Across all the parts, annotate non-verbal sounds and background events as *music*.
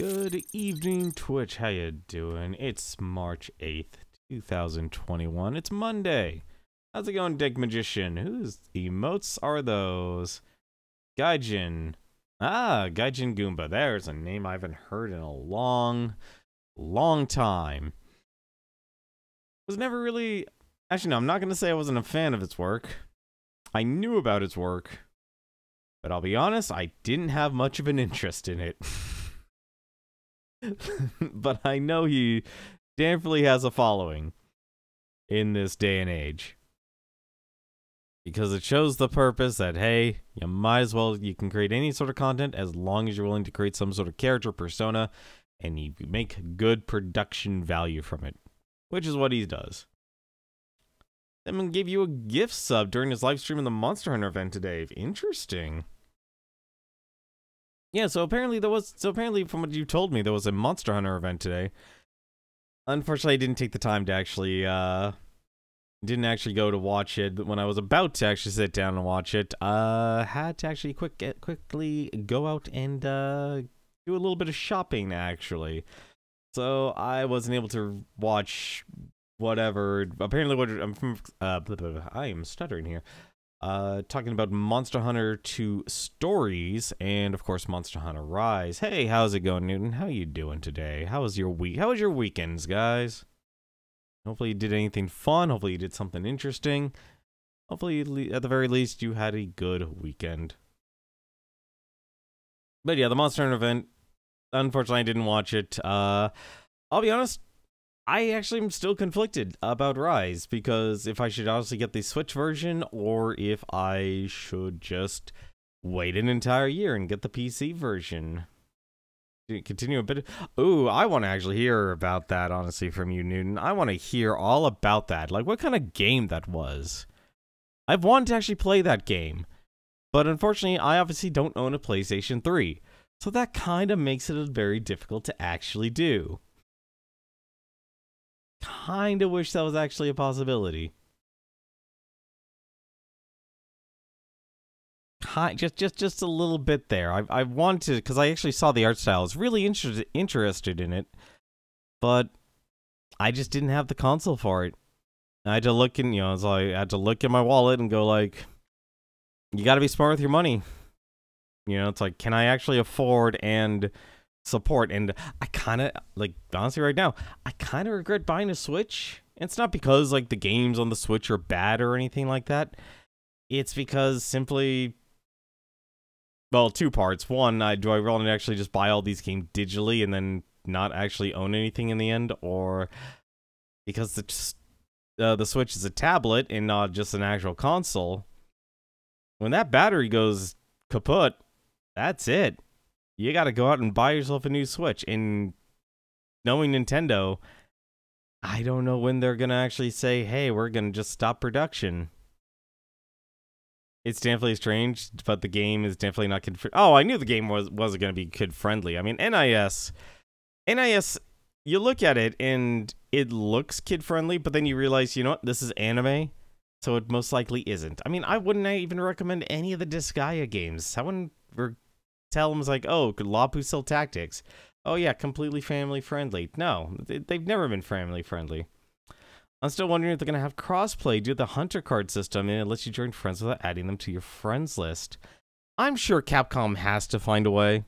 Good evening, Twitch. How you doing? It's March 8th, 2021. It's Monday. How's it going, Dick Magician? Whose emotes are those? Gaijin. Ah, Gaijin Goomba. There's a name I haven't heard in a long, long time. Was never really... Actually, no, I'm not going to say I wasn't a fan of its work. I knew about its work. But I'll be honest, I didn't have much of an interest in it. *laughs* *laughs* but I know he definitely has a following in this day and age. Because it shows the purpose that, hey, you might as well, you can create any sort of content as long as you're willing to create some sort of character persona and you make good production value from it, which is what he does. Gave you a gift sub during his live stream in the Monster Hunter event today. Interesting. Yeah, so apparently there was so apparently from what you told me there was a Monster Hunter event today. Unfortunately, I didn't take the time to actually uh didn't actually go to watch it when I was about to actually sit down and watch it. Uh had to actually quick get, quickly go out and uh do a little bit of shopping actually. So I wasn't able to watch whatever. Apparently, what I'm. Uh, I am stuttering here. Uh, talking about Monster Hunter 2 stories and of course Monster Hunter Rise. Hey, how's it going, Newton? How you doing today? How was your week? How was your weekends, guys? Hopefully you did anything fun. Hopefully you did something interesting. Hopefully, at the very least, you had a good weekend. But yeah, the Monster Hunter event. Unfortunately, I didn't watch it. Uh, I'll be honest. I actually am still conflicted about Rise because if I should honestly get the Switch version or if I should just wait an entire year and get the PC version. Continue a bit. Ooh, I want to actually hear about that, honestly, from you, Newton. I want to hear all about that. Like, what kind of game that was. I've wanted to actually play that game. But unfortunately, I obviously don't own a PlayStation 3. So that kind of makes it very difficult to actually do kind of wish that was actually a possibility. Just just just a little bit there. I I wanted to because I actually saw the art style. I was really interested interested in it, but I just didn't have the console for it. I had to look in, you know, so I had to look in my wallet and go like, you got to be smart with your money. You know, it's like, can I actually afford and support. And I kind of like honestly right now, I kind of regret buying a Switch. It's not because like the games on the Switch are bad or anything like that. It's because simply well, two parts. One, I do I want to actually just buy all these games digitally and then not actually own anything in the end, or because the uh, the Switch is a tablet and not just an actual console. When that battery goes kaput, that's it you got to go out and buy yourself a new Switch. And knowing Nintendo, I don't know when they're going to actually say, hey, we're going to just stop production. It's definitely strange, but the game is definitely not kid. Oh, I knew the game was wasn't going to be kid friendly. I mean, NIS, NIS. You look at it and it looks kid friendly, but then you realize, you know what? This is anime, so it most likely isn't. I mean, I wouldn't even recommend any of the Disgaea games. I wouldn't tell them like, oh, La Pucelle Tactics. Oh yeah, completely family friendly. No, they've never been family friendly. I'm still wondering if they're gonna have crossplay due to the hunter card system and it lets you join friends without adding them to your friends list. I'm sure Capcom has to find a way.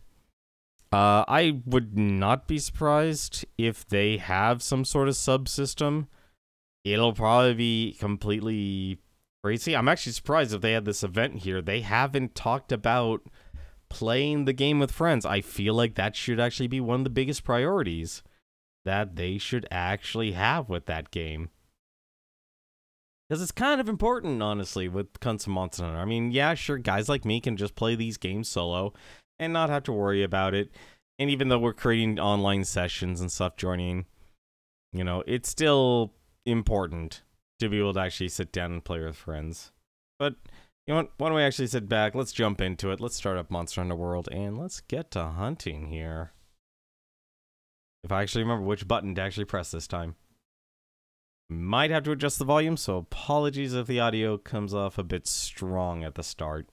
Uh, I would not be surprised if they have some sort of subsystem. It'll probably be completely crazy. I'm actually surprised if they had this event here. They haven't talked about playing the game with friends. I feel like that should actually be one of the biggest priorities that they should actually have with that game. Because it's kind of important, honestly, with Guns Monster Hunter. I mean, yeah, sure, guys like me can just play these games solo and not have to worry about it. And even though we're creating online sessions and stuff, joining, you know, it's still important to be able to actually sit down and play with friends. But you know what? Why don't we actually sit back? Let's jump into it. Let's start up Monster Hunter World and let's get to hunting here. If I actually remember which button to actually press this time. Might have to adjust the volume, so apologies if the audio comes off a bit strong at the start.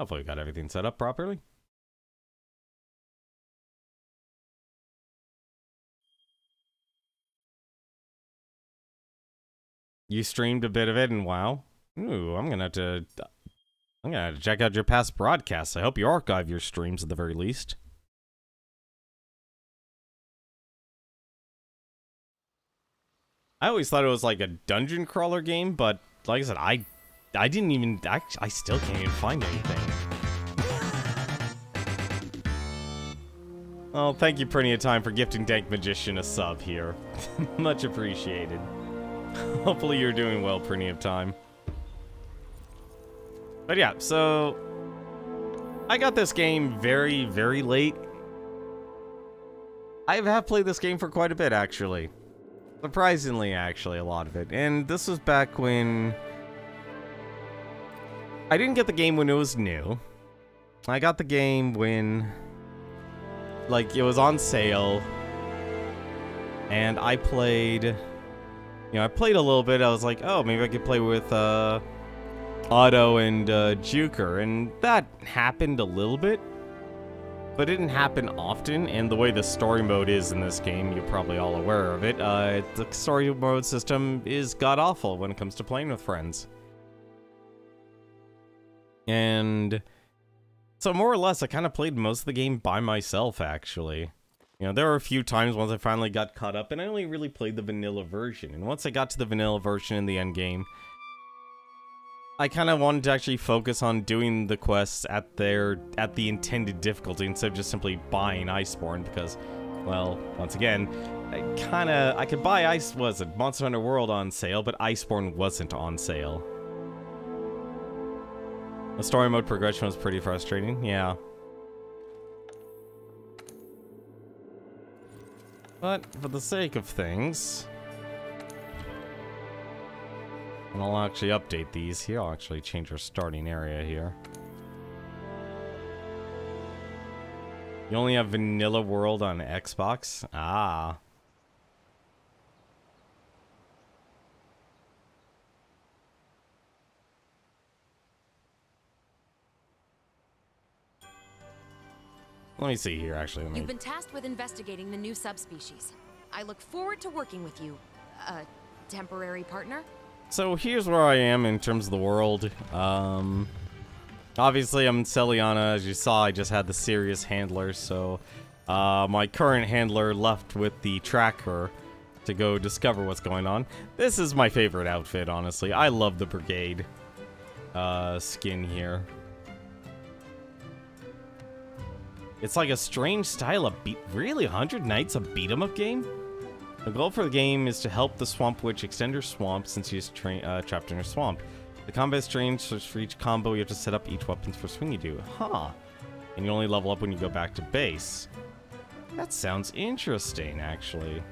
Hopefully we got everything set up properly. You streamed a bit of it and wow. Ooh, I'm gonna have to I'm gonna have to check out your past broadcasts. I hope you archive your streams at the very least. I always thought it was like a dungeon crawler game, but like I said, I I didn't even I, I still can't even find anything. Oh, thank you, Prinny of Time, for gifting Dank Magician a sub here. *laughs* Much appreciated. *laughs* Hopefully you're doing well, Prinny of Time. But yeah, so I got this game very, very late. I have played this game for quite a bit, actually. Surprisingly, actually, a lot of it. And this was back when... I didn't get the game when it was new. I got the game when... Like, it was on sale. And I played... You know, I played a little bit. I was like, oh, maybe I could play with, uh... Otto and, uh, Juker. And that happened a little bit but it didn't happen often, and the way the story mode is in this game, you're probably all aware of it, uh, the story mode system is god-awful when it comes to playing with friends. And so more or less, I kind of played most of the game by myself, actually. You know, there were a few times once I finally got caught up, and I only really played the vanilla version. And once I got to the vanilla version in the end game, I kind of wanted to actually focus on doing the quests at their at the intended difficulty instead of just simply buying Iceborne because, well, once again, I kind of I could buy Ice was it Monster Hunter World on sale, but Iceborne wasn't on sale. The story mode progression was pretty frustrating, yeah. But for the sake of things, and I'll actually update these here. I'll actually change our starting area here. You only have Vanilla World on Xbox? Ah. Let me see here, actually. Me... You've been tasked with investigating the new subspecies. I look forward to working with you, a temporary partner. So here's where I am in terms of the world. Um, obviously, I'm Seliana. As you saw, I just had the serious handler, so uh, my current handler left with the tracker to go discover what's going on. This is my favorite outfit, honestly. I love the Brigade uh, skin here. It's like a strange style of beat. Really, 100 Nights a beat 'em up game? The goal for the game is to help the Swamp Witch extend her swamp since she's uh, trapped in her swamp. The combat is strange, so for each combo you have to set up each weapons for swing you do. Huh. And you only level up when you go back to base. That sounds interesting, actually.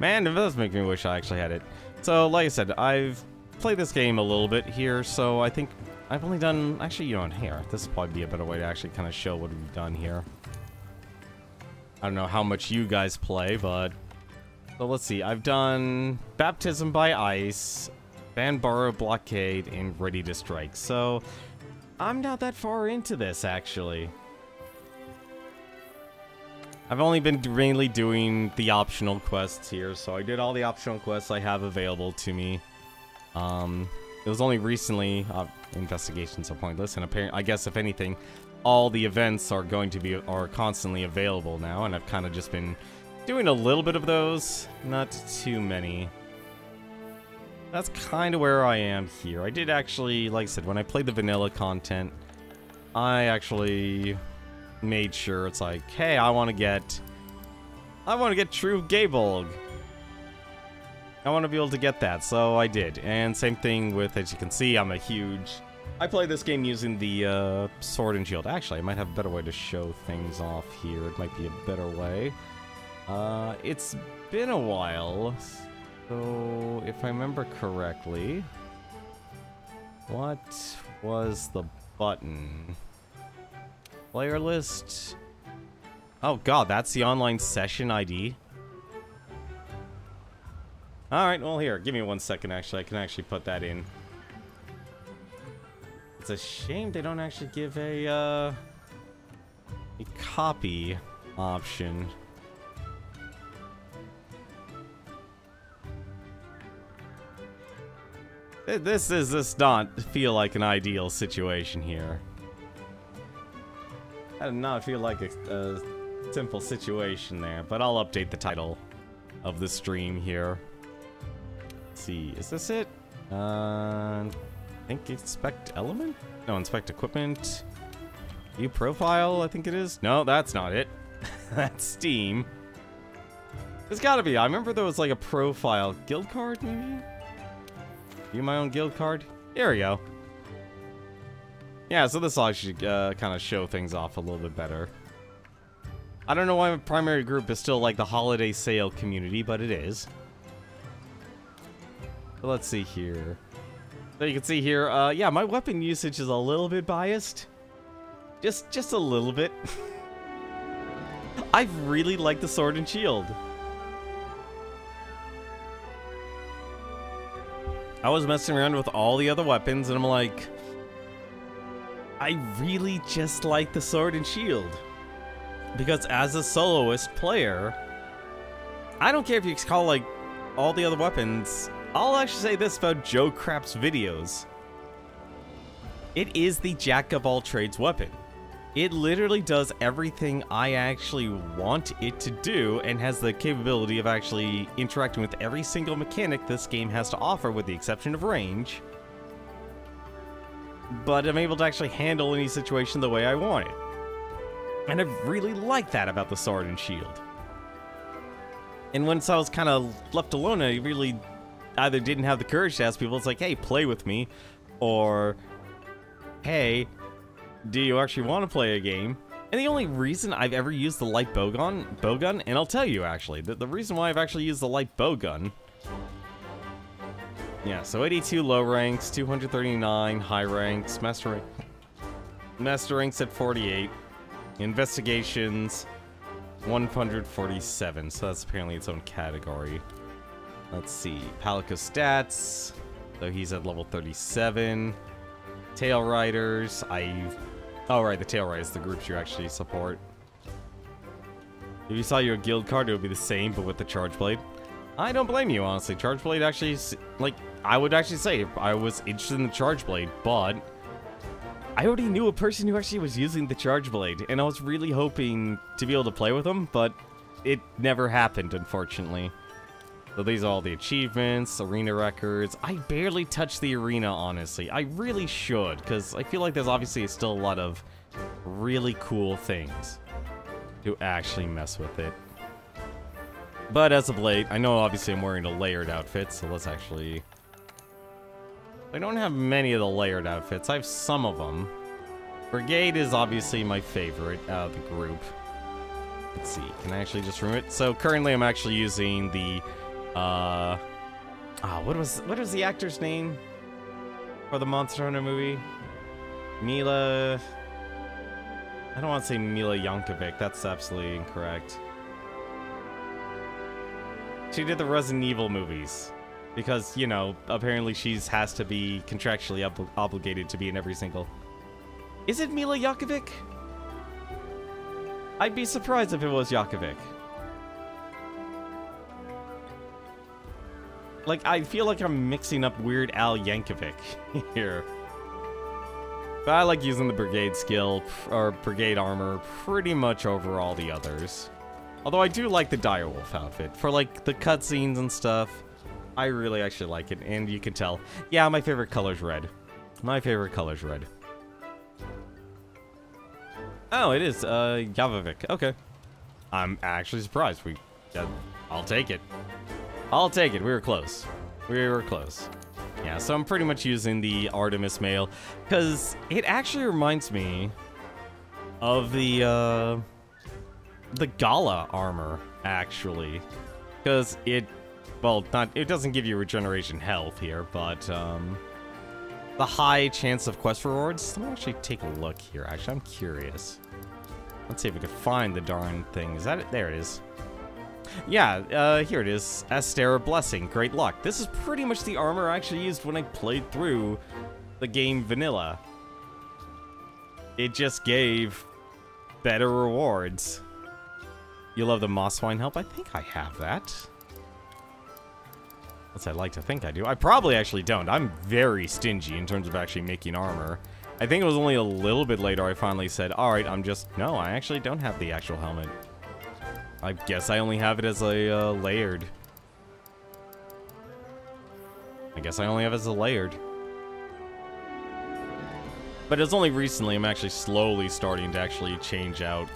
Man, it does make me wish I actually had it. So, like I said, I've played this game a little bit here, so I think I've only done... Actually, you know, here. This would probably be a better way to actually kind of show what we've done here. I don't know how much you guys play, but so let's see. I've done Baptism by Ice, Banbaro Blockade, and Ready to Strike. So I'm not that far into this, actually. I've only been mainly doing the optional quests here, so I did all the optional quests I have available to me. Um, it was only recently, uh, investigations are pointless, and apparently, I guess if anything, all the events are going to be, are constantly available now, and I've kind of just been Doing a little bit of those, not too many. That's kind of where I am here. I did actually, like I said, when I played the vanilla content, I actually made sure it's like, hey, I want to get, I want to get True Gaebolg. I want to be able to get that, so I did. And same thing with, as you can see, I'm a huge... I play this game using the uh, Sword and Shield. Actually, I might have a better way to show things off here. It might be a better way. Uh, it's been a while, so if I remember correctly, what was the button? Player list? Oh god, that's the online session ID? Alright, well here, give me one second actually, I can actually put that in. It's a shame they don't actually give a, uh, a copy option. This is this not feel like an ideal situation here. I do not feel like a, a simple situation there, but I'll update the title of the stream here. Let's see, is this it? Uh, I think inspect element? No, inspect equipment. View profile, I think it is. No, that's not it. *laughs* that's Steam. It's gotta be. I remember there was like a profile guild card, maybe? View my own guild card? There we go. Yeah, so this will actually uh, kind of show things off a little bit better. I don't know why my primary group is still like the holiday sale community, but it is. But let's see here. So you can see here, uh, yeah, my weapon usage is a little bit biased. Just, just a little bit. *laughs* I really like the sword and shield. I was messing around with all the other weapons, and I'm like, I really just like the sword and shield. Because as a soloist player, I don't care if you call like all the other weapons. I'll actually say this about Joe Crap's videos. It is the jack of all trades weapon. It literally does everything I actually want it to do and has the capability of actually interacting with every single mechanic this game has to offer with the exception of range. But I'm able to actually handle any situation the way I want it. And I really like that about the sword and shield. And once I was kind of left alone, I really either didn't have the courage to ask people, it's like, hey, play with me, or hey, do you actually want to play a game? And the only reason I've ever used the light bowgun, bowgun, and I'll tell you actually, the, the reason why I've actually used the light bowgun, yeah, so 82 low ranks, 239 high ranks, master, rank, master ranks at 48, investigations 147, so that's apparently its own category. Let's see, Palico stats, Though he's at level 37. Tailraiders, I... Oh, right, the Tailraiders, the groups you actually support. If you saw your guild card, it would be the same, but with the Charge Blade. I don't blame you, honestly. Charge Blade actually, like, I would actually say I was interested in the Charge Blade, but I already knew a person who actually was using the Charge Blade, and I was really hoping to be able to play with them, but it never happened, unfortunately. So these are all the achievements, arena records. I barely touch the arena, honestly. I really should, because I feel like there's obviously still a lot of really cool things to actually mess with it. But as of late, I know obviously I'm wearing a layered outfit, so let's actually... I don't have many of the layered outfits. I have some of them. Brigade is obviously my favorite out of the group. Let's see, can I actually just remove it? So currently I'm actually using the uh, ah, what was what was the actor's name for the Monster Hunter movie? Mila. I don't want to say Mila Yankovic. That's absolutely incorrect. She did the Resident Evil movies because you know apparently she's has to be contractually ob obligated to be in every single. Is it Mila Yankovic? I'd be surprised if it was Yakovic. Like, I feel like I'm mixing up Weird Al Yankovic *laughs* here. But I like using the Brigade skill, or Brigade armor, pretty much over all the others. Although I do like the Direwolf outfit. For, like, the cutscenes and stuff, I really actually like it, and you can tell. Yeah, my favorite color's red. My favorite color's red. Oh, it is, uh, Yavovic. Okay. I'm actually surprised. We, uh, I'll take it. I'll take it. We were close. We were close. Yeah, so I'm pretty much using the Artemis mail because it actually reminds me of the uh, the Gala armor actually, because it well not it doesn't give you regeneration health here, but um, the high chance of quest rewards. Let me actually take a look here. Actually, I'm curious. Let's see if we can find the darn thing. Is that it? There it is. Yeah, uh, here it is. Astera Blessing, Great Luck. This is pretty much the armor I actually used when I played through the game Vanilla. it just gave better rewards. You love the Mosswine help? I think I have that. Unless I'd like to think I do. I probably actually don't. I'm very stingy in terms of actually making armor. I think it was only a little bit later I finally said, alright, I'm just... No, I actually don't have the actual helmet. I guess I only have it as a uh, layered. I guess I only have it as a layered. But it's only recently I'm actually slowly starting to actually change out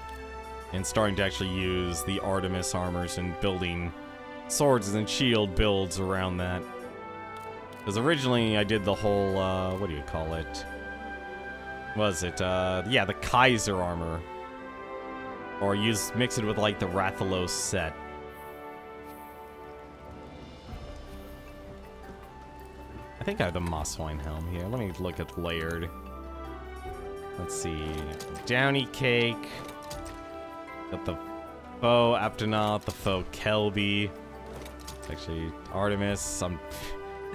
and starting to actually use the Artemis armors and building swords and shield builds around that. Because originally I did the whole, uh, what do you call it? Was it, uh, yeah, the Kaiser armor. Or use, mix it with like the Rathalos set. I think I have the Mosswine helm here. Let me look at layered. Let's see. Downy Crake. Got the faux Aptonoth, the faux Kelbi. Actually, Artemis. I'm,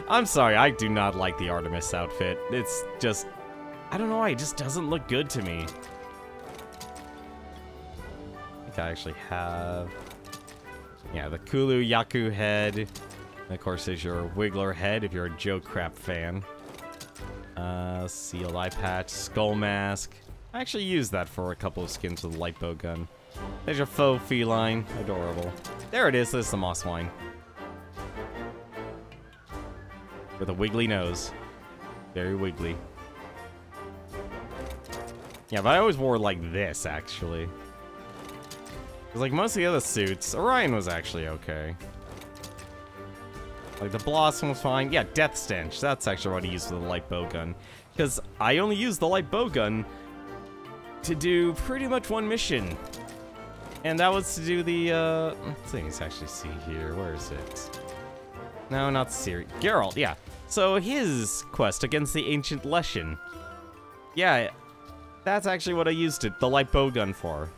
I'm sorry, I do not like the Artemis outfit. It's just, I don't know why, it just doesn't look good to me. I think I actually have, yeah, the Kulu-Ya-Ku head. And of course, there's your Wiggler head if you're a Joe Crap fan. Uh, seal eye patch, skull mask. I actually used that for a couple of skins with light bow gun. There's your faux Felyne. Adorable. There it is. This is the Mosswine. With a wiggly nose. Very wiggly. Yeah, but I always wore like this, actually. Because like most of the other suits, Orion was actually okay. Like, the Blossom was fine. Yeah, Death Stench. That's actually what I used with the light bow gun. Because I only used the light bow gun to do pretty much one mission. And that was to do the, uh... Let's actually see here. Where is it? No, not Ciri. Geralt, yeah. So his quest against the Ancient Leshen. Yeah, that's actually what I used it, the light bow gun for.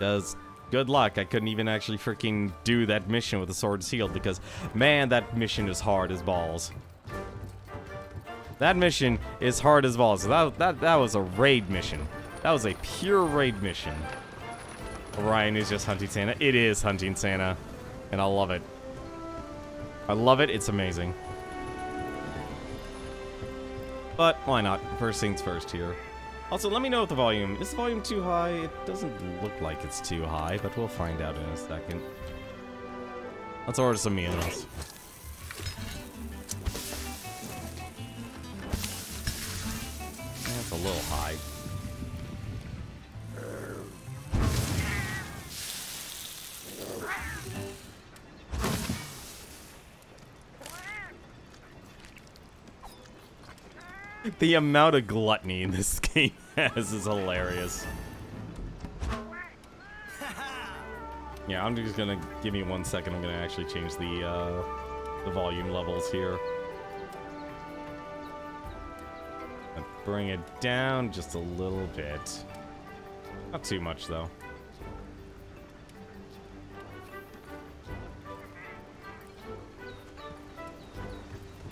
Does good luck. I couldn't even actually freaking do that mission with the sword shield because, man, that mission is hard as balls. That mission is hard as balls. That, that, that was a raid mission. That was a pure raid mission. Orion is just hunting Santa. It is hunting Santa. And I love it. I love it. It's amazing. But why not? First things first here. Also, let me know if the volume... Is the volume too high? It doesn't look like it's too high, but we'll find out in a second. Let's order some meals. That's a little high. The amount of gluttony in *laughs* this game has is hilarious. *laughs* Yeah, I'm just gonna give me one second. I'm gonna actually change the uh, the volume levels here. Bring it down just a little bit. Not too much though.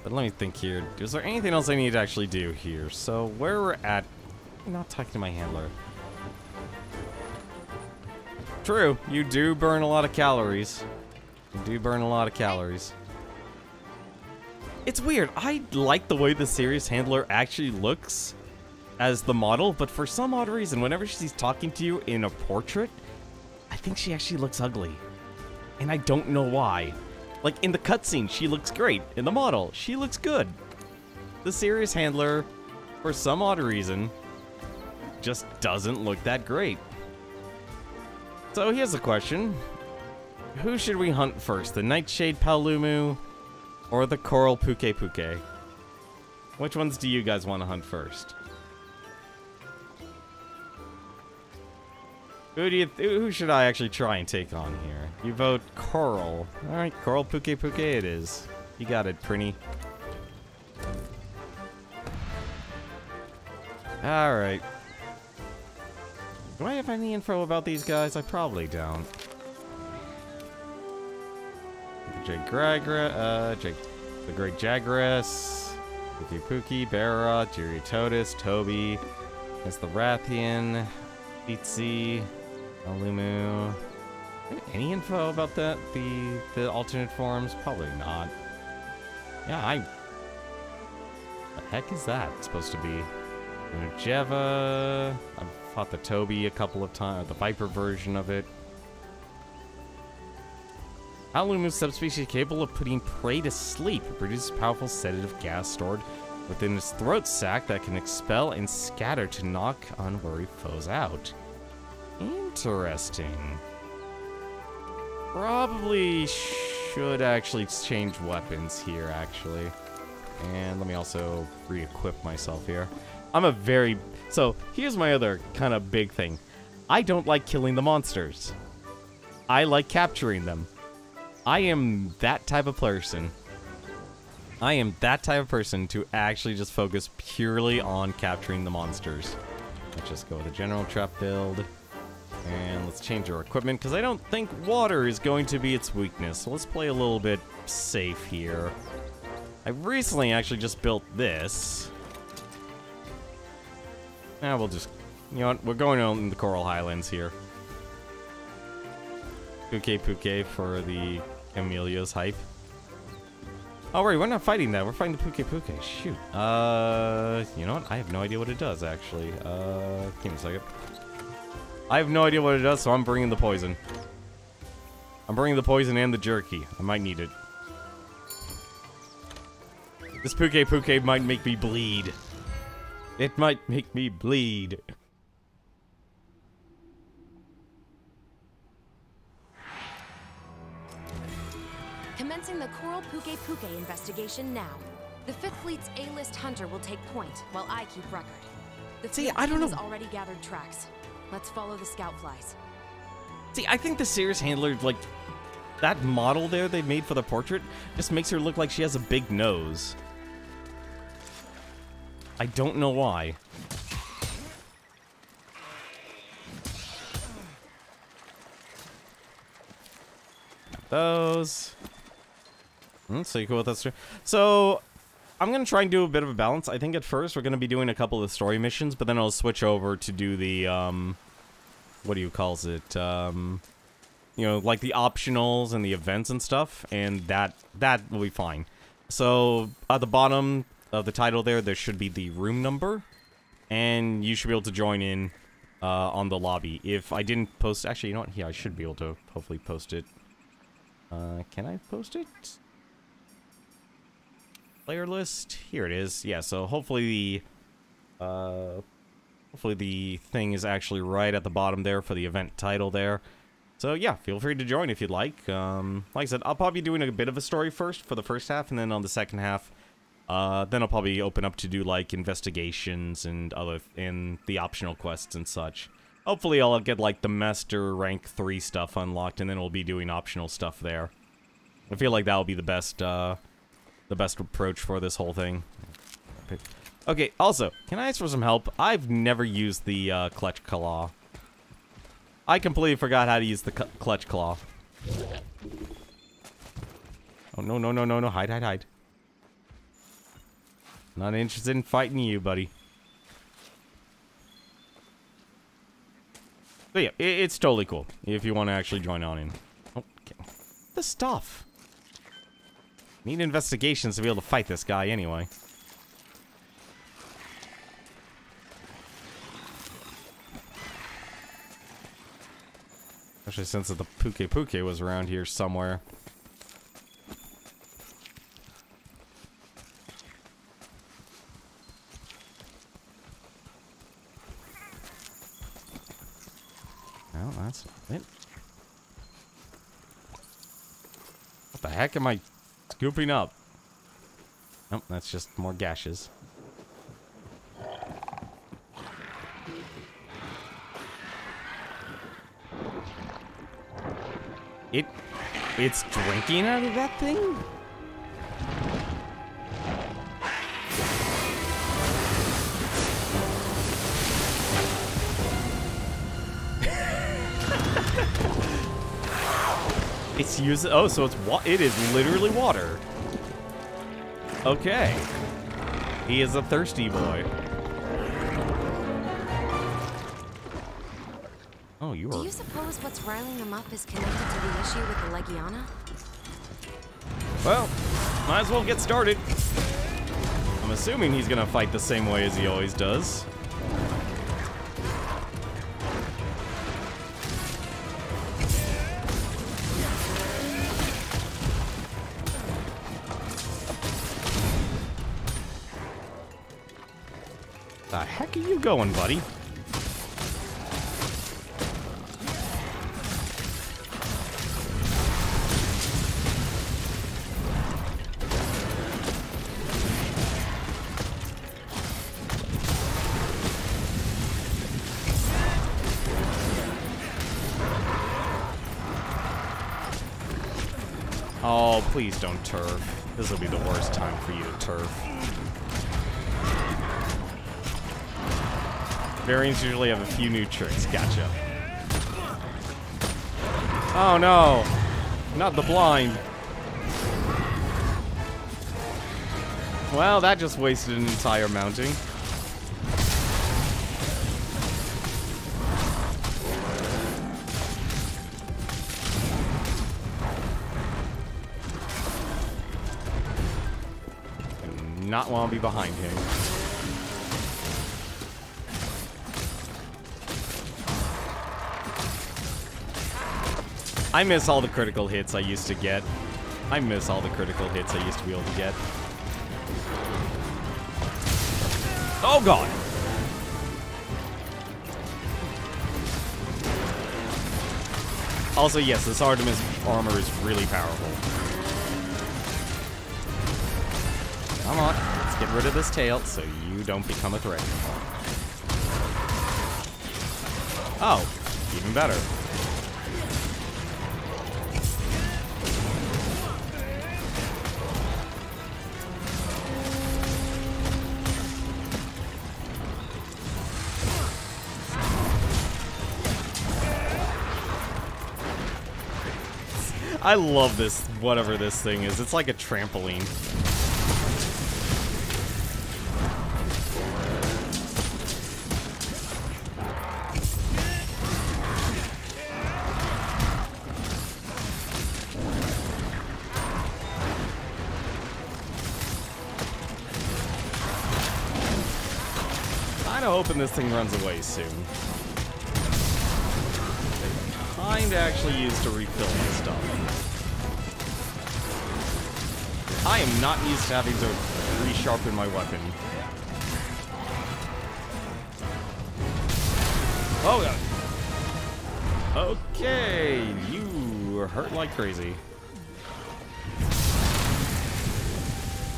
But let me think here. Is there anything else I need to actually do here? So where we're at... I'm not talking to my handler. True, you do burn a lot of calories. You do burn a lot of calories. It's weird. I like the way the serious handler actually looks as the model, but for some odd reason, whenever she's talking to you in a portrait, I think she actually looks ugly. And I don't know why. Like, in the cutscene, she looks great. In the model, she looks good. The serious handler, for some odd reason, just doesn't look that great. So here's a question. Who should we hunt first, the Nightshade Paolumu or the Coral Pukei-Pukei? Which ones do you guys want to hunt first? Who do you who should I actually try and take on here? You vote Coral. Alright, Coral Pukei-Pukei it is. You got it, Prinny. Alright. Do I have any info about these guys? I probably don't. Jake Gragra, uh, Jake, the Great Jagras, Pukei-Pukei, Barra, Jyuratodus, Toby, There's the Rathian, Beatsy, Alumu. Any info about that? The the alternate forms? Probably not. Yeah, I. The heck is that supposed to be? Jeva. I've fought the Toby a couple of times. The Viper version of it. Alumu subspecies capable of putting prey to sleep. It produces powerful sedative gas stored within its throat sac that can expel and scatter to knock unwary foes out. Interesting. Probably should actually change weapons here, actually. And let me also re-equip myself here. I'm a very... So, here's my other kind of big thing. I don't like killing the monsters. I like capturing them. I am that type of person. I am that type of person to actually just focus purely on capturing the monsters. Let's just go with a general trap build. And let's change our equipment, because I don't think water is going to be its weakness. So let's play a little bit safe here. I recently actually just built this. Now we'll just... You know what? We're going on in the Coral Highlands here. Puke Puke for the Amelia's hype. Oh, wait, we're not fighting that. We're fighting the Puke Puke. Shoot. Uh, you know what? I have no idea what it does, actually. Uh, give me a second. I have no idea what it does, so I'm bringing the poison. I'm bringing the poison and the jerky. I might need it. This Puke Puke might make me bleed. It might make me bleed. Commencing the Coral Pukei-Pukei investigation now. The Fifth Fleet's A-list hunter will take point, while I keep record. The See, I don't know- has already gathered tracks. Let's follow the scout flies. See, I think the Sears handler, like, that model there they made for the portrait just makes her look like she has a big nose. I don't know why. Those. Let's see, cool. That's true. So, I'm gonna try and do a bit of a balance. I think at first we're gonna be doing a couple of story missions, but then I'll switch over to do the um, what do you calls it? Um, you know, like the optionals and the events and stuff, and that that will be fine. So at the bottom of the title there, there should be the room number, and you should be able to join in uh, on the lobby. If I didn't post, actually, you know what? Here, I should be able to hopefully post it. Uh, can I post it? Player list. Here it is. Yeah. So hopefully the uh, hopefully the thing is actually right at the bottom there for the event title there. So yeah, feel free to join if you'd like. Um, like I said, I'll probably be doing a bit of a story first for the first half, and then on the second half, uh, then I'll probably open up to do like investigations and other and the optional quests and such. Hopefully, I'll get like the master rank three stuff unlocked, and then we'll be doing optional stuff there. I feel like that will be the best, uh, the best approach for this whole thing. Okay. Also, can I ask for some help? I've never used the uh, clutch claw. I completely forgot how to use the clutch claw. Oh, no, no, no, no, no. Hide, hide, hide. Not interested in fighting you, buddy. But yeah, it's totally cool if you want to actually join on in. Okay. The stuff. Need investigations to be able to fight this guy anyway. Especially since the Puke Puke was around here somewhere. Well, that's it. What the heck am I scooping up? Nope, that's just more gashes. It, it's drinking out of that thing? It's using. Oh, so it's wa- it is literally water. Okay. He is a thirsty boy. Oh, you are. Do you suppose what's riling him up is connected to the issue with the Legiana? Well, might as well get started. I'm assuming he's gonna fight the same way as he always does. Are you going, buddy? Oh, please don't turf. This will be the worst time for you to turf. Variants usually have a few new tricks. Gotcha. Oh no! Not the blind. Well, that just wasted an entire mounting. Not want to be behind him. I miss all the critical hits I used to get. I miss all the critical hits I used to be able to get. Oh god! Also, yes, this Artemis armor is really powerful. Come on, let's get rid of this tail so you don't become a threat. Oh, even better. I love this, whatever this thing is. It's like a trampoline. Kinda hoping this thing runs away soon. Kinda actually use to refill my stuff. I am not used to having to resharpen my weapon. Oh, God. Okay, you hurt like crazy.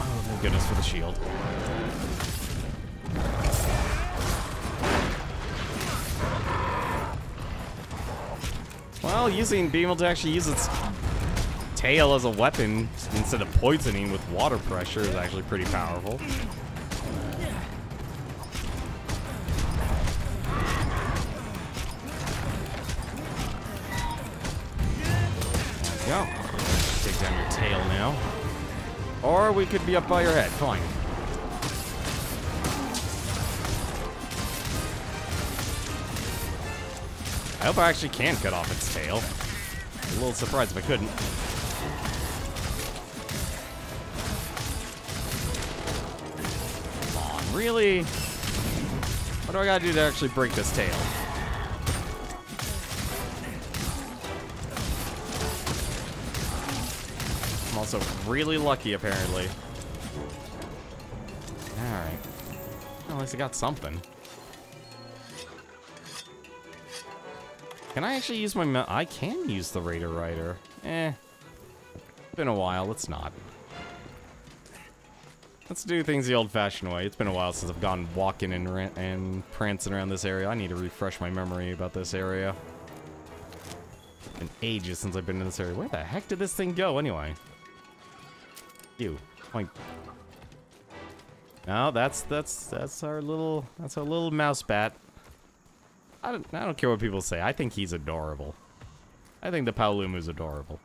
Oh, thank goodness for the shield. Well, using being able to actually use its tail as a weapon instead of poisoning with water pressure is actually pretty powerful. Go. Take down your tail now. Or we could be up by your head. Fine. Hope I actually can cut off its tail. A little surprised if I couldn't. Come on, really? What do I gotta do to actually break this tail? I'm also really lucky, apparently. Alright. Well, at least I got something. Can I actually use my... I can use the Raider Rider. Eh. Been a while. Let's not. Let's do things the old-fashioned way. It's been a while since I've gone walking and, and prancing around this area. I need to refresh my memory about this area. It's Been ages since I've been in this area. Where the heck did this thing go, anyway? You. Point. No, that's that's that's our little that's our little mouse bat. I don't I don't care what people say. I think he's adorable. I think the Paolumu's adorable.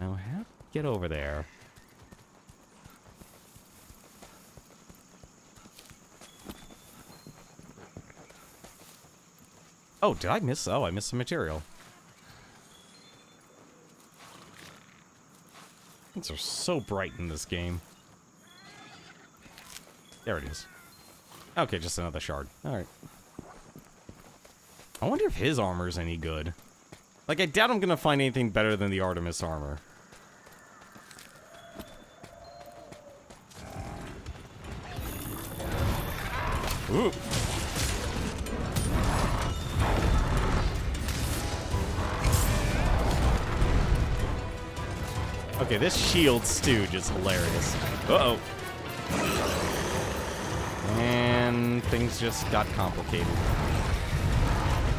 Now get over there? Oh, did I miss? Oh, I missed some material. Things are so bright in this game. There it is. Okay, just another shard. Alright. I wonder if his armor is any good. Like, I doubt I'm gonna find anything better than the Artemis armor. Ooh. Okay, this shield stooge is hilarious. Uh-oh. And things just got complicated.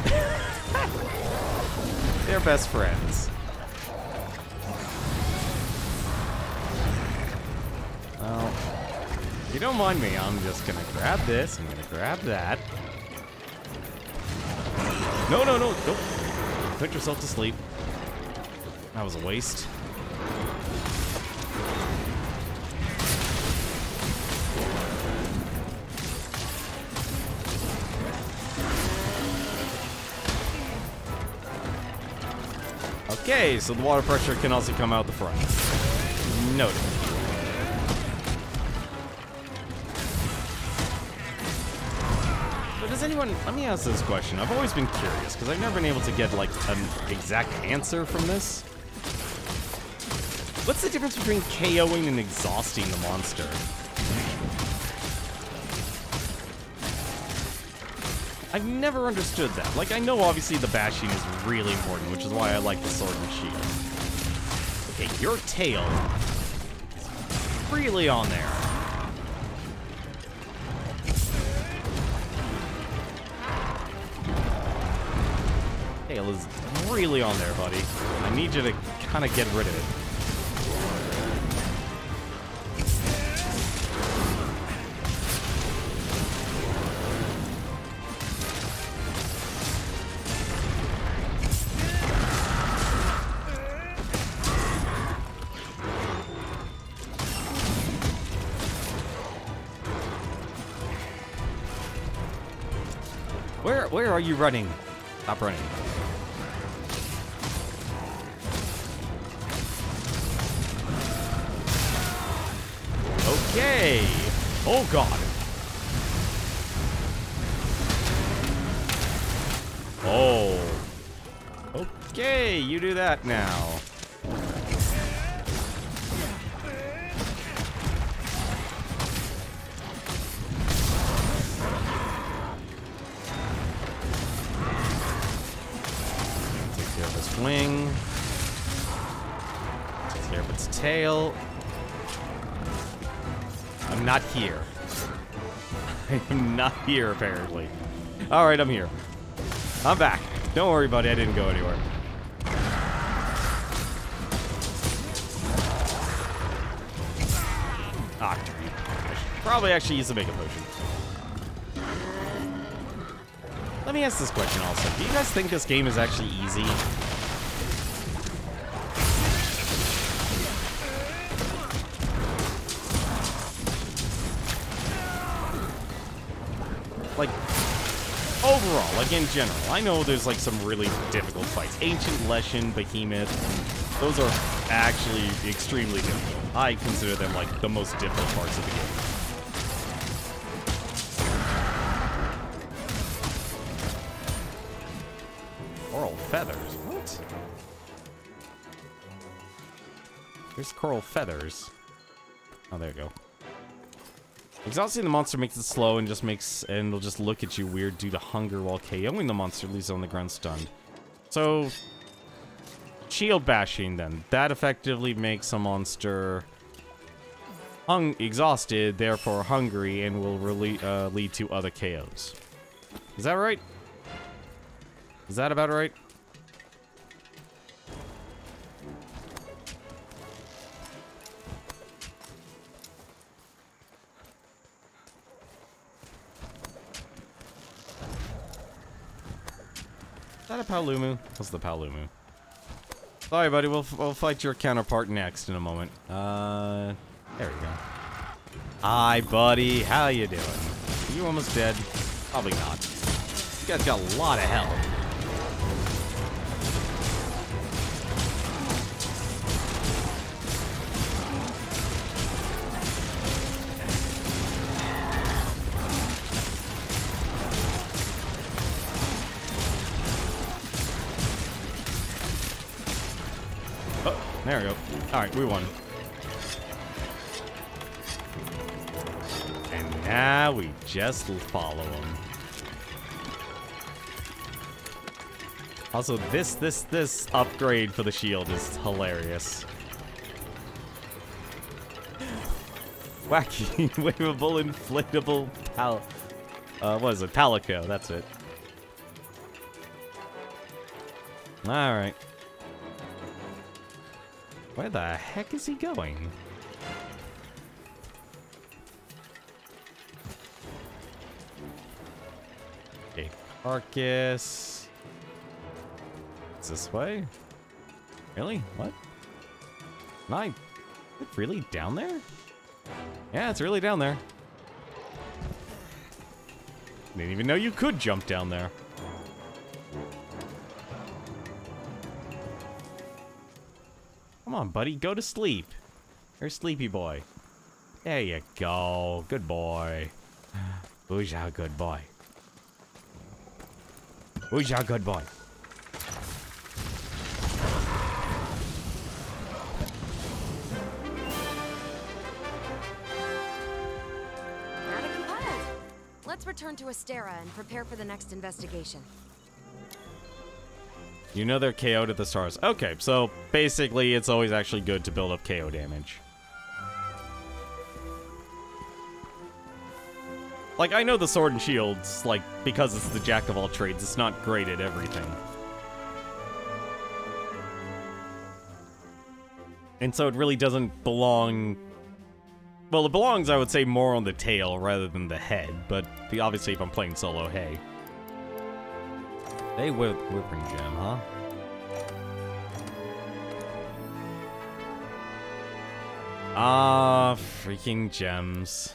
*laughs* They're best friends. Well, if you don't mind me, I'm just gonna grab this, I'm gonna grab that. No, no, no, don't put yourself to sleep. That was a waste. Okay, so the water pressure can also come out the front. Noted. Does anyone... Let me ask this question. I've always been curious, because I've never been able to get, like, an exact answer from this. What's the difference between KOing and exhausting the monster? I've never understood that. Like, I know obviously the bashing is really important, which is why I like the sword and shield. Okay, your tail is really on there. Tail is really on there, buddy. I need you to kind of get rid of it. You running? Stop running. Okay. Oh god. Oh. Okay, you do that now. Not here, apparently. Alright, I'm here. I'm back. Don't worry, buddy. I didn't go anywhere. Ah. I should probably actually use the Mega Potion. Let me ask this question also. Do you guys think this game is actually easy? Like in general, I know there's like some really difficult fights. Ancient Leshen, Behemoth, those are actually extremely difficult. I consider them like the most difficult parts of the game. Coral feathers? What? There's coral feathers. Oh, there you go. Exhausting the monster makes it slow and just makes and it'll just look at you weird due to hunger while KOing the monster leaves on the ground stunned. So shield bashing then. That effectively makes a monster hung exhausted, therefore hungry, and will really uh, lead to other KOs. Is that right? Is that about right? That a Paolumu? That's the Paolumu. Sorry, buddy. We'll, we'll fight your counterpart next in a moment. Uh, there we go. Hi, buddy. How you doing? you almost dead? Probably not. You guys got a lot of health. We won. And now we just follow him. Also, this this this upgrade for the shield is hilarious. *laughs* Wacky, *laughs* waveable, inflatable pal. Uh, what is it? Palico. That's it. All right. Where the heck is he going? Okay, carcass. It's this way? Really? What? Nine. It really down there? Yeah, it's really down there. Didn't even know you could jump down there. Come on, buddy, go to sleep. You're a sleepy boy. There you go. Good boy. *sighs* Booyah, good boy. Booyah, good boy. Let's return to Astera and prepare for the next investigation. You know they're KO'd at the stars. Okay, so basically it's always actually good to build up KO damage. Like, I know the sword and shields, like, because it's the jack of all trades, it's not great at everything. And so it really doesn't belong... Well, it belongs, I would say, more on the tail rather than the head, but obviously if I'm playing solo, hey. Hey, whip, whipping gem, huh? Ah, freaking gems.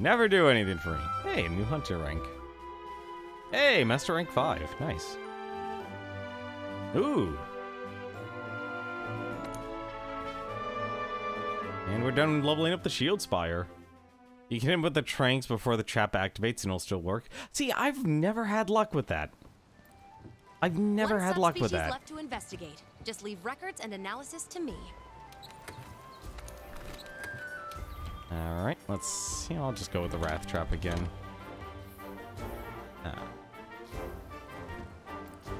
Never do anything for me. Hey, new hunter rank. Hey, master rank 5. Nice. Ooh. And we're done leveling up the shield spire. You can hit him with the tranks before the trap activates and it'll still work. See, I've never had luck with that. I've never One had luck with subspecies that. left to investigate. Just leave records and analysis to me. Alright, let's... Yeah, I'll just go with the Wrath Trap again. Ah.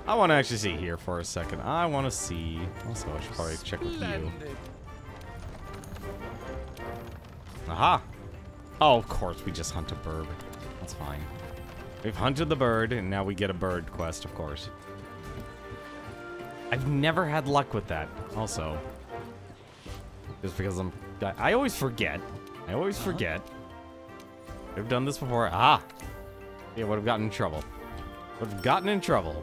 I want to actually see here for a second. I want to see... Also, I should probably check with you. Aha! Oh, of course, we just hunt a bird. That's fine. We've hunted the bird, and now we get a bird quest, of course. I've never had luck with that, also. Just because I'm... I I always forget. I always forget. I've done this before. Ah! Yeah, would have gotten in trouble. Would have gotten in trouble.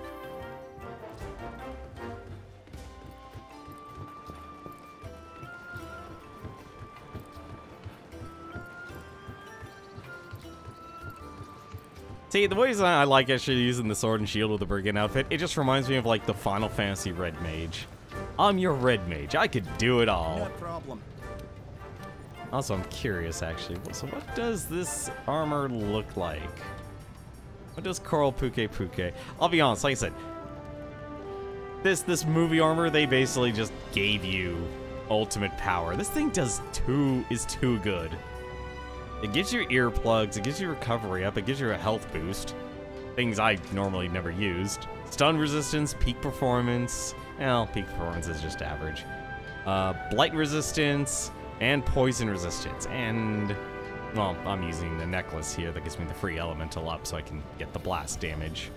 See, the ways I like actually using the sword and shield with the brigand outfit, it just reminds me of like the Final Fantasy Red Mage. I'm your Red Mage. I could do it all. No problem. Also, I'm curious, actually. So what does this armor look like? What does Coral Pukei-Pukei? I'll be honest, like I said, this this movie armor, they basically just gave you ultimate power. This thing does too is too good. It gives you earplugs, it gives you recovery up, it gives you a health boost. Things I normally never used. Stun resistance, peak performance. Well, peak performance is just average. Uh, blight resistance, and poison resistance. And, well, I'm using the necklace here that gives me the free elemental up so I can get the blast damage.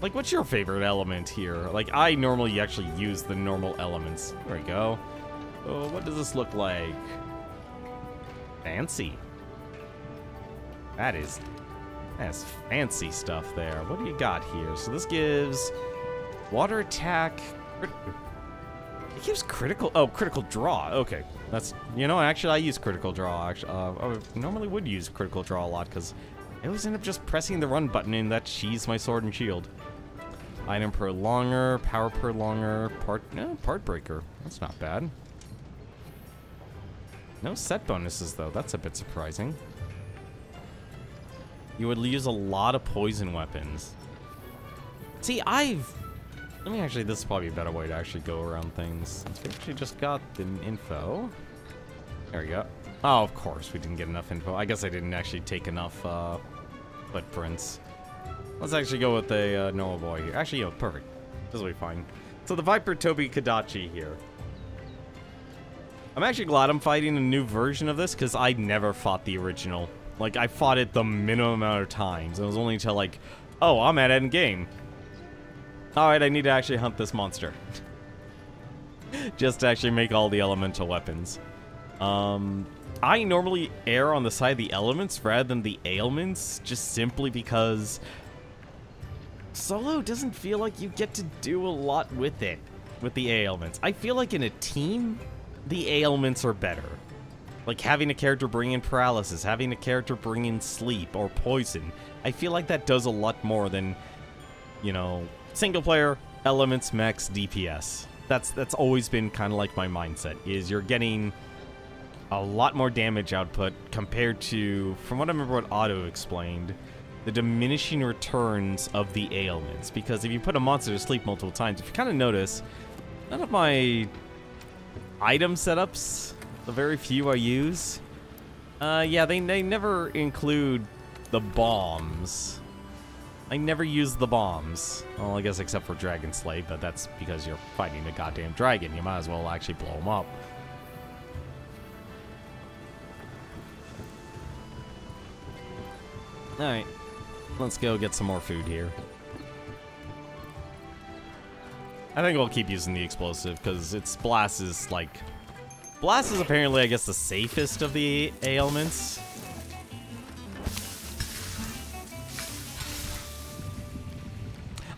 Like, what's your favorite element here? Like, I normally actually use the normal elements. There we go. Oh, what does this look like? Fancy. That is... That's fancy stuff there. What do you got here? So this gives water attack... It gives critical... Oh, critical draw. Okay. That's... You know, actually, I use critical draw. Actually, uh, I normally would use critical draw a lot because I always end up just pressing the run button and that she's my sword and shield. Item prolonger, power prolonger, part... No, part breaker. That's not bad. No set bonuses, though. That's a bit surprising. You would use a lot of poison weapons. See, I've... I mean, actually, this is probably a better way to actually go around things. Since we actually just got the info. There we go. Oh, of course, we didn't get enough info. I guess I didn't actually take enough uh, footprints. Let's actually go with the uh, Noah boy here. Actually, yeah, perfect. This will be fine. So the Viper Tobi-Kadachi here. I'm actually glad I'm fighting a new version of this because I never fought the original. Like, I fought it the minimum amount of times. It was only until, like, oh, I'm at end game. Alright, I need to actually hunt this monster. *laughs* Just to actually make all the elemental weapons. Um, I normally err on the side of the elements rather than the ailments, just simply because solo doesn't feel like you get to do a lot with it, with the ailments. I feel like in a team, the ailments are better. Like having a character bring in paralysis, having a character bring in sleep or poison. I feel like that does a lot more than, you know, single player, elements, max, DPS. That's that's always been kind of like my mindset, is you're getting a lot more damage output compared to, from what I remember what Otto explained, the diminishing returns of the ailments. Because if you put a monster to sleep multiple times, if you kind of notice, none of my item setups, the very few I use, uh, yeah, they, they never include the bombs. I never use the bombs. Well, I guess except for Dragon Slay, but that's because you're fighting a goddamn dragon. You might as well actually blow them up. Alright. Let's go get some more food here. I think we'll keep using the explosive, because its blast is, like... Blast is apparently, I guess, the safest of the ailments.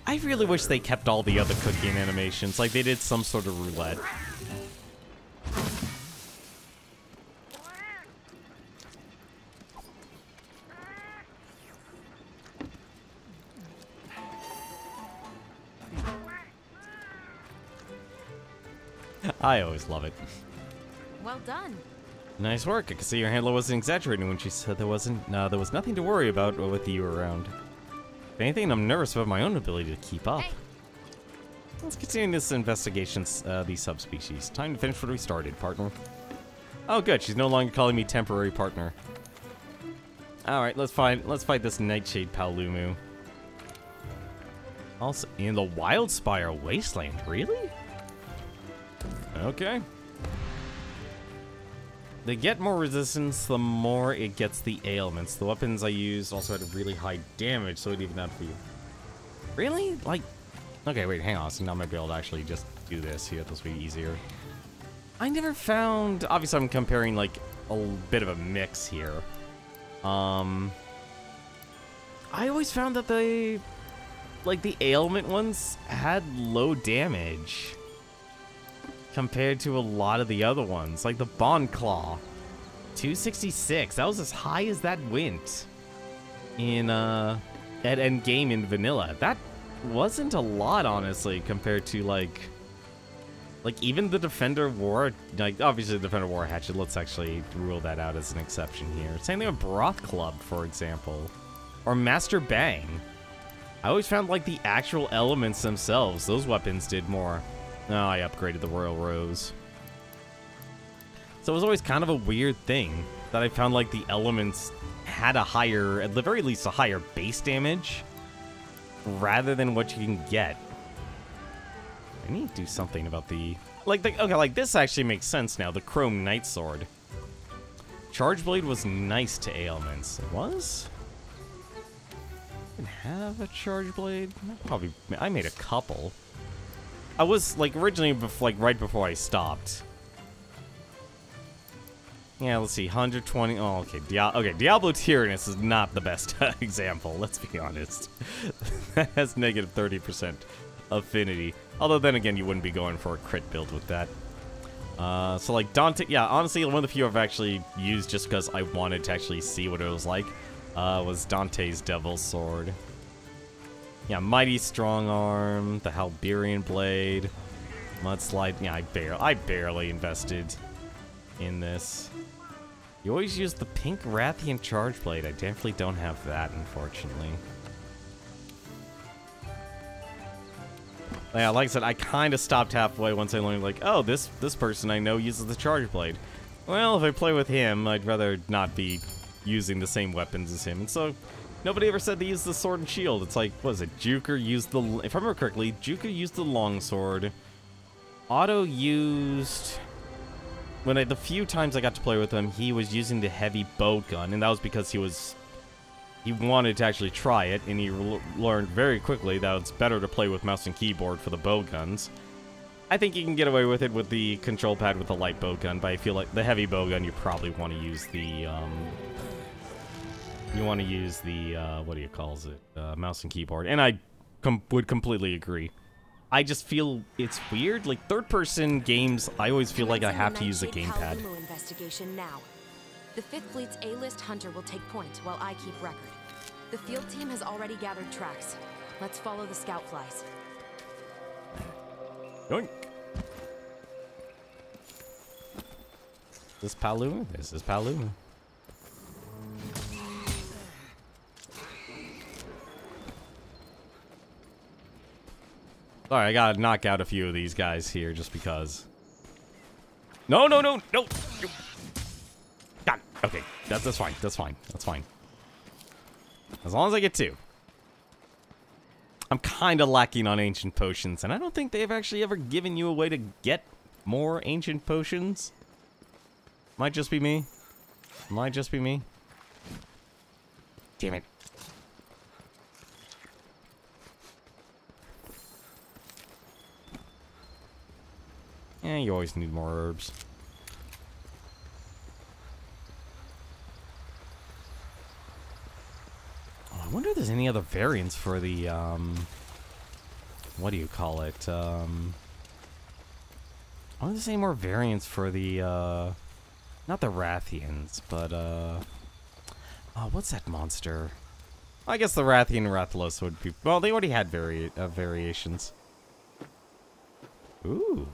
I really wish they kept all the other cooking animations, like they did some sort of roulette. *laughs* I always love it. Well done. Nice work. I can see your handler wasn't exaggerating when she said there wasn't, uh, there was nothing to worry about with you around. If anything, I'm nervous about my own ability to keep up. Hey. Let's continue this investigation, uh, these subspecies. Time to finish what we started, partner. Oh, good. She's no longer calling me temporary partner. All right, let's find Let's fight this Nightshade Paolumu. Also, in the Wildspire Wasteland, really? Okay. They get more resistance the more it gets the ailments. The weapons I use also had really high damage, so it even out for you. Really? Like, okay, wait, hang on. So now I might be able to actually just do this here. This will be easier. I never found, obviously I'm comparing like a bit of a mix here. Um, I always found that they, like the ailment ones had low damage compared to a lot of the other ones, like the Bond Claw. 266. That was as high as that went in uh at end game in vanilla. That wasn't a lot honestly compared to like like even the Defender War like obviously the Defender War Hatchet, let's actually rule that out as an exception here. Same thing with Broth Club, for example. Or Master Bang. I always found like the actual elements themselves, those weapons did more. Oh, I upgraded the Royal Rose. So it was always kind of a weird thing that I found like the elements had a higher, at the very least, a higher base damage rather than what you can get. I need to do something about the... Like, the, okay, like this actually makes sense now, the Chrome Knight Sword. Charge Blade was nice to ailments. It was? Didn't have a Charge Blade? I Probably, I made a couple. I was, like, originally, before, like, right before I stopped. Yeah, let's see, 120, oh, okay, okay, Diablo Tyrannus is not the best *laughs* example, let's be honest. *laughs* that has negative 30% affinity. Although, then again, you wouldn't be going for a crit build with that. Uh, so, like, Dante, yeah, honestly, one of the few I've actually used just because I wanted to actually see what it was like, uh, was Dante's Devil Sword. Yeah, Mighty Strong Arm, the Halberian Blade, Mudslide. Yeah, I, bar I barely invested in this. You always use the pink Rathian Charge Blade. I definitely don't have that, unfortunately. Yeah, like I said, I kind of stopped halfway once I learned, like, oh, this this person I know uses the charge blade. Well, if I play with him, I'd rather not be using the same weapons as him. And so, nobody ever said to use the sword and shield. It's like, what is it? Juker used the, if I remember correctly, Juker used the longsword. Otto used, when I, the few times I got to play with him, he was using the heavy bow gun, and that was because he was he wanted to actually try it, and he learned very quickly that it's better to play with mouse and keyboard for the bow guns. I think you can get away with it with the control pad with the light bow gun, but I feel like the heavy bow gun, you probably want to use the, um, you want to use the, uh, what do you call it, uh, mouse and keyboard, and I com would completely agree. I just feel it's weird, like third-person games, I always feel like I have to use a gamepad. Investigation now. The 5th Fleet's A-list hunter will take point while I keep record. The field team has already gathered tracks. Let's follow the scout flies. Yoink. This Palu? This is Palu. Sorry, I gotta knock out a few of these guys here just because. No, no, no, no! God, okay, that's, that's fine, that's fine, that's fine. As long as I get two. I'm kind of lacking on ancient potions, and I don't think they've actually ever given you a way to get more ancient potions. Might just be me. Might just be me. Damn it. Yeah, you always need more herbs. I wonder if there's any other variants for the, um... What do you call it? Um... I want to say more variants for the, uh... Not the Rathians, but, uh... Oh, what's that monster? I guess the Rathian Rathalos would be... Well, they already had vari uh, variations. Ooh.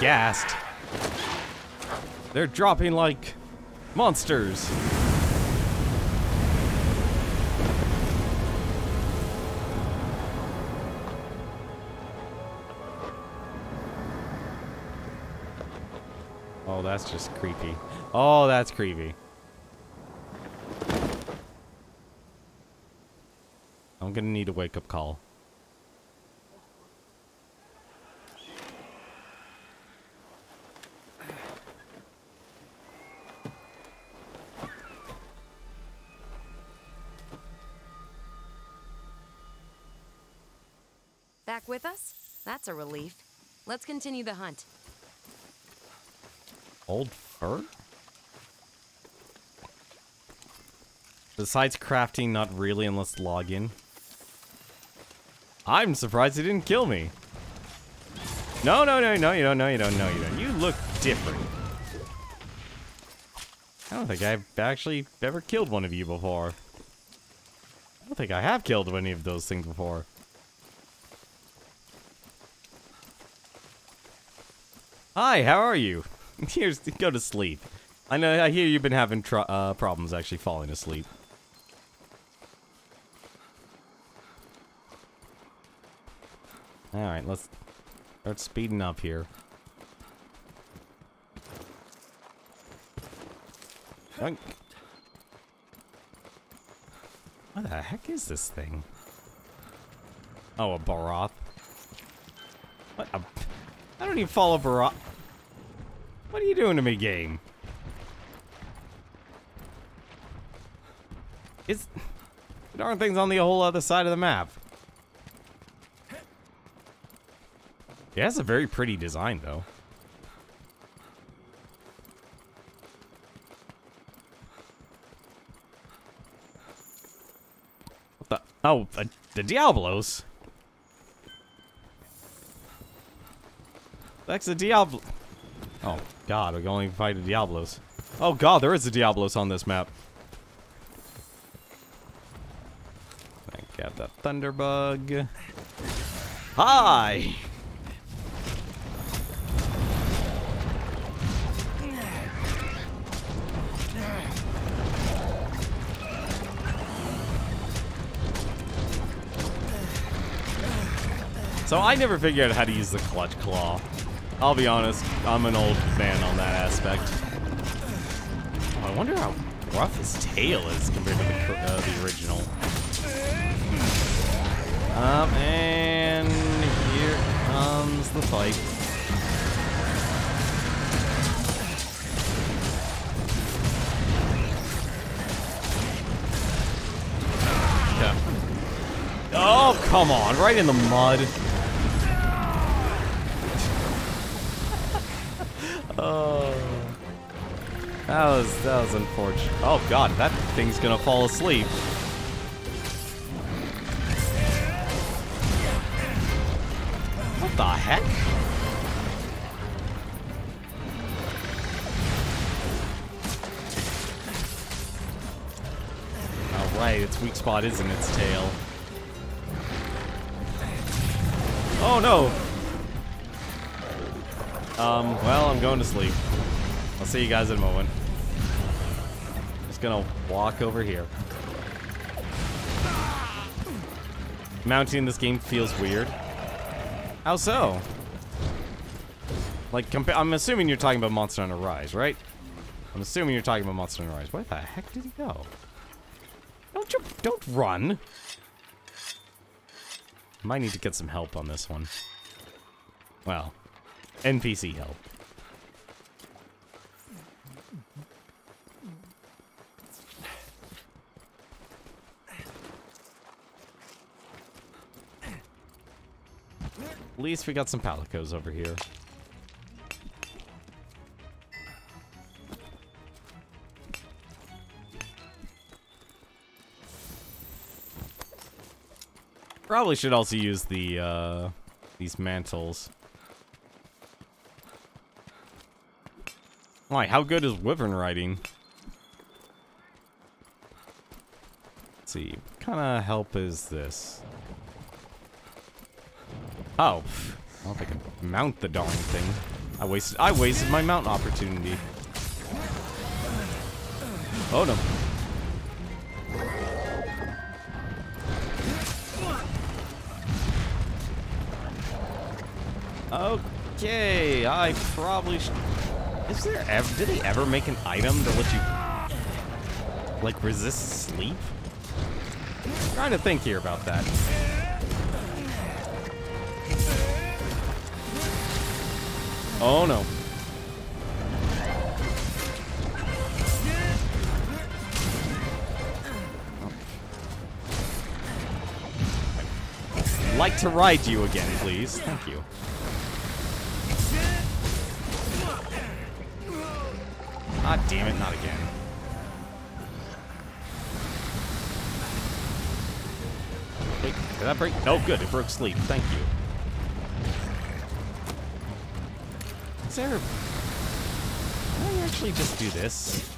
Gassed. They're dropping like monsters. Oh, that's just creepy. Oh, that's creepy. I'm gonna need a wake-up call. That's a relief. Let's continue the hunt. Old fur? Besides crafting, not really unless login. I'm surprised he didn't kill me. No, no, no, no, you don't, no, you don't, no, you don't. You look different. I don't think I've actually ever killed one of you before. I don't think I have killed any of those things before. Hi, how are you? *laughs* Here's go to sleep. I know. I hear you've been having uh, problems actually falling asleep. All right, let's start speeding up here. What the heck is this thing? Oh, a Barroth. What? A I don't even follow Barra. What are you doing to me, game? Is darn thing's on the whole other side of the map. It has a very pretty design, though. What the? Oh, uh, the Diablos. That's a Diablo. Oh, God, we can only fight the Diablos. Oh, God, there is a Diablos on this map. I got that thunderbug. Hi! So I never figured out how to use the clutch claw. I'll be honest, I'm an old man on that aspect. Oh, I wonder how rough his tail is compared to the, uh, the original. Um, and here comes the fight. Oh, come on, right in the mud. That was that was unfortunate. Oh god, that thing's gonna fall asleep. What the heck? Right, its weak spot is in its tail. Oh no! Um, well, I'm going to sleep. I'll see you guys in a moment. Gonna walk over here. Mounting this game feels weird. How so? Like, I'm assuming you're talking about Monster Hunter Rise, right? I'm assuming you're talking about Monster Hunter Rise. Where the heck did he go? Don't you, don't run. Might need to get some help on this one. Well, NPC help. Least we got some palicos over here. Probably should also use the, uh, these mantles. Why, how good is Wyvern riding? Let's see, what kind of help is this? Oh, I don't think I can mount the darn thing. I wasted, I wasted my mount opportunity. Oh no. Okay, I probably should. Is there ever? Did they ever make an item that lets you like resist sleep? I'm trying to think here about that. Oh no. Like to ride you again, please. Thank you. Ah, damn it, not again. Wait, did that break? No, good, it broke sleep. Thank you. There... Can I actually just do this?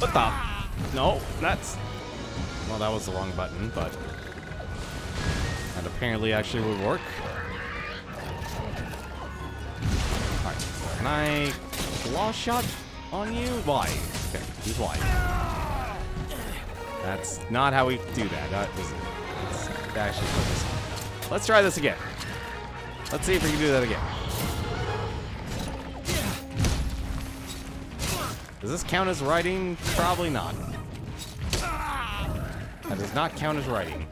What the? No, that's... Well, that was the wrong button, but... That apparently actually would work. Alright, can I... Claw shot on you? Why? Okay, use why. That's not how we do that. That is Let's actually. Let's try this again. Let's see if we can do that again. Does this count as writing? Probably not. That does not count as writing.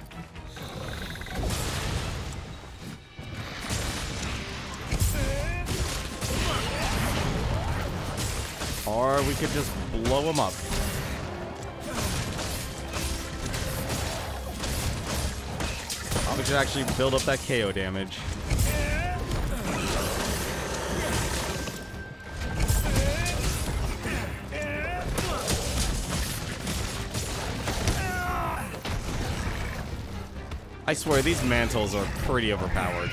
Or we could just blow him up. Probably should actually build up that KO damage. I swear, these mantles are pretty overpowered.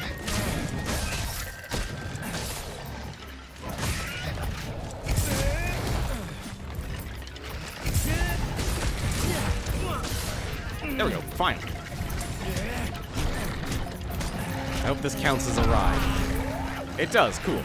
There we go. Fine. I hope this counts as a ride. It does. Cool.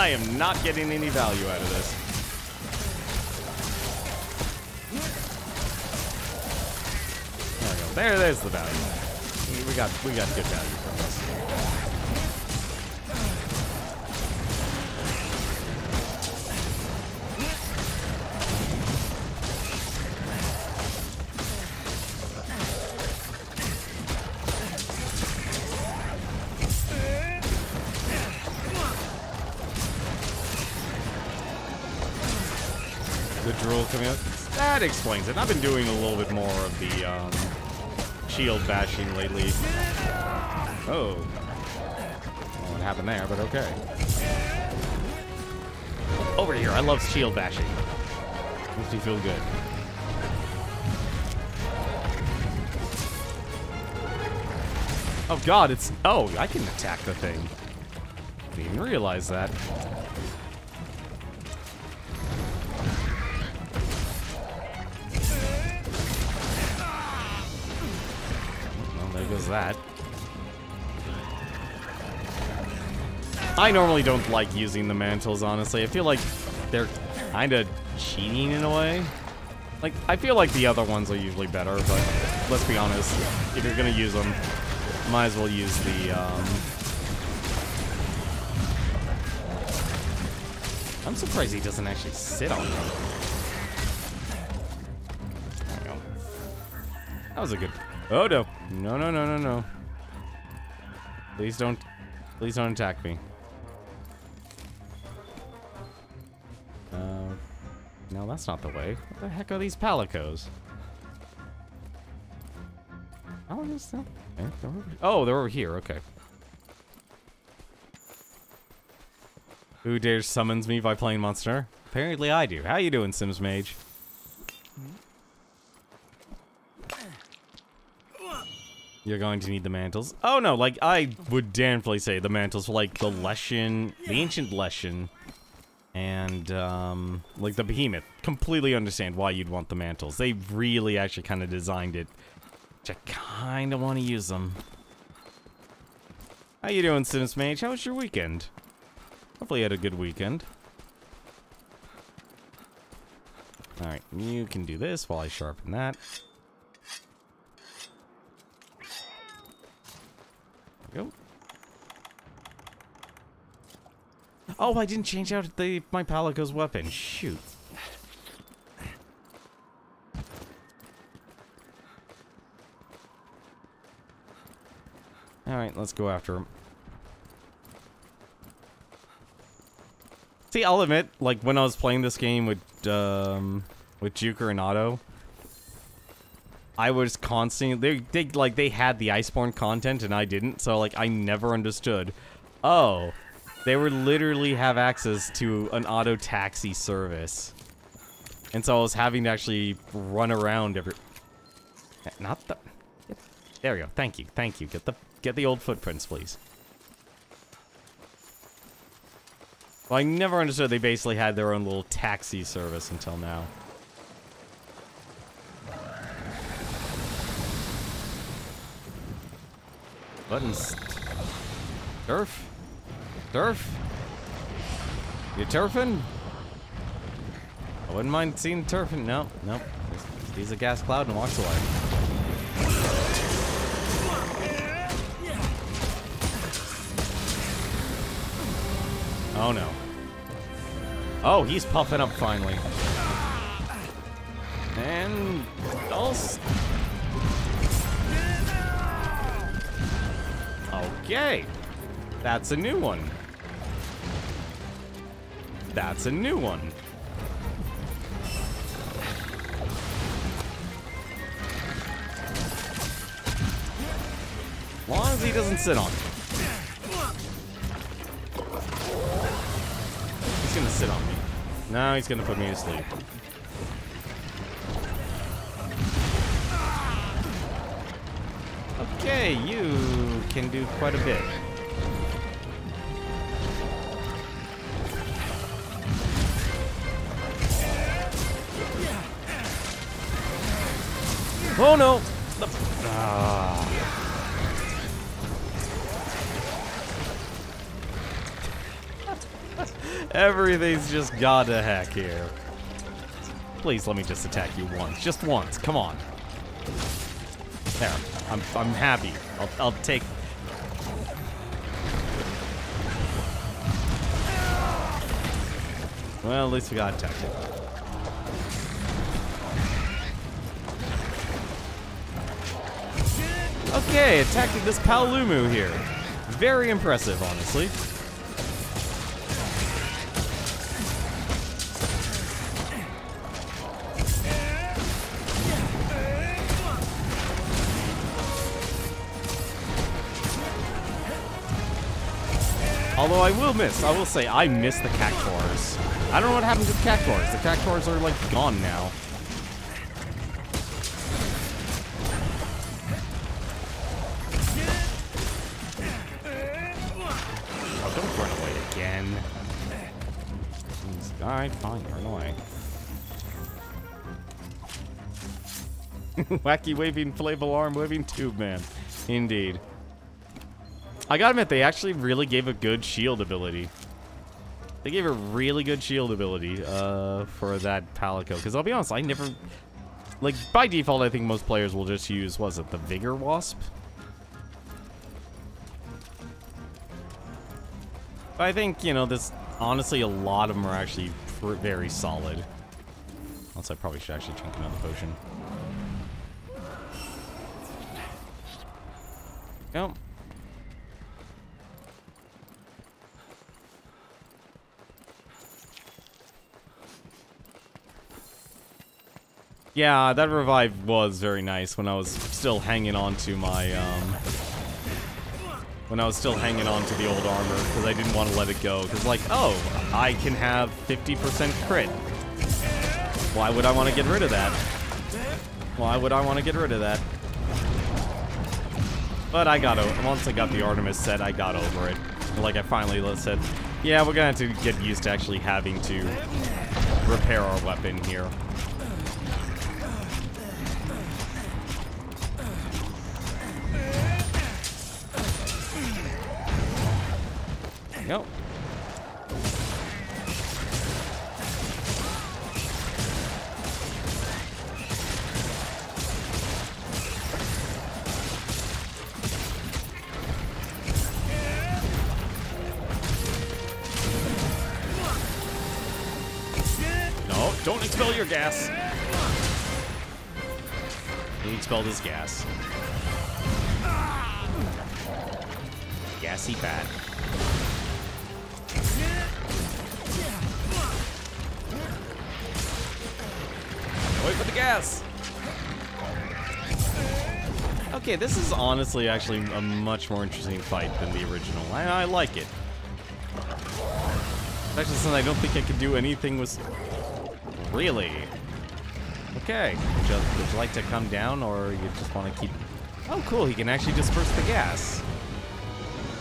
I am not getting any value out of this. There we go. There, there's the value. We got, we got good value That explains it. I've been doing a little bit more of the um, shield bashing lately. Oh. Don't what happened there, but okay. Over here. I love shield bashing. Makes me feel good. Oh god, it's... Oh, I can attack the thing. Didn't even realize that. That. I normally don't like using the mantles, honestly. I feel like they're kind of cheating in a way. Like, I feel like the other ones are usually better, but let's be honest. If you're going to use them, might as well use the, um... I'm surprised he doesn't actually sit on them. That was a good... Oh, no. No, no, no, no, no. Please don't... Please don't attack me. Uh... No, that's not the way. What the heck are these palicos? Oh, is that? they're over- Oh, they're over here. Okay. Who dares summons me by playing Monster? Apparently I do. How you doing, Sims Mage? You're going to need the mantles. Oh no, like I would definitely say the mantles for like the Leshen, the ancient Leshen, and um, like the Behemoth. Completely understand why you'd want the mantles. They really actually kind of designed it. I kind of want to use them. How you doing, Sims Mage? How was your weekend? Hopefully you had a good weekend. Alright, you can do this while I sharpen that. Go. Oh, I didn't change out the my Palico's weapon. Shoot. Alright, let's go after him. See, I'll admit, like when I was playing this game with um with Juker and Otto, I was constantly they they like they had the Iceborne content and I didn't, so like I never understood. Oh, they would literally have access to an auto taxi service, and so I was having to actually run around every. Not the. There we go. Thank you. Thank you. Get the get the old footprints, please. Well, I never understood they basically had their own little taxi service until now. Buttons. Turf? Turf? You turfing? I wouldn't mind seeing turfing. No, nope. He's a gas cloud and walks away. Oh no. Oh, he's puffing up finally. And also. Okay. That's a new one. That's a new one. long as he doesn't sit on me. He's gonna sit on me. No, he's gonna put me to sleep. Okay, you can do quite a bit. Oh no! Ah. *laughs* Everything's just gone to heck here. Please let me just attack you once. Just once. Come on. There. I'm, I'm happy. I'll, I'll take... Well, at least we got attacked. Okay, attacking this Paolumu here. Very impressive, honestly. Although I will miss, I will say, I miss the Cactuars. I don't know what happened to the Cactuars. The Cactuars are, like, gone now. Oh, don't run away again. Alright, fine, run away. *laughs* Wacky waving flavel arm waving tube man. Indeed. I gotta admit, they actually really gave a good shield ability. They gave a really good shield ability uh, for that Palico. Because I'll be honest, I never... Like, by default, I think most players will just use, was it, the Vigor Wasp? But I think, you know, this... Honestly, a lot of them are actually very solid. Else I probably should actually drink another potion. Yep. Yeah, that revive was very nice when I was still hanging on to my, um... When I was still hanging on to the old armor, because I didn't want to let it go. Because, like, oh, I can have 50% crit. Why would I want to get rid of that? Why would I want to get rid of that? But I got over Once I got the Artemis set, I got over it. Like, I finally said, yeah, we're going to have to get used to actually having to repair our weapon here. Gas. Gassy bat. Wait for the gas. Okay, this is honestly actually a much more interesting fight than the original. I, I like it. Actually, since I don't think I could do anything with... Really? Okay. Would you, would you like to come down, or you just want to keep... Oh, cool. He can actually disperse the gas.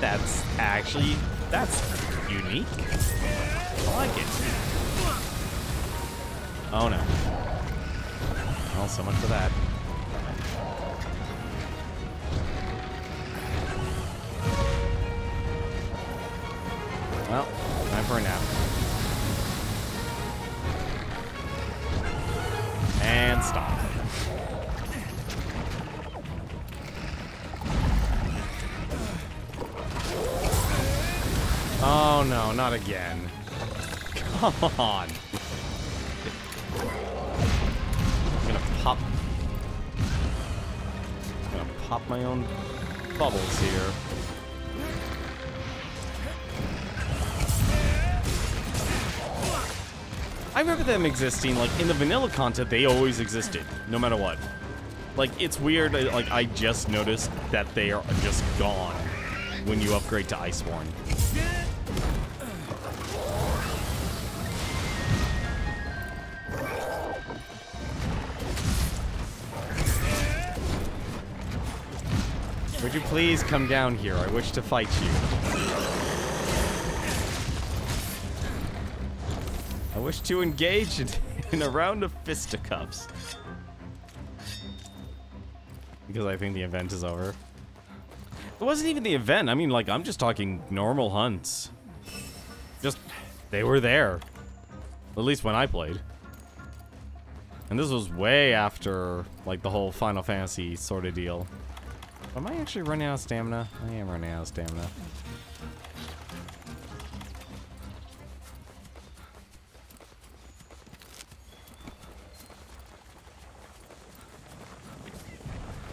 That's actually... That's unique. I like it. Oh, no. Well, so much for that. On. I'm gonna pop. I'm gonna pop my own bubbles here. I remember them existing, like, in the vanilla content, they always existed, no matter what. Like, it's weird, like, I just noticed that they are just gone when you upgrade to Iceborne. Please come down here? I wish to fight you. I wish to engage in, *laughs* in a round of fisticuffs. Because I think the event is over. It wasn't even the event. I mean, like, I'm just talking normal hunts. Just, they were there. At least when I played. And this was way after, like, the whole Final Fantasy sort of deal. Am I actually running out of stamina? I am running out of stamina.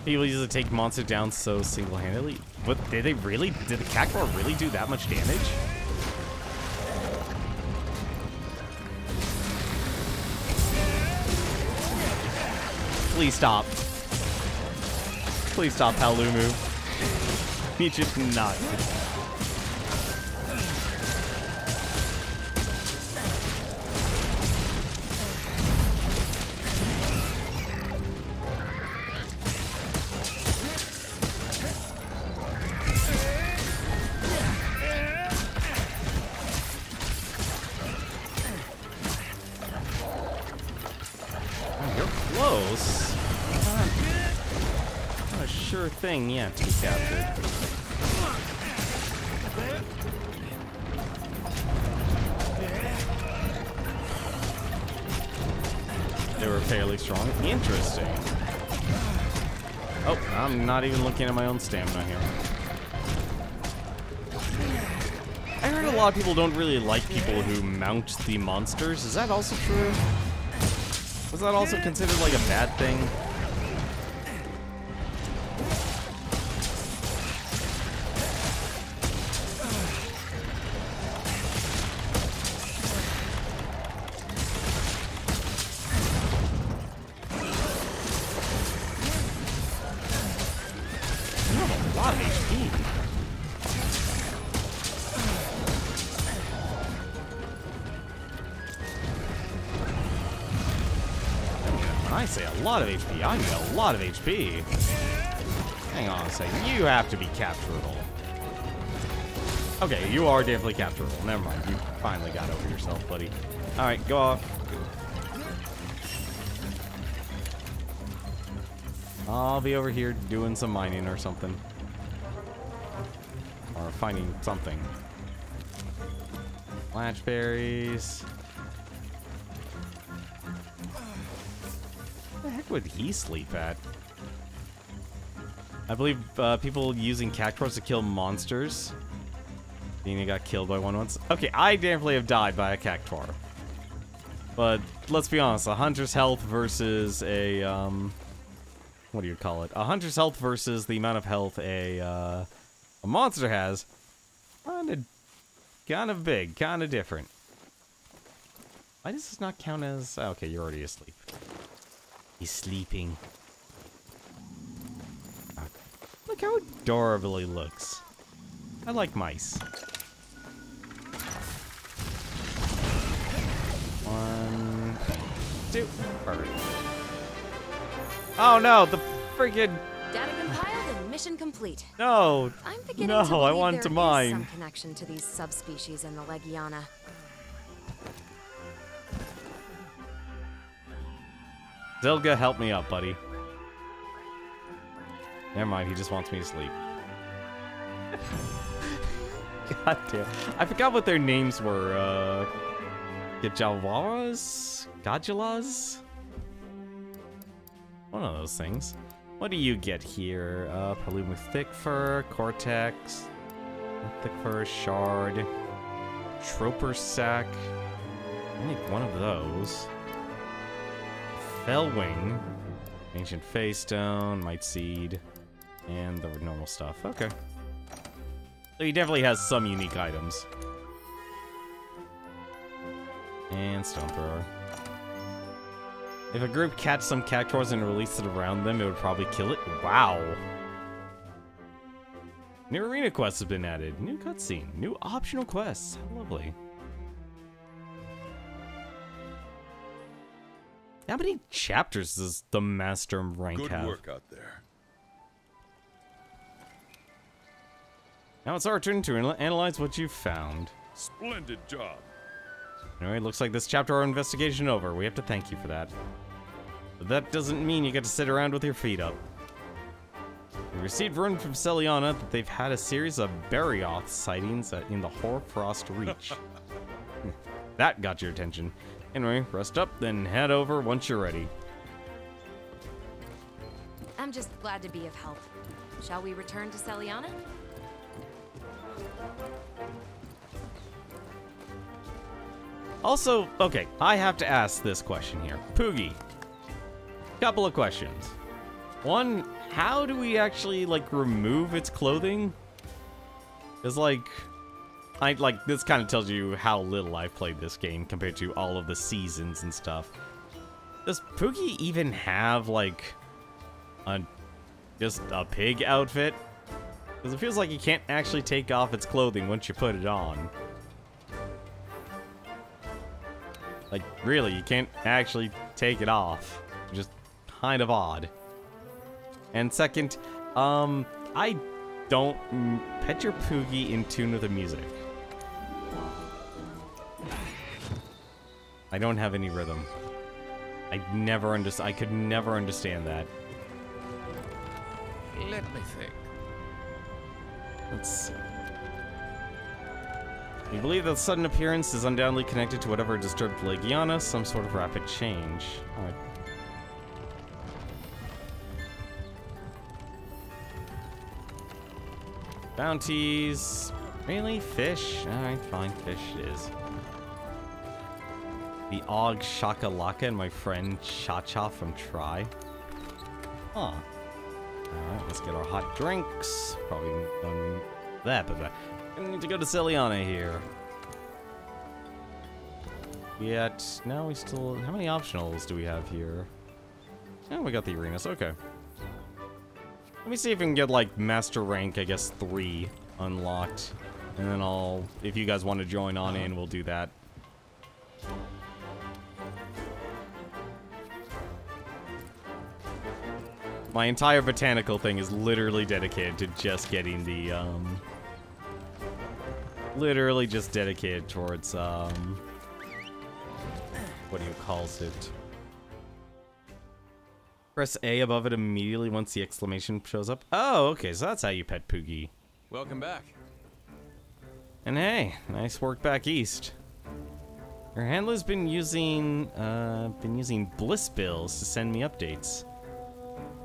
People usually take monster down so single-handedly. What did they really? Did the Cactuar really do that much damage? Please stop. Please stop, Paolumu. He just not. Thing yet to be captured. They were fairly strong. Interesting. Oh, I'm not even looking at my own stamina here. I heard a lot of people don't really like people who mount the monsters. Is that also true? Was that also considered like a bad thing? Lot of HP. Hang on a second. You have to be capturable. Okay, you are definitely capturable. Never mind. You finally got over yourself, buddy. Alright, go off. I'll be over here doing some mining or something. Or finding something. Blackberries. Where heck would he sleep at? I believe uh, people using cactuars to kill monsters. Dina got killed by one once. Okay, I definitely have died by a cactuar. But let's be honest, a hunter's health versus a um, what do you call it? A hunter's health versus the amount of health a uh, a monster has, kind of kind of big, kind of different. Why does this not count as? Okay, you're already asleep. He's sleeping. Ah, Look how adorable he looks. I like mice. One, two, perfect. Oh no, the freaking Data compiled and mission complete. no. I'm beginning No, to believe I wanted there to mine. some connection to these subspecies in the Legiana. Zelga, help me up, buddy. Never mind, he just wants me to sleep. *laughs* God damn. I forgot what their names were. Uh, Gajawaras? Gajalas? One of those things. What do you get here? Uh, Paolumu Thick Fur, Cortex, Thick Fur, Shard, Torpor Sac. I need one of those. Fellwing, Ancient Face Stone, Might Seed, and the normal stuff. Okay. So he definitely has some unique items. And Stone Thrower. If a group catch some cactuars and release it around them, it would probably kill it. Wow. New arena quests have been added. New cutscene. New optional quests. How lovely. How many chapters does the Master rank Good have? work out there. Now it's our turn to analyze what you've found. Splendid job. Anyway, looks like this chapter of our investigation over. We have to thank you for that. But that doesn't mean you get to sit around with your feet up. We received word from Seliana that they've had a series of Barioth sightings in the Hoarfrost Reach. *laughs* that got your attention. Anyway, rest up, then head over once you're ready. I'm just glad to be of help. Shall we return to Seliana? Also, okay, I have to ask this question here. Poogie, couple of questions. One, how do we actually, like, remove its clothing? Because, like, I, like, this kind of tells you how little I've played this game compared to all of the seasons and stuff. Does Poogie even have, like, a, just a pig outfit? Because it feels like you can't actually take off its clothing once you put it on. Like, really, you can't actually take it off. Just kind of odd. And second, um, I don't pet your Poogie in tune with the music. I don't have any rhythm. I never understand. I could never understand that. Let me think. Let's see. We believe that sudden appearance is undoubtedly connected to whatever disturbed Legiana, some sort of rapid change. Alright. Bounties. Really? Fish? Alright, fine. Fish it is. The Og Shakalaka and my friend Cha-Cha from Try. Huh. Alright, let's get our hot drinks. Probably done that, but I need to go to Seliana here. Yet, now we still... How many optionals do we have here? Oh, we got the arenas. Okay. Let me see if we can get, like, master rank, I guess, 3 unlocked. And then I'll... If you guys want to join on in, we'll do that. My entire botanical thing is literally dedicated to just getting the, um... Literally just dedicated towards, um... What do you calls it? Press A above it immediately once the exclamation shows up. Oh, okay, so that's how you pet Poogie. Welcome back. And hey, nice work back east. Your handler's been using, uh, been using bliss bills to send me updates.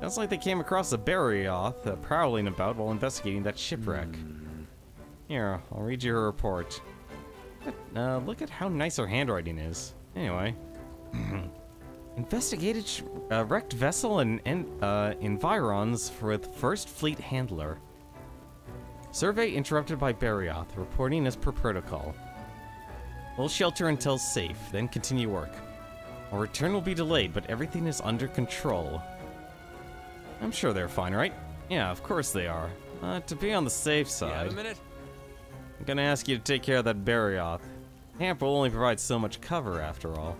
Sounds like they came across a Barioth uh, prowling about while investigating that shipwreck. Here, I'll read you her report. Uh, look at how nice her handwriting is. Anyway. Investigated sh- uh, wrecked vessel and, and uh, environs with First Fleet Handler. Survey interrupted by Barioth, reporting as per protocol. We'll shelter until safe, then continue work. Our return will be delayed, but everything is under control. I'm sure they're fine, right? Yeah, of course they are. Uh, to be on the safe You have side, a minute? I'm gonna ask you to take care of that Barioth. Camp will only provide so much cover, after all.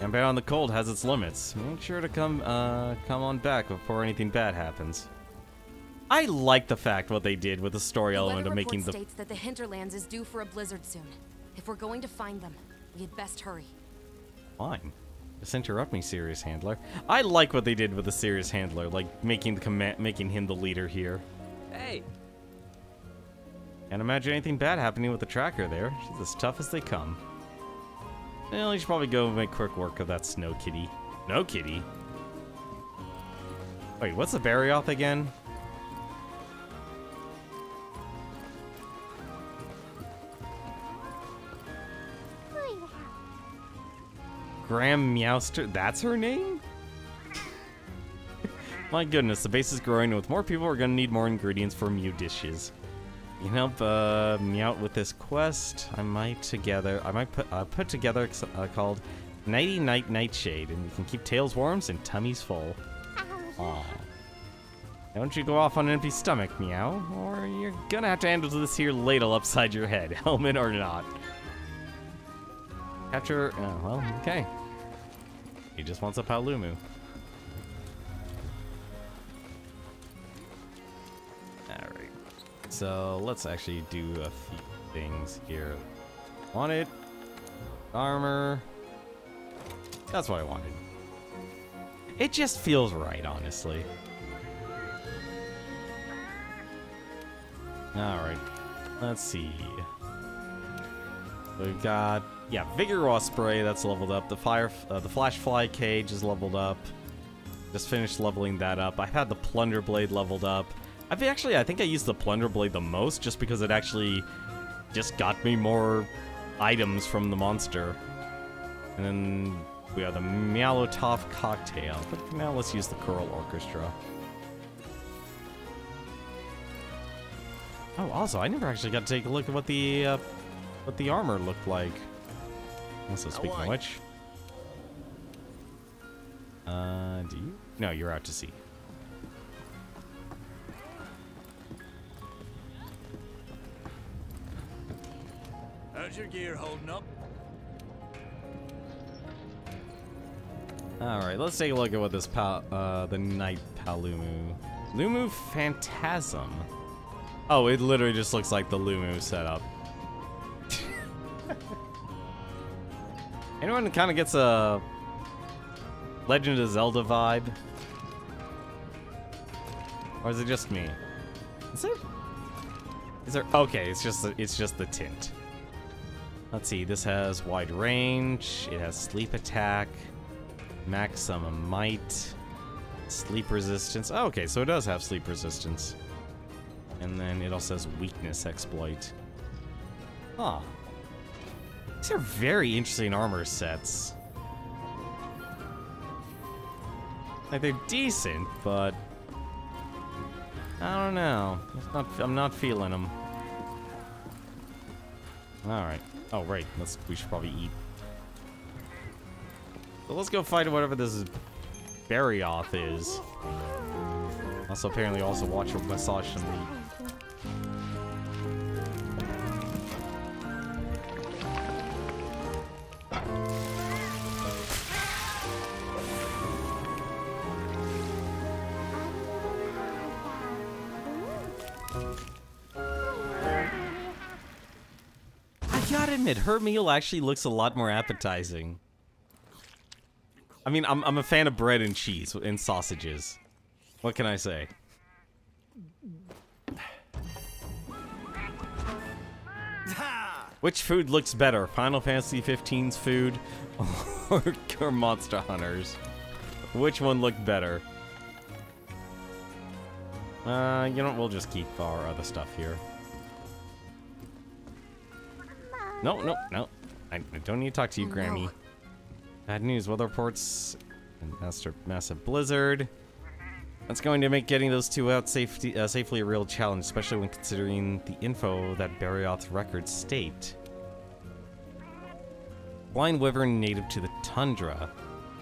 And Bear on the Cold has its limits. Make sure to come, uh, come on back before anything bad happens. I like the fact what they did with the story The element of making report the states that the hinterlands is due for a blizzard soon. If we're going to find them, we had best hurry. Fine. Just interrupt me, serious handler. I like what they did with the serious handler, like making the command, making him the leader here. Hey, Can't imagine anything bad happening with the tracker there. She's as tough as they come. Well, you should probably go make quick work of that snow kitty. No kitty. Wait, what's the Barioth again? Grammeowster, that's her name? *laughs* My goodness, the base is growing, and with more people, we're gonna need more ingredients for Mew dishes. You can help uh, me out with this quest. I might together. I might put uh, put together uh, called Nighty Night Nightshade, and we can keep tails warm and tummies full. Aw. Don't you go off on an empty stomach, meow, or you're gonna have to handle this here ladle upside your head, *laughs* helmet or not. Capture. Oh, well, okay. He just wants a Paolumu. Alright. so let's actually do a few things here. Want it? Armor. That's what I wanted. It just feels right, honestly. Alright. Let's see. We've got, yeah, Vigorwasp Spray, that's leveled up. The fire, uh, the Flash Fly Cage is leveled up. Just finished leveling that up. I've had the Plunder Blade leveled up. I've actually, I think I used the Plunder Blade the most just because it actually just got me more items from the monster. And then we have the Malotov Cocktail. But for now, let's use the Coral Orchestra. Oh, also, I never actually got to take a look at what the uh, what the armor looked like. Also, speaking of which, uh, do you? No, you're out to sea. How's your gear holding up? All right, let's take a look at what this pal uh, the Night Paolumu, Lumu Phantasm. Oh, it literally just looks like the Lumu setup. *laughs* Anyone kind of gets a Legend of Zelda vibe? Or is it just me? Is there? Is there? Okay, it's just the, it's just the tint. Let's see. This has wide range. It has sleep attack, maximum might, sleep resistance. Oh, okay, so it does have sleep resistance. And then it also has weakness exploit. Huh. These are very interesting armor sets. Like they're decent, but I don't know. Not, I'm not feeling them. All right. Oh right. Let's. We should probably eat. So let's go fight whatever this Barioth is. Also, apparently, also watch a massage some meat. I her meal actually looks a lot more appetizing. I mean, I'm, I'm a fan of bread and cheese and sausages. What can I say? Which food looks better, Final Fantasy 15's food *laughs* or, or Monster Hunters? Which one looked better? Uh, you know, we'll just keep our other stuff here. No, no, no. I, I don't need to talk to you, Oh, no. Grammy. Bad news. Weather reports. and Master, massive blizzard. That's going to make getting those two out safety, uh, safely a real challenge, especially when considering the info that Barioth's records state. Blind wyvern native to the tundra.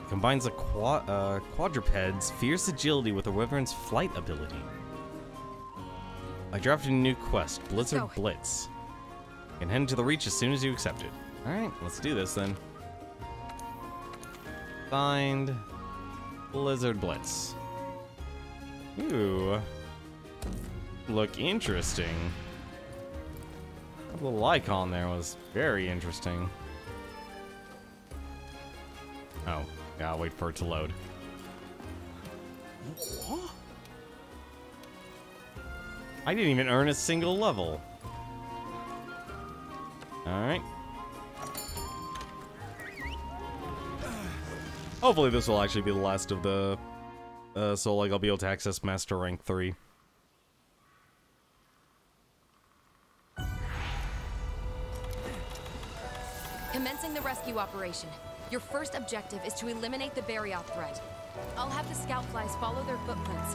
Combines a qua uh, quadruped's fierce agility with a wyvern's flight ability. I drafted a new quest, Blizzard. Blitz. Can head into the reach as soon as you accept it. Alright, let's do this then. Find Blizzard Blitz. Ooh. Look interesting. That little icon there was very interesting. Oh, gotta wait for it to load. I didn't even earn a single level. Alright. Hopefully this will actually be the last of the... Uh, so like I'll be able to access Master Rank 3. Commencing the rescue operation. Your first objective is to eliminate the Barioth threat. I'll have the scout flies follow their footprints.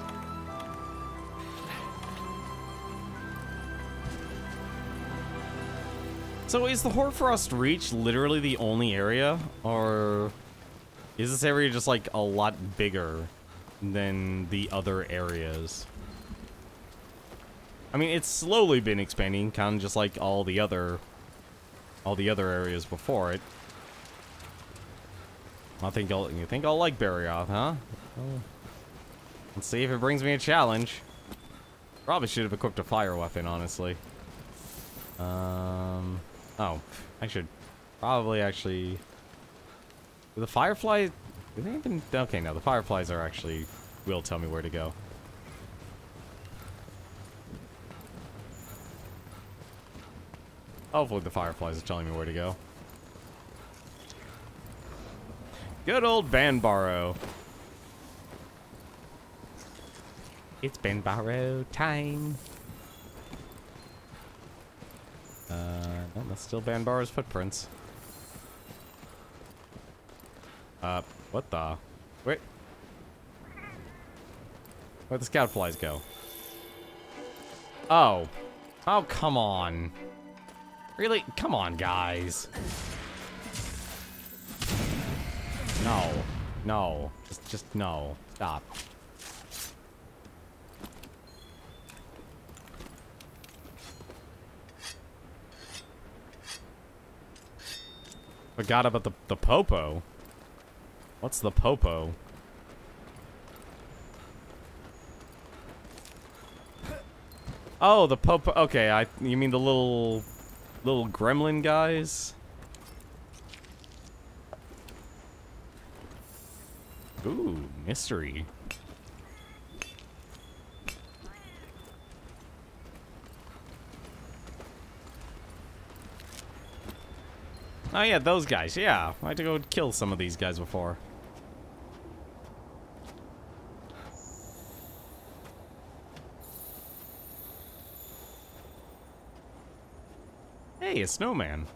So is the Hoarfrost Reach literally the only area? Or is this area just like a lot bigger than the other areas? I mean, it's slowly been expanding, kind of just like all the other all the other areas before it. I think I'll you think I'll like Barioth, huh? Let's see if it brings me a challenge. Probably should have equipped a fire weapon, honestly. Um. Oh, I should probably actually. The firefly. Do they even? Okay, no. The fireflies are actually will tell me where to go. Hopefully, the fireflies are telling me where to go. Good old Banbaro. It's Banbaro time. Uh, no, that's still Banbaro's footprints. Uh, what the? Wait. Where'd the scout flies go? Oh. Oh, come on. Really? Come on, guys. No. No. Just, just no. Stop. Forgot about the, the popo. What's the popo? Oh, the popo. Okay, I. You mean the little, little gremlin guys? Ooh, mystery. Oh yeah, those guys. Yeah, I had to go kill some of these guys before. Hey, a snowman.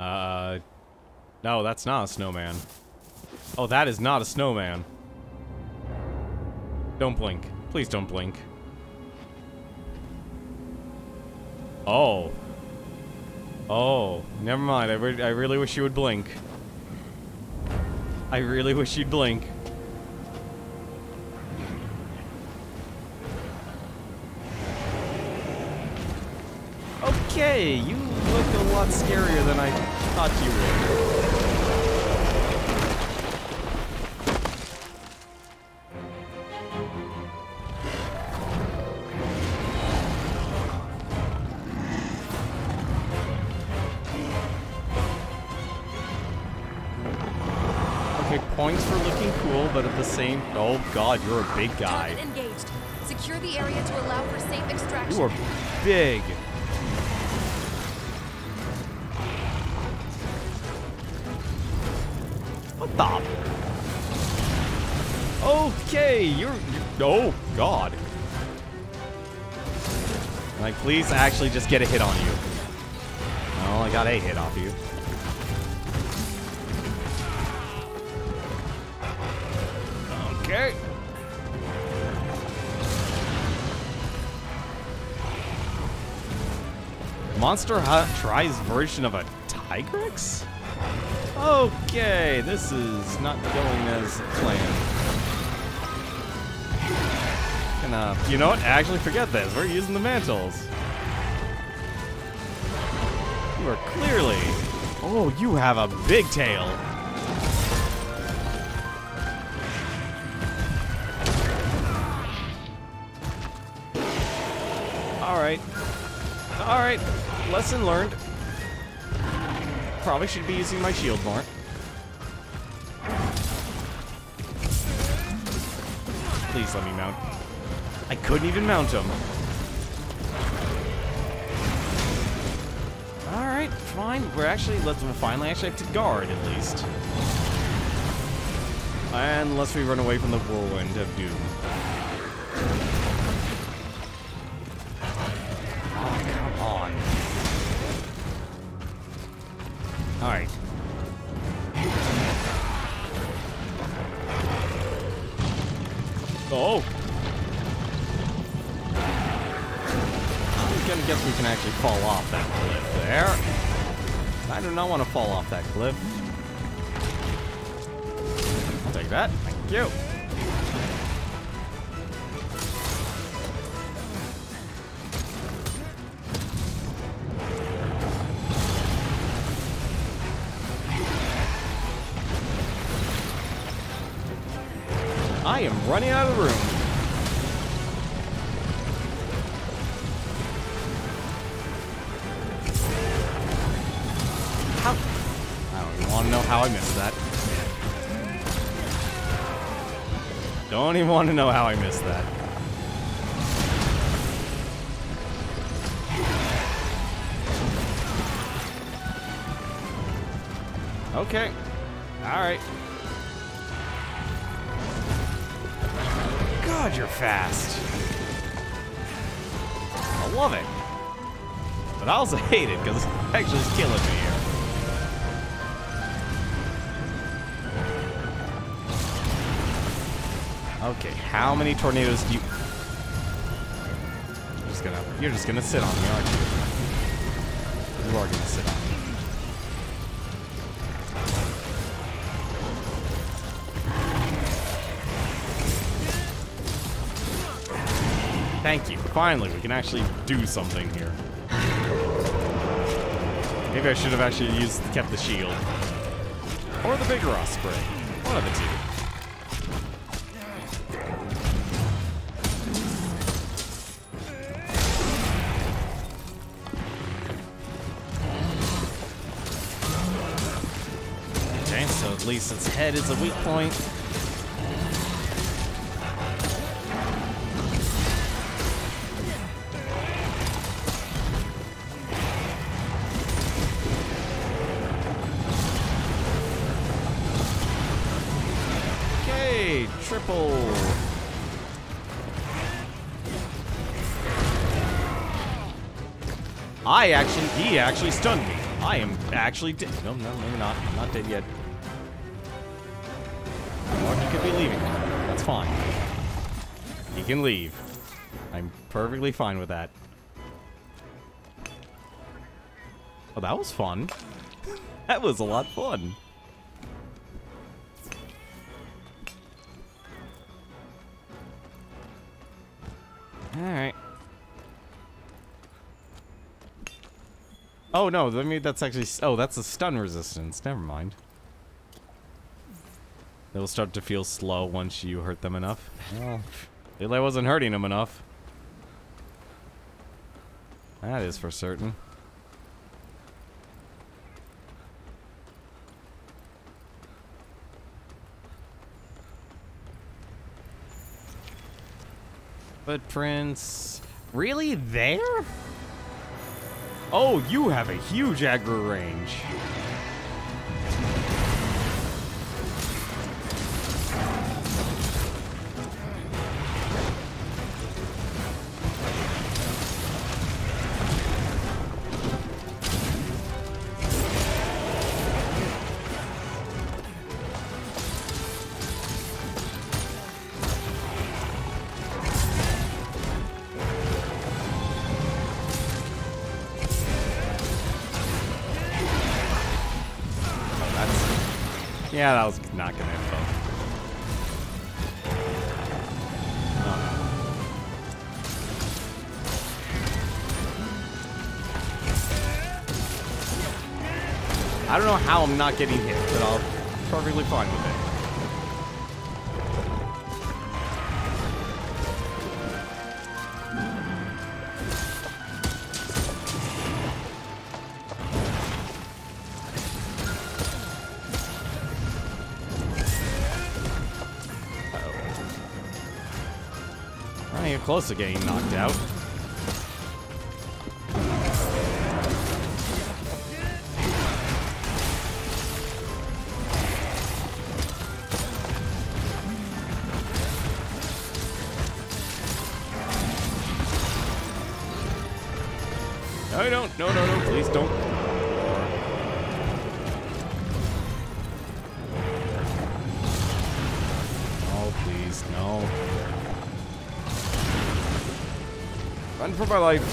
Uh, no, that's not a snowman. Oh, that is not a snowman. Don't blink. Please don't blink. Oh. Oh, never mind. I, re I really wish you would blink. I really wish you'd blink. Okay, you look a lot scarier than I thought you would. Same... Oh god, you're a big guy. Secure the area to allow for safe extraction. You are big. What the? Okay, you're, you're. Oh God. Like, please actually just get a hit on you. Oh, I got a hit off you. Monster Hut tries version of a Tigrex? Okay, this is not going as planned. And, uh, you know what? Actually, forget this. We're using the mantles. You are clearly... Oh, you have a big tail. Alright. Alright. Lesson learned. Probably should be using my shield more. Please let me mount. I couldn't even mount him. Alright, fine. We're actually, let's we'll finally actually have to guard at least. Unless we run away from the whirlwind of doom. Do not want to fall off that cliff. I'll take that. Thank you. Want to know how I missed that. Okay. Alright. God, you're fast. I love it. But I also *laughs* hate it because *laughs* it's actually killing me how many tornadoes do you... You're just gonna... You're just gonna sit on me, aren't you? You are gonna sit on me. Thank you. Finally, we can actually do something here. Maybe I should have actually used kept the shield. Or the big raw head is a weak point. Okay, triple. I actually, he actually stunned me. I am actually dead. No, no, maybe not. I'm not dead yet. Leaving. That's fine. He can leave. I'm perfectly fine with that. Oh, that was fun. *laughs* that was a lot of fun. Alright. Oh no, I mean that's actually oh that's a stun resistance. Never mind. They'll start to feel slow once you hurt them enough. Well, clearly I wasn't hurting them enough. That is for certain. Footprints. Really? There? Oh, you have a huge aggro range. Yeah, that was not gonna both. No, no. I don't know how I'm not getting hit, but I'll perfectly fine with it. Close to getting knocked out. My life.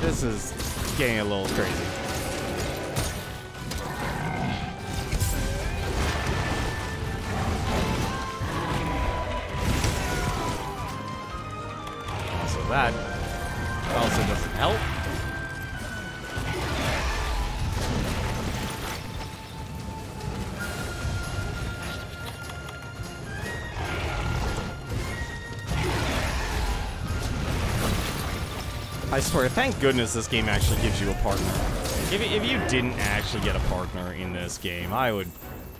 This is getting a little crazy. Also that also doesn't help. I swear, thank goodness this game actually gives you a partner. If, if you didn't actually get a partner in this game, I would...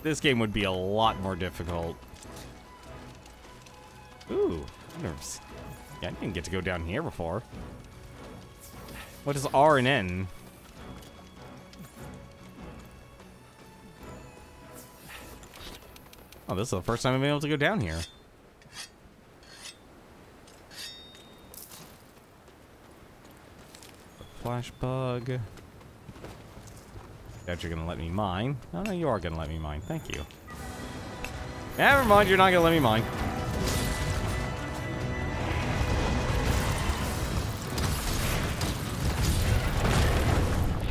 This game would be a lot more difficult. Ooh, s- yeah, I didn't get to go down here before. What is R and N? Oh, this is the first time I've been able to go down here. Flash bug. Doubt you're gonna let me mine. No, no, you are gonna let me mine. Thank you. Never mind, you're not gonna let me mine.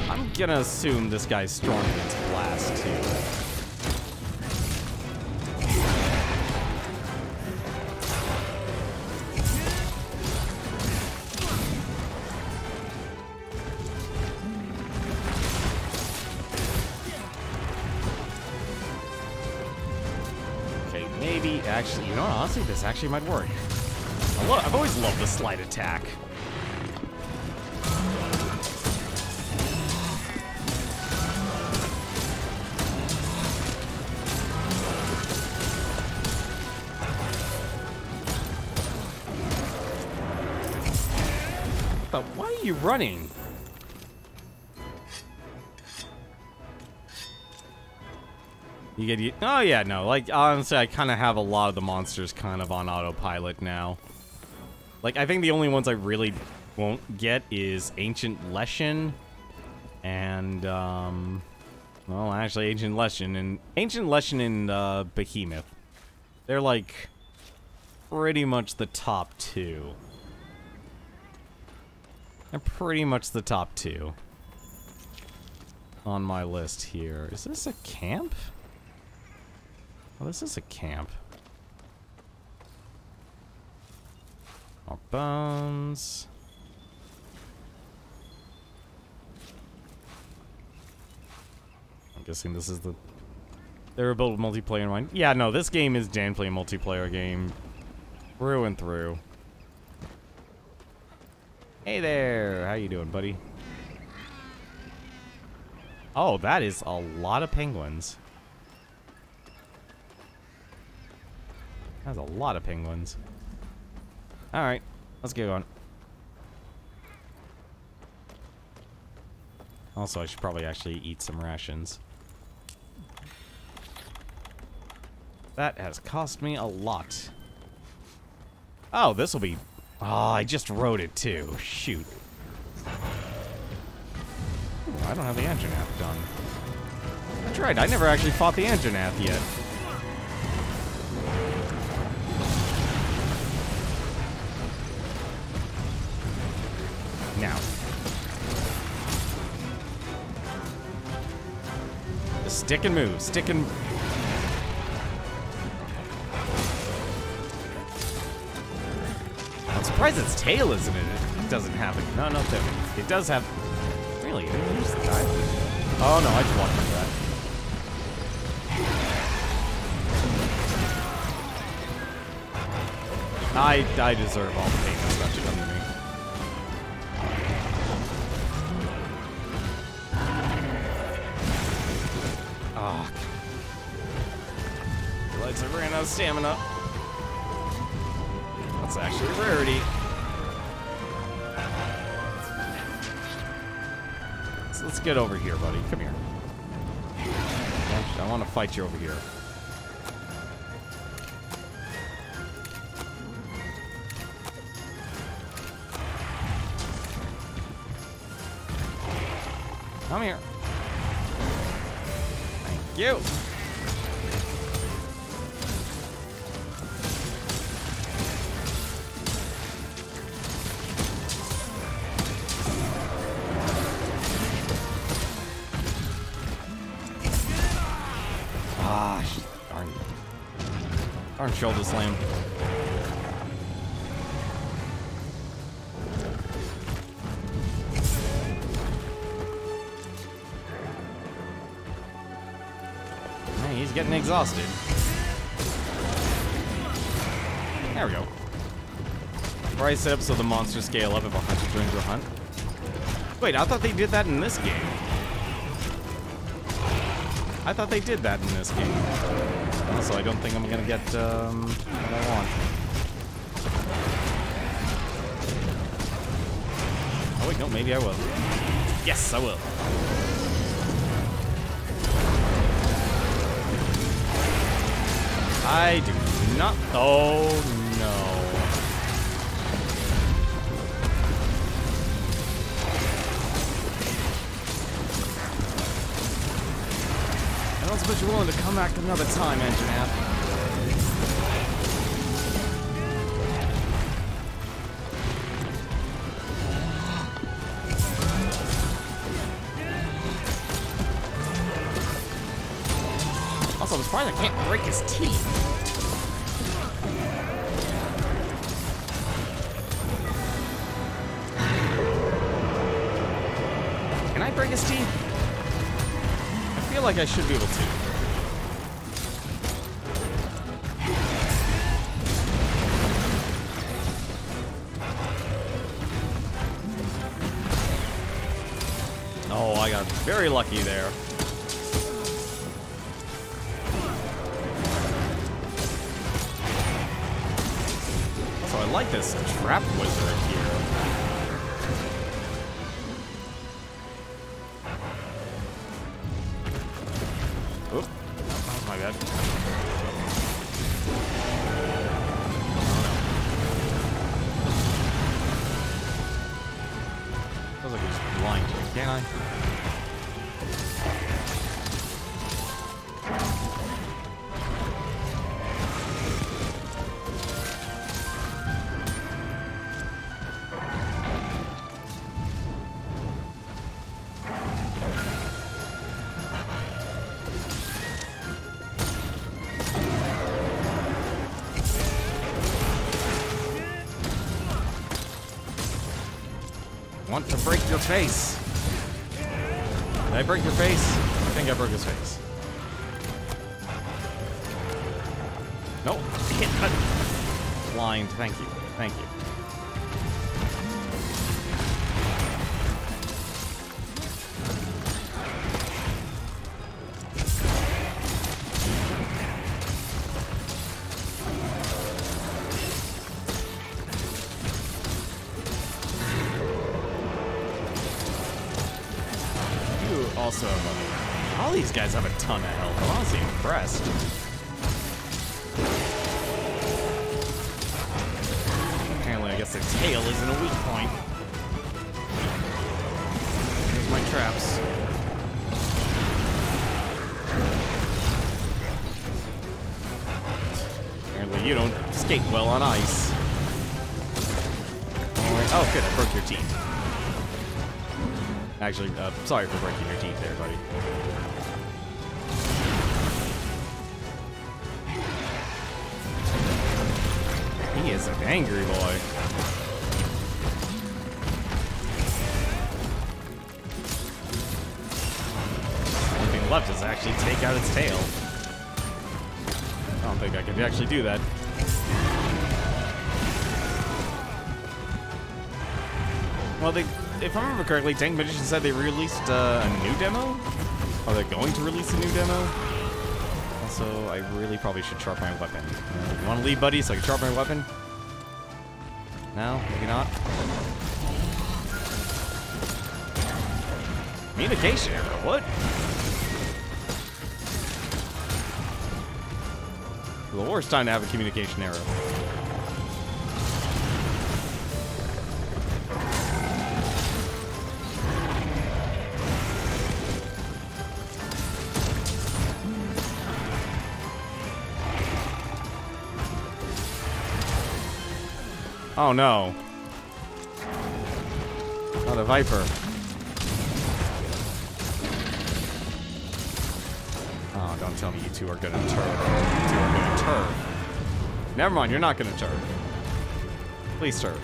I'm gonna assume this guy's strong Honestly, this actually might work. I I've always loved the slight attack. But why are you running? You get. Oh yeah, no. Like honestly, I kind of have a lot of the monsters kind of on autopilot now. Like I think the only ones I really won't get is Ancient Leshen and um, well, actually Ancient Leshen and Ancient Leshen and uh, Behemoth. They're like pretty much the top two. They're pretty much the top two on my list here. Is this a camp? Oh, this is a camp. More bones. I'm guessing this is the... They're built multiplayer in mind. Yeah, no, this game is definitely a multiplayer game. Through and through. Hey there! How you doing, buddy? Oh, that is a lot of penguins. That's a lot of penguins. Alright, let's get going. Also, I should probably actually eat some rations. That has cost me a lot. Oh, this will be... Oh, I just wrote it too. Shoot. Ooh, I don't have the Anjanath done. That's right, I never actually fought the Anjanath yet. Now. Just stick and move. Stick and... I'm surprised its tail isn't in it. It doesn't have oh, it. No, no, it, it does have... Really? The time. Oh, no, I just walked into that. I, I deserve all the pain Oh. Legs have ran out of stamina. That's actually a rarity. So let's get over here, buddy. Come here. I want to fight you over here. Come here. You. Exhausted. There we go. Up so the monsters scale up if a hunter joins your hunt. Wait, I thought they did that in this game. I thought they did that in this game. Also, I don't think I'm gonna get um, what I want. Oh wait, no, maybe I will. Yes, I will. I do not. Oh no. I don't suppose you're willing to come back another time, Engineer. Also, I'm surprised I can't break his teeth. I should be able to. Oh, I got very lucky there. Can't I? Want to break your face. Break your face? I think I broke his face. Nope. Blind. Thank you. Thank. You sorry for breaking your teeth there, buddy. He is an angry boy. Only thing left is actually take out its tail. I don't think I can actually do that. Well, they, if I remember correctly, Tank Magician said they released uh, a new demo? Are they going to release a new demo? Also, I really probably should sharpen my weapon. Uh, you want to leave, buddy, so I can sharpen my weapon? No? Maybe not? Communication error, what? The worst time to have a communication error. Oh no. Not a Viper. Oh, don't tell me you two are gonna turf. You two are gonna turf. Never mind, you're not gonna turf. Please turf.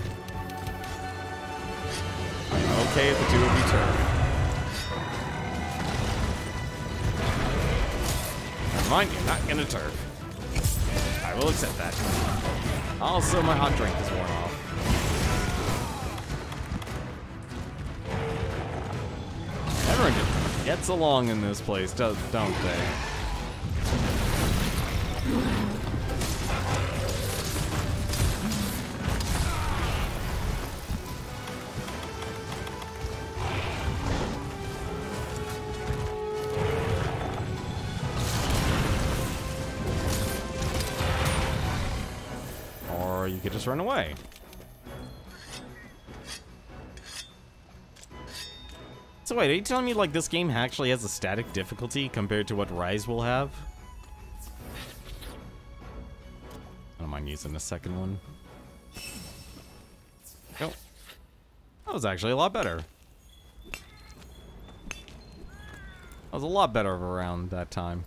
I'm okay if the two of you turf. Never mind, you're not gonna turf. I will accept that. Also, my hot drink is worn along in this place, do- don't they? Or you could just run away. Wait, are you telling me like this game actually has a static difficulty compared to what Rise will have? I don't mind using the second one. Oh. That was actually a lot better. That was a lot better of a round that time.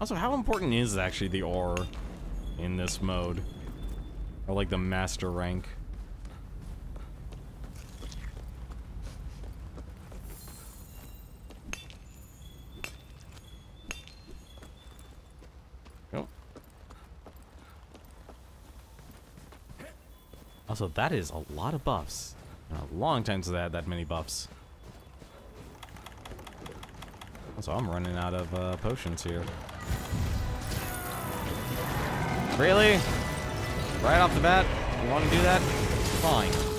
Also, how important is actually the ore in this mode? Or like the master rank? Also, that is a lot of buffs. A long time since I had that many buffs. Also, I'm running out of uh, potions here. Really? Right off the bat? You want to do that? Fine.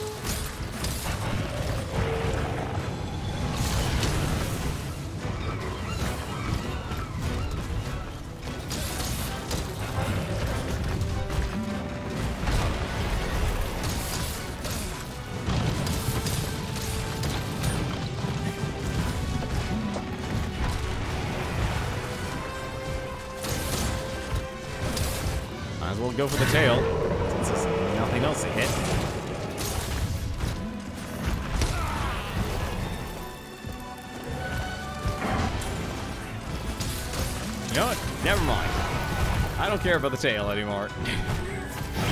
About the tail anymore. *laughs*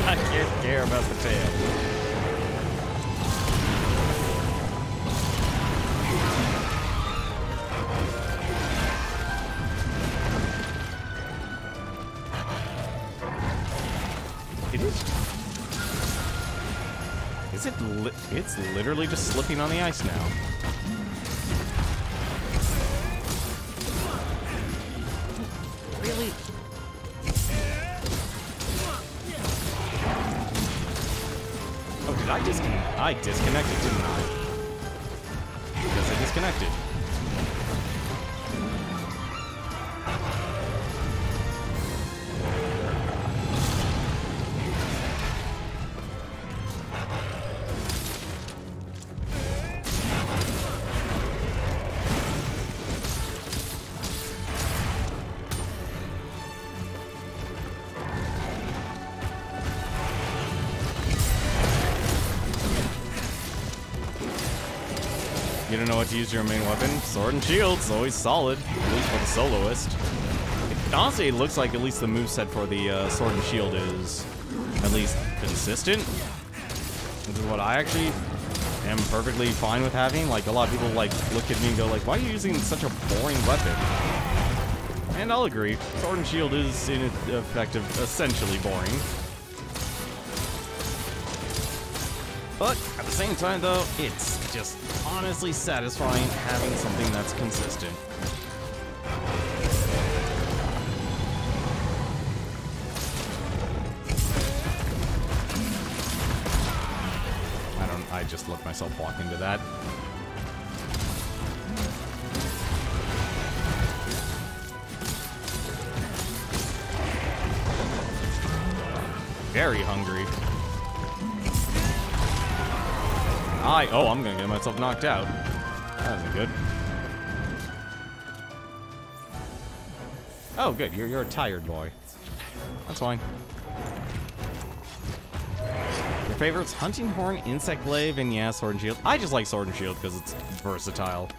I can't care about the tail. It is. Is it? Li it's literally just slipping on the ice now. Know what to use your main weapon? Sword and shield's always solid, at least for the soloist. It, honestly, it looks like at least the moveset for the uh, sword and shield is at least consistent. This is what I actually am perfectly fine with having. Like, a lot of people like look at me and go like, why are you using such a boring weapon? And I'll agree. Sword and shield is, in effect, essentially boring. But at the same time, though, it's just honestly satisfying having something that's consistent. I don't. I just let myself walk into that. Very hungry. I oh, I'm gonna get myself knocked out. That isn't good. Oh, good. You're you're a tired boy. That's fine. Your favorites? Hunting Horn, Insect Glaive, and yeah, Sword and Shield. I just like Sword and Shield because it's versatile.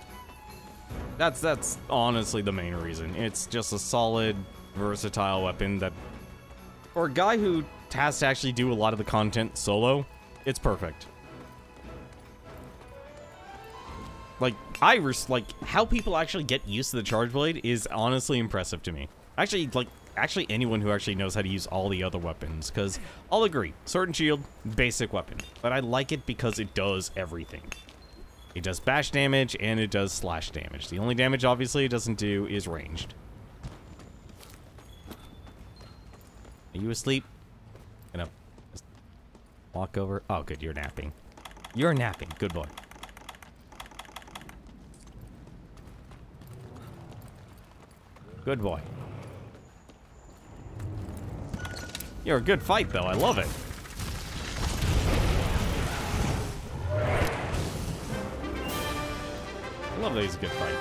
That's that's honestly the main reason. It's just a solid, versatile weapon that, for a guy who has to actually do a lot of the content solo, it's perfect. Like I res- like how people actually get used to the charge blade is honestly impressive to me. Actually, like actually anyone who actually knows how to use all the other weapons, because I'll agree, sword and shield, basic weapon, but I like it because it does everything. It does bash damage and it does slash damage. The only damage obviously it doesn't do is ranged. Are you asleep? Gonna walk over. Oh, good, you're napping. You're napping. Good boy. Good boy. You're a good fight, though. I love it. I love that he's a good fight.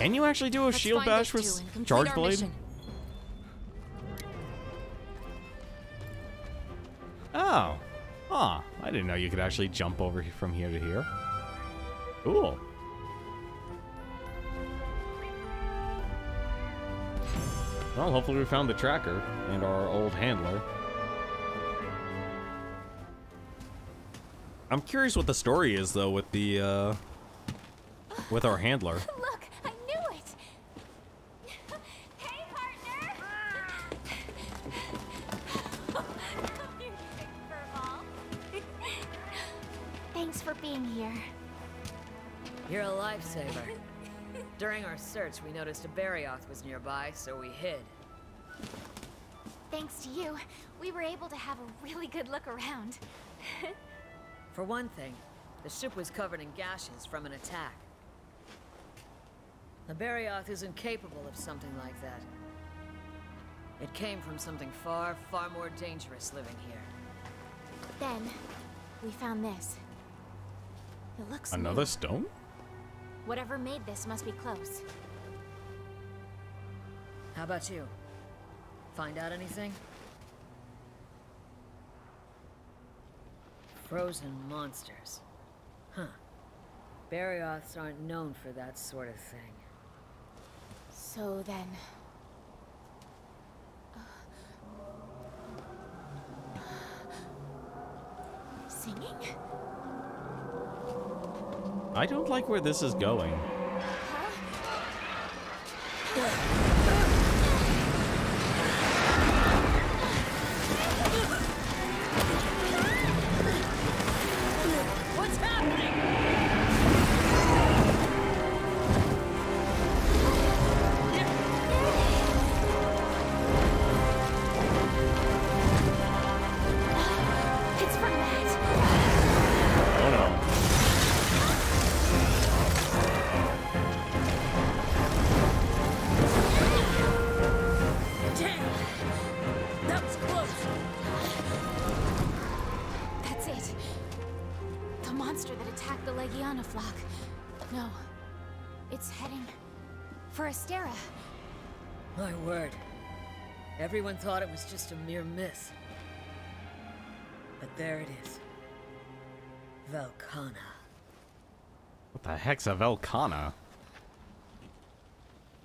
Can you actually do a Let's shield bash with two and complete charge blade? mission. Oh. Huh. I didn't know you could actually jump over from here to here. Cool. Well, hopefully we found the tracker and our old handler. I'm curious what the story is though with the uh with our handler. *laughs* Look, I knew it! hey, partner! Come here, big furball. Thanks for being here. You're a lifesaver. During our search, we noticed a Barioth was nearby, so we hid. Thanks to you, we were able to have a really good look around. *laughs* For one thing, the ship was covered in gashes from an attack. The Barioth isn't capable of something like that. It came from something far, far more dangerous living here. Then, we found this. It looks Another new. stone? Whatever made this must be close. How about you? Find out anything? Frozen monsters. Huh. Barioths aren't known for that sort of thing. So then... Uh, *sighs* singing? I don't like where this is going. What's Everyone thought it was just a mere myth. But there it is. Velkhana. What the heck's a Velkhana?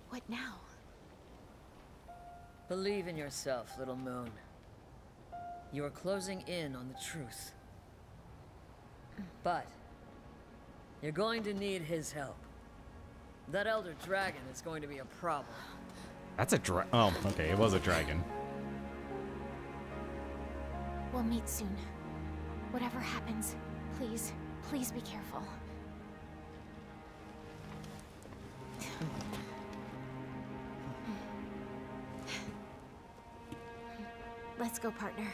What now? Believe in yourself, little moon. You are closing in on the truth. But you're going to need his help. That elder dragon is going to be a problem. That's a dra- Oh, okay, it was a dragon. We'll meet soon. Whatever happens, please, please be careful. Let's go, partner.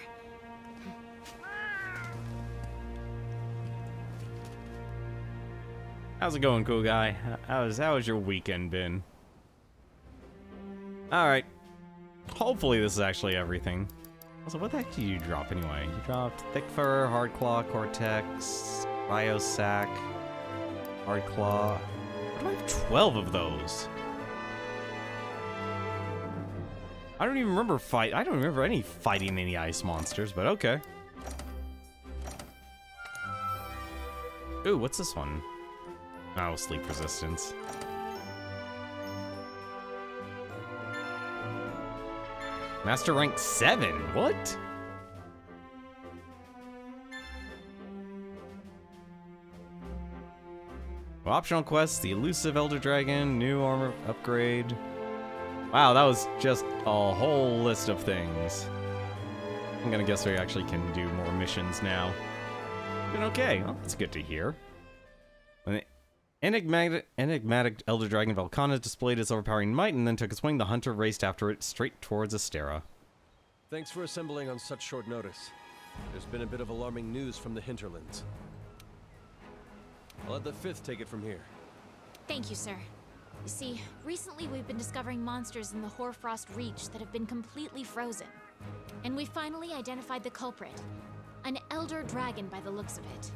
How's it going, cool guy? How's how has your weekend been? All right. Hopefully this is actually everything. Also, what the heck did you drop anyway? You dropped Thick Fur, Hard Claw, Cortex, Biosac, Hardclaw. Why do I have 12 of those? I don't even remember fight. I don't remember any fighting any ice monsters, but okay. Ooh, what's this one? Oh, sleep resistance. Master rank 7? What? Well, optional quests, the elusive Elder Dragon, new armor upgrade. Wow, that was just a whole list of things. I'm gonna guess we actually can do more missions now. Been okay, well, that's good to hear. When the enigmatic, enigmatic Elder Dragon Velkhana displayed its overpowering might and then took a swing, the hunter raced after it straight towards Astera. Thanks for assembling on such short notice. There's been a bit of alarming news from the hinterlands. I'll let the fifth take it from here. Thank you, sir. You see, recently we've been discovering monsters in the Hoarfrost Reach that have been completely frozen. And we finally identified the culprit. An Elder Dragon by the looks of it.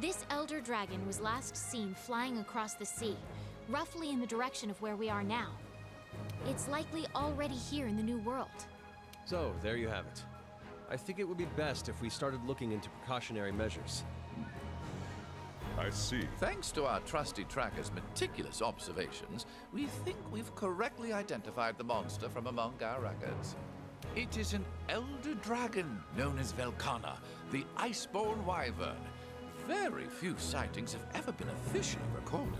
This Elder Dragon was last seen flying across the sea, roughly in the direction of where we are now. It's likely already here in the New World. So, there you have it. I think it would be best if we started looking into precautionary measures. I see. Thanks to our trusty tracker's meticulous observations, we think we've correctly identified the monster from among our records. It is an elder dragon known as Velkhana, the Iceborn Wyvern. Very few sightings have ever been officially recorded.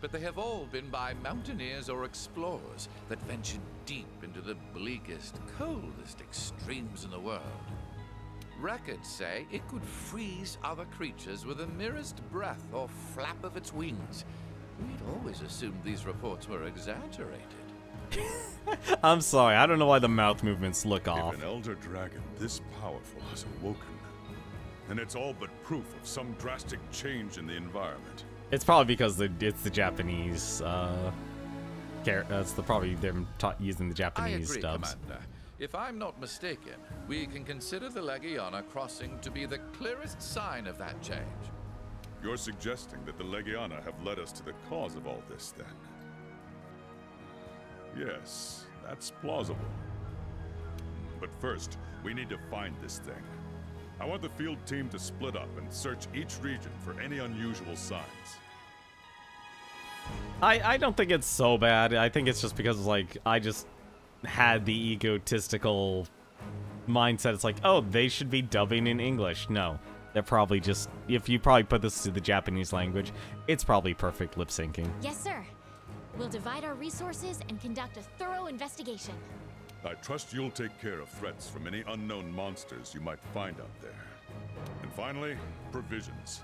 But they have all been by mountaineers or explorers that ventured deep into the bleakest, coldest extremes in the world. Records say it could freeze other creatures with the merest breath or flap of its wings. We'd always assumed these reports were exaggerated. *laughs* I'm sorry, I don't know why the mouth movements look off. If an elder dragon this powerful has awoken, then it's all but proof of some drastic change in the environment. It's probably because the, it's the Japanese. Uh, that's the probably them ta- using the I Japanese agree, dubs. Commander. If I'm not mistaken, we can consider the Legiana crossing to be the clearest sign of that change. You're suggesting that the Legiana have led us to the cause of all this, then? Yes, that's plausible. But first, we need to find this thing. I want the field team to split up and search each region for any unusual signs. I I don't think it's so bad. I think it's just because like I just had the egotistical mindset. It's like, oh, they should be dubbing in English. No, they're probably just if you probably put this to the Japanese language, it's probably perfect lip syncing. Yes, sir. We'll divide our resources and conduct a thorough investigation. I trust you'll take care of threats from any unknown monsters you might find out there. And finally, provisions.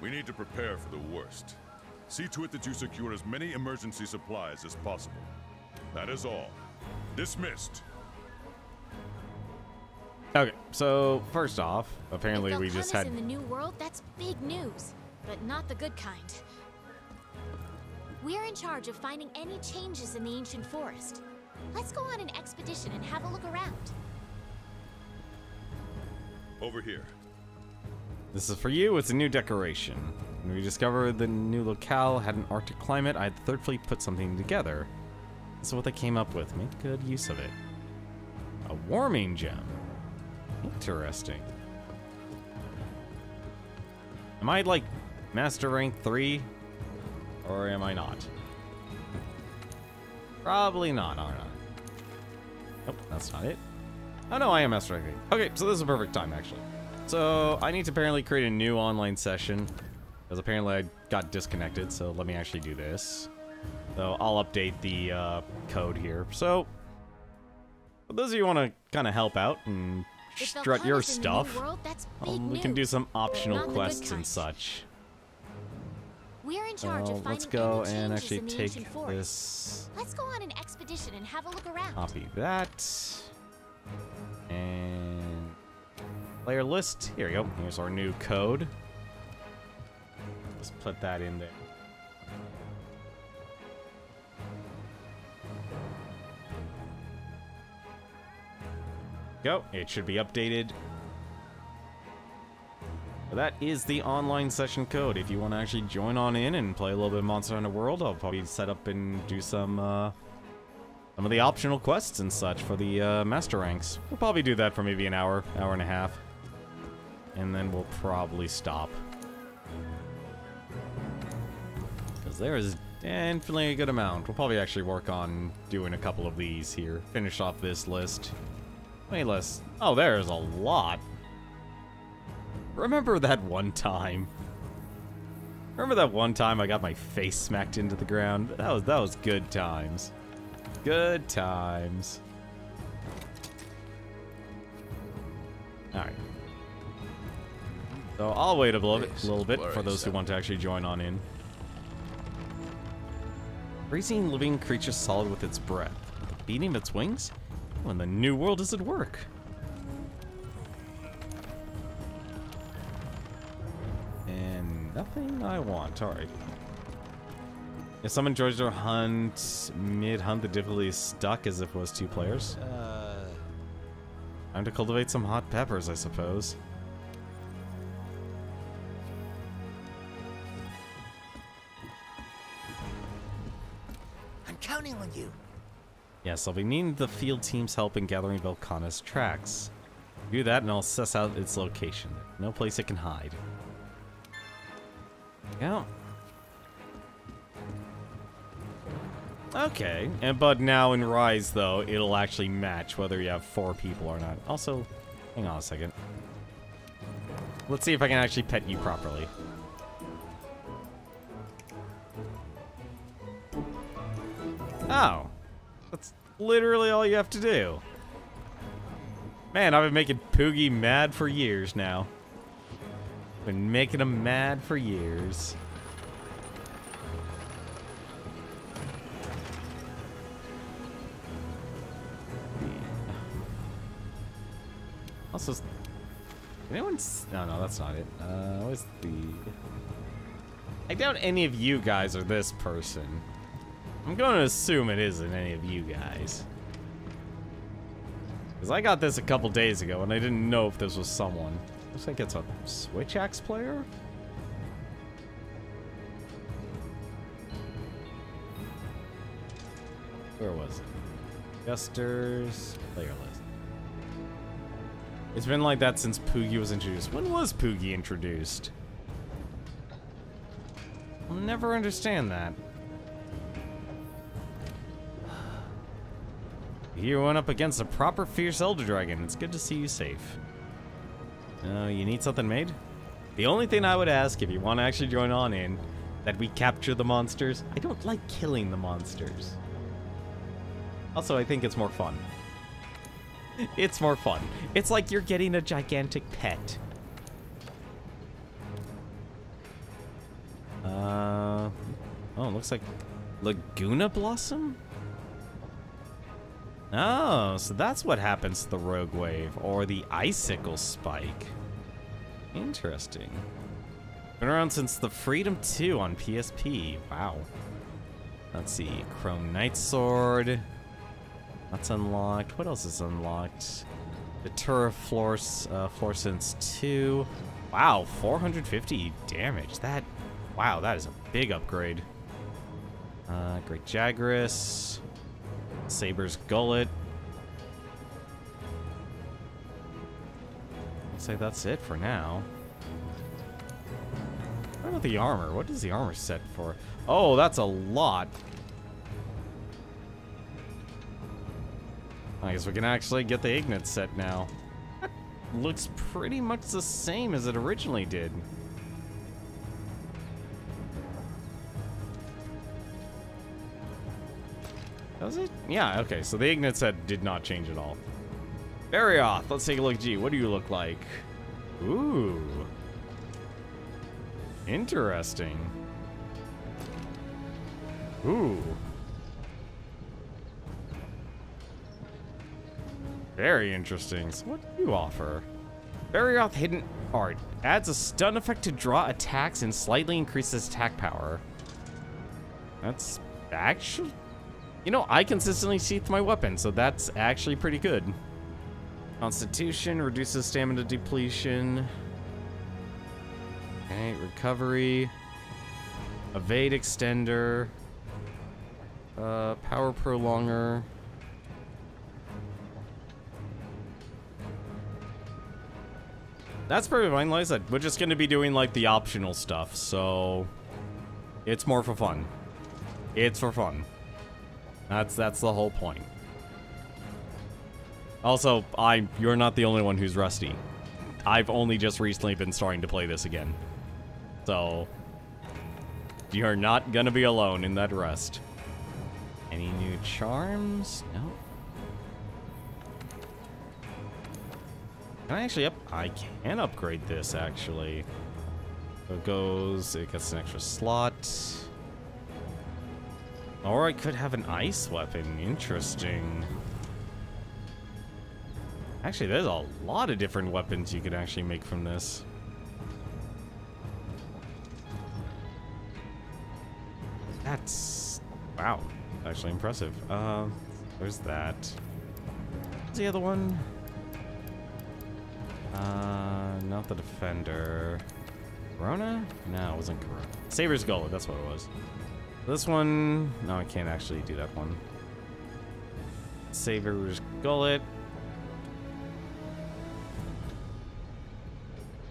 We need to prepare for the worst. See to it that you secure as many emergency supplies as possible. That is all. Dismissed. Okay, so first off, apparently we just Velkhana's had in the new world, that's big news, but not the good kind. We're in charge of finding any changes in the ancient forest. Let's go on an expedition and have a look around. Over here. This is for you. It's a new decoration. When we discovered the new locale had an Arctic climate, I had thoughtfully put something together. This is what they came up with. Make good use of it. A warming gem. Interesting. Am I like master rank 3? Or am I not? Probably not, aren't I? Nope, that's not it. Oh no, I am 3. Okay, so this is a perfect time actually. So I need to apparently create a new online session because apparently I got disconnected. So let me actually do this. So I'll update the uh, code here. So for those of you who want to kind of help out and strut your Velkhana's in the new stuff, world, um, we can do some optional Not the good quests and such. We're in charge So of finding let's go and actually take this, Let's go on an expedition and have a look around. copy that, and player list. Here we go. Here's our new code. Let's put that in there. Go. It should be updated. That is the online session code. If you want to actually join on in and play a little bit of Monster Hunter World, I'll probably set up and do some uh, some of the optional quests and such for the uh, master ranks. We'll probably do that for maybe an hour, hour and a half. And then we'll probably stop. Because there is definitely a good amount. We'll probably actually work on doing a couple of these here. Finish off this list. Way less. Oh, there's a lot. Remember that one time? Remember that one time I got my face smacked into the ground? That was that was good times. Good times. Alright. So I'll wait a little bit, little bit for those who want to actually join on in. Freezing living creature solid with its breath. The beating of its wings? When the new world is at work. Nothing I want. Alright. If someone enjoys their hunt, mid-hunt, the difficulty is stuck as if it was two players. Uh, Time to cultivate some hot peppers, I suppose. I'm counting on you. Yes, I'll be needing the field team's help in gathering Velkhana's tracks. Do that and I'll suss out its location. No place it can hide. Yeah. Okay, and but now in Rise though, it'll actually match whether you have four people or not. Also, hang on a second. Let's see if I can actually pet you properly. Oh. That's literally all you have to do. Man, I've been making Poogie mad for years now. Been making them mad for years. Also, anyone? No, no, that's not it. Uh, what's the? I doubt any of you guys are this person. I'm going to assume it isn't any of you guys. Because I got this a couple days ago and I didn't know if this was someone. Looks like it's a Switch Axe player? Where was it? Gusters, player list. It's been like that since Poogie was introduced. When was Poogie introduced? I'll never understand that. You went up against a proper fierce Elder Dragon. It's good to see you safe. Uh, you need something made? The only thing I would ask, if you want to actually join on in, that we capture the monsters. I don't like killing the monsters. Also, I think it's more fun. *laughs* It's more fun. It's like you're getting a gigantic pet. Uh, oh, looks like Laguna Blossom? Oh, so that's what happens to the Rogue Wave, or the Icicle Spike. Interesting. Been around since the Freedom 2 on PSP. Wow. Let's see. Chrome Knight Sword. That's unlocked. What else is unlocked? The Turra Florce, uh, Fluorescence 2. Wow, 450 damage. That, wow, that is a big upgrade. Uh, Great Jagras. Saber's Gullet. Looks like that's it for now. What about the armor? What does the armor set for? Oh, that's a lot. I guess we can actually get the Ignite set now. *laughs* Looks pretty much the same as it originally did. Does it? Yeah, okay, so the Ignite set did not change at all. Barioth, let's take a look. Gee, what do you look like? Ooh. Interesting. Ooh. Very interesting. So what do you offer? Barioth Hidden Art adds a stun effect to draw attacks and slightly increases attack power. That's actually... You know, I consistently sheath my weapon, so that's actually pretty good. Constitution reduces stamina depletion. Okay, recovery. Evade extender. Uh, power prolonger. That's pretty fine, like I said. We're just gonna be doing like the optional stuff, so it's more for fun. It's for fun. That's that's the whole point. Also, I you're not the only one who's rusty. I've only just recently been starting to play this again. So you're not gonna be alone in that rust. Any new charms? No. Can I actually up? I can upgrade this actually. So it goes. It gets an extra slot. Or I could have an ice weapon. Interesting. Actually, there's a lot of different weapons you could actually make from this. That's... Wow. Actually impressive. Uh, where's that. What's the other one? Uh, not the Defender. Corona? No, it wasn't Corona. Saber's Gullet, that's what it was. This one... No, I can't actually do that one. Saber's Gullet.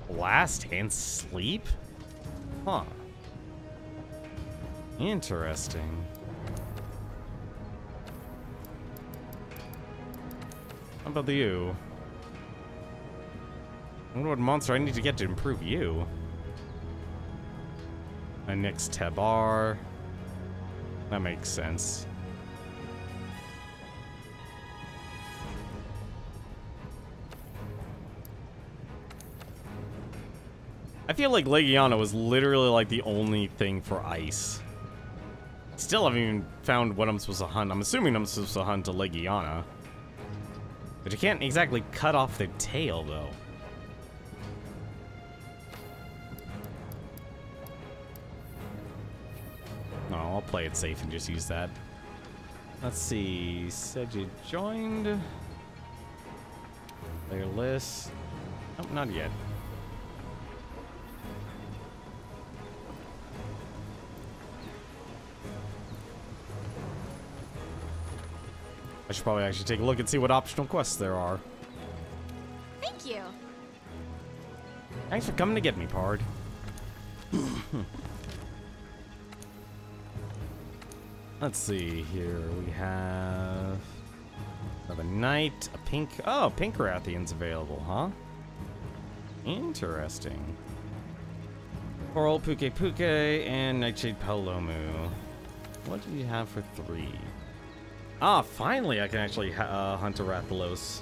Blast and Sleep? Huh. Interesting. How about you? I wonder what monster I need to get to improve you. My next Tebar. That makes sense. I feel like Legiana was literally like the only thing for ice. Still haven't even found what I'm supposed to hunt. I'm assuming I'm supposed to hunt a Legiana. But you can't exactly cut off their tail, though. No, I'll play it safe and just use that. Let's see. Said you joined. Player list. Nope, not yet. I should probably actually take a look and see what optional quests there are. Thank you. Thanks for coming to get me, Pard. *laughs* Let's see here. We have another knight, a pink. Oh, pink Rathian's available, huh? Interesting. Coral, Pukei-Pukei, and Nightshade Paolumu. What do you have for three? Ah, finally I can actually uh, hunt a Rathalos.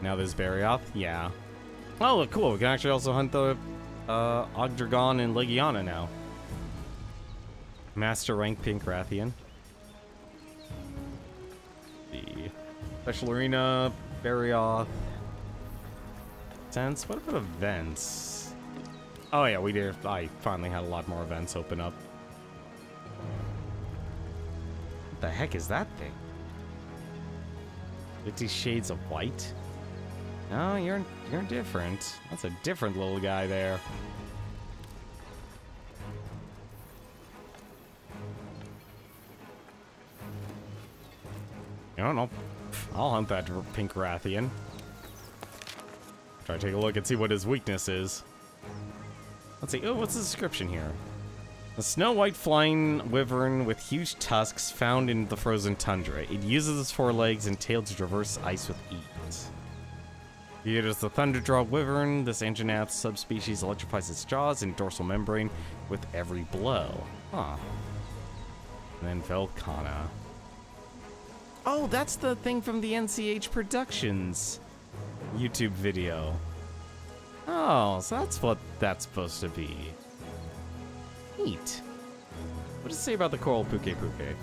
Now there's Barioth? Yeah. Oh, cool. We can actually also hunt the uh, Ogdragon and Legiana now. Master rank Pink Rathian. The Special Arena, Barioth. Sense. What about events? Oh yeah, we did. I finally had a lot more events open up. What the heck is that thing? Fifty Shades of White? No, you're you're different. That's a different little guy there. I don't know. I'll hunt that pink Rathian. Try to take a look and see what his weakness is. Let's see. Oh, what's the description here? A snow white flying wyvern with huge tusks found in the frozen tundra. It uses its forelegs and tail to traverse ice with ease. It is the Thunderdraw wyvern. This Anjanath subspecies electrifies its jaws and dorsal membrane with every blow. Huh. And then Velkhana. Oh, that's the thing from the NCH Productions YouTube video. Oh, so that's what that's supposed to be. Neat. What does it say about the coral Pukei-Pukei?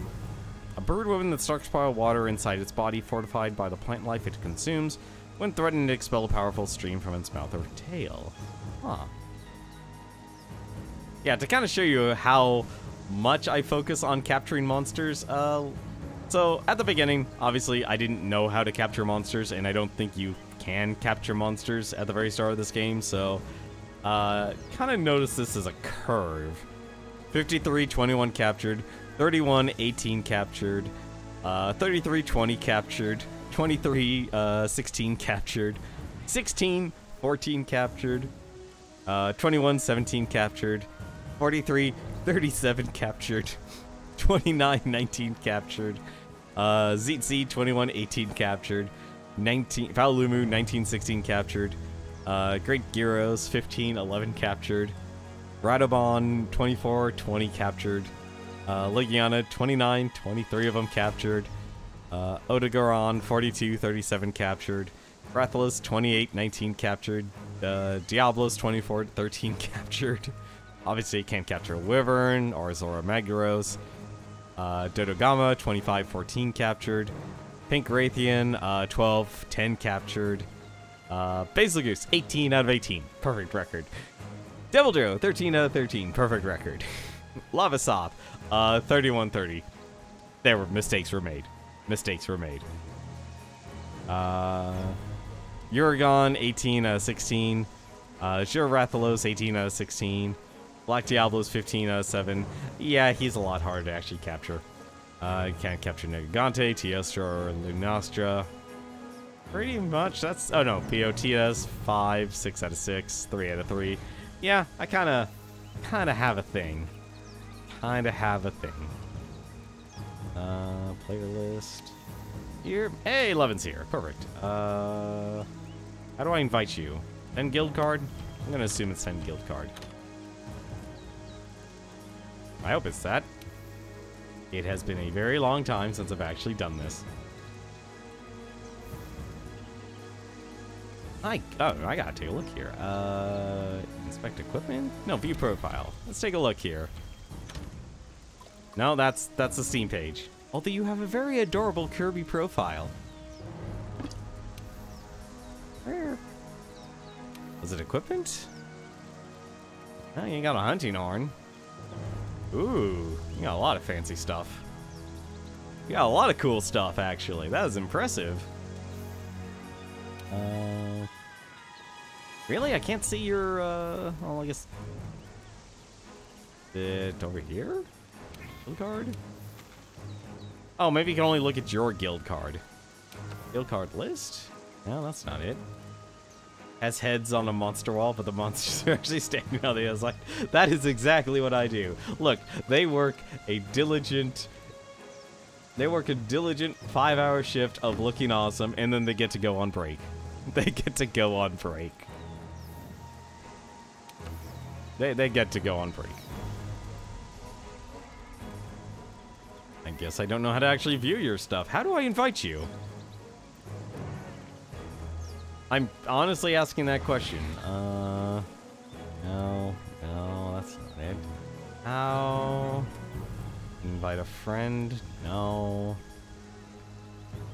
A bird wyvern that stockpile water inside its body, fortified by the plant life it consumes, when threatened to expel a powerful stream from its mouth or tail. Huh. Yeah, to kind of show you how much I focus on capturing monsters, uh, so at the beginning, obviously, I didn't know how to capture monsters, and I don't think you can capture monsters at the very start of this game, so uh, kind of notice this as a curve. 53, 21 captured, 31, 18 captured, uh, 33, 20 captured, 23, uh, 16 captured, 16, 14 captured. Uh, 21, 17 captured. 43, 37 captured. *laughs* 29, 19 captured. Uh, ZZ, 21, 18 captured. 19, Paolumu, 19, 16 captured. Uh, Great Girros, 15, 11 captured. Radobaan, 24, 20 captured. Uh, Legiana, 29, 23 of them captured. Uh, Odogaron, 42, 37 captured. Rathalos, 28, 19 captured. Uh, Diablos, 24, 13 *laughs* captured. Obviously, you can't capture Wyvern or Zorah Magdaros. Uh, Dodogama, 25, 14 captured. Pink Rathian, uh, 12, 10 captured. Uh, Bazelgeuse, 18 out of 18. Perfect record. Deviljho, 13 out of 13. Perfect record. *laughs* Lavasioth, uh, 31 30. There were mistakes were made. Mistakes were made. Uh, Uragaan, 18 out of 16. Uh, Rathalos, 18 out of 16. Black Diablos 15 out of 7. Yeah, he's a lot harder to actually capture. Uh, can't capture Nergigante, Teostra, or Lunastra. Pretty much, that's... Oh, no, POTS, 5, 6 out of 6, 3 out of 3. Yeah, I kind of, kind of have a thing. Kind of have a thing. Uh, player list. Here. Hey, Levin's here. Perfect. Uh, how do I invite you? 10 guild card? I'm gonna assume it's 10 guild card. I hope it's that. It has been a very long time since I've actually done this. I oh I gotta take a look here. Uh, inspect equipment? No, view profile. Let's take a look here. No, that's that's the Steam page. Although you have a very adorable Kirby profile. Where? Was it equipment? Oh, you got a hunting horn. Ooh, you got a lot of fancy stuff. You got a lot of cool stuff, actually. That is impressive. Uh, really? I can't see your, uh, well, I guess... It over here? Guild card? Oh, maybe you can only look at your guild card. Guild card list? No, that's not it. Has heads on a monster wall, but the monsters *laughs* are actually standing on the other side. That is exactly what I do. Look, they work a diligent they work a diligent five hour shift of looking awesome, and then they get to go on break. *laughs* They get to go on break. They, they get to go on break. I guess I don't know how to actually view your stuff. How do I invite you? I'm honestly asking that question. Uh, no, no, that's not it. How? Invite a friend? No.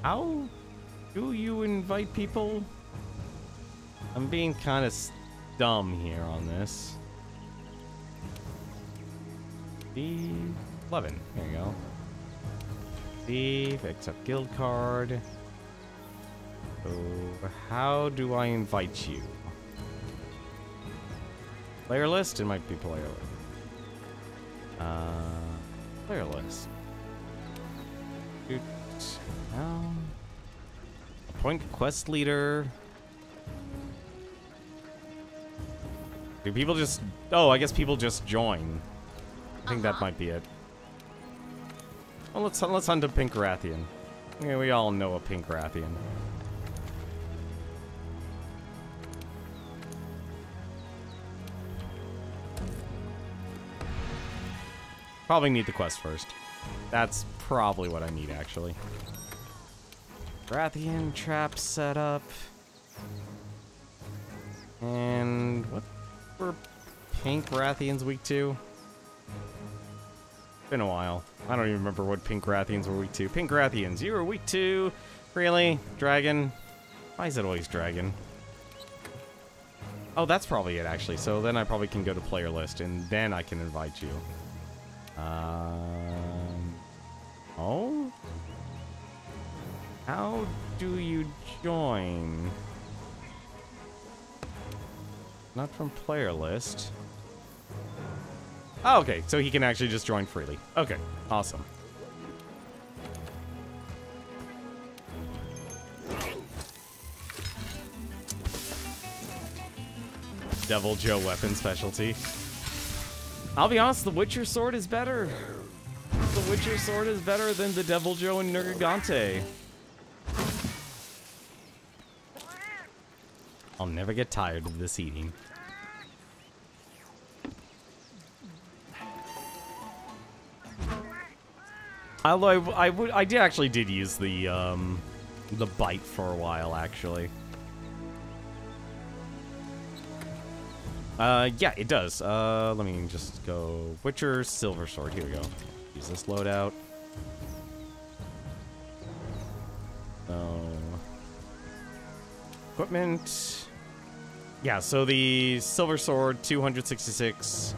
How do you invite people? I'm being kind of dumb here on this. B11. There you go. B, accept guild card. So, how do I invite you? Player list? It might be player list. Uh, player list. Shoot. Appoint quest leader. Do people just... Oh, I guess people just join. I think that might be it. Well, let's, let's hunt a Pink Rathian. Yeah, we all know a Pink Rathian. Probably need the quest first. That's probably what I need, actually. Rathian trap setup. And what were Pink Rathians week two? Been a while. I don't even remember what Pink Rathians were week two. Pink Rathians, you were week two. Really? Dragon? Why is it always dragon? Oh, that's probably it, actually. So then I probably can go to player list, and then I can invite you. Um, oh? How do you join? Not from player list. Oh, okay, so he can actually just join freely. Okay, awesome. Deviljho weapon specialty. I'll be honest, the Witcher sword is better. The Witcher sword is better than the Deviljho and Nergigante. I'll never get tired of this eating. Although I, I, I did actually did use the um, the bite for a while, actually. Uh, yeah, it does. Uh, let me just go Witcher Silver Sword. Here we go. Use this loadout. So, equipment. Yeah, so the Silver Sword 266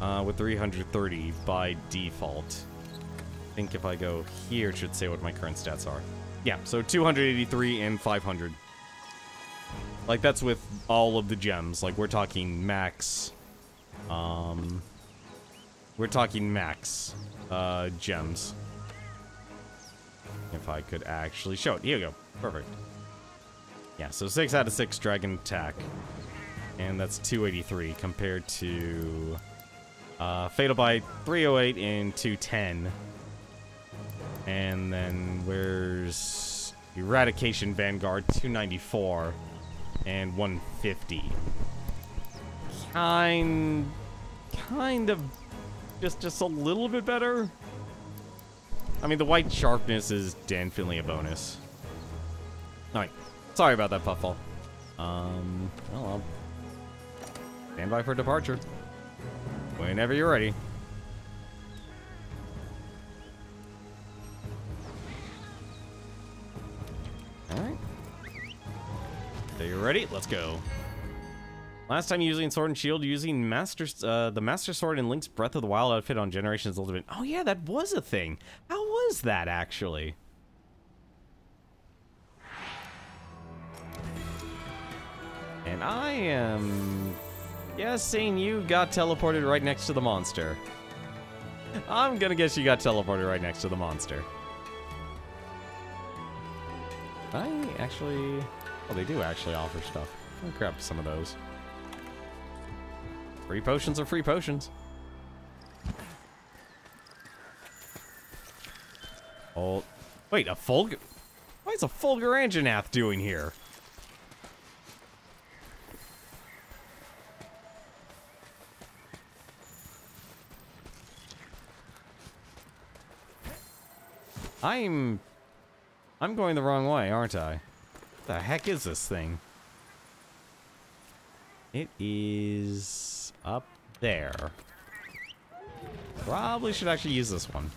uh, with 330 by default. I think if I go here, it should say what my current stats are. Yeah, so 283 and 500. Like, that's with all of the gems. Like, we're talking max. Um, we're talking max uh, gems. If I could actually show it. Here we go. Perfect. Yeah, so 6 out of 6 dragon attack. And that's 283 compared to uh, Fatal Bite 308 and 210. And then where's Eradication Vanguard 294 and 150. Kind kind of just just a little bit better. I mean the white sharpness is definitely a bonus. Alright. Sorry about that puffball. Um well I'll stand by for departure. Whenever you're ready. Alright. Are you ready? Let's go. Last time using Sword and Shield, using Master, uh, the Master Sword and Link's Breath of the Wild outfit on Generations Ultimate. Oh yeah, that was a thing. How was that, actually? And I am guessing you got teleported right next to the monster. I'm gonna guess you got teleported right next to the monster. I actually... Oh, they do actually offer stuff. I'll grab some of those. Free potions are free potions. Oh, wait, a Fulgur... is a Fulgur Anjanath doing here? I'm... I'm going the wrong way, aren't I? What the heck is this thing? It is up there. Probably should actually use this one.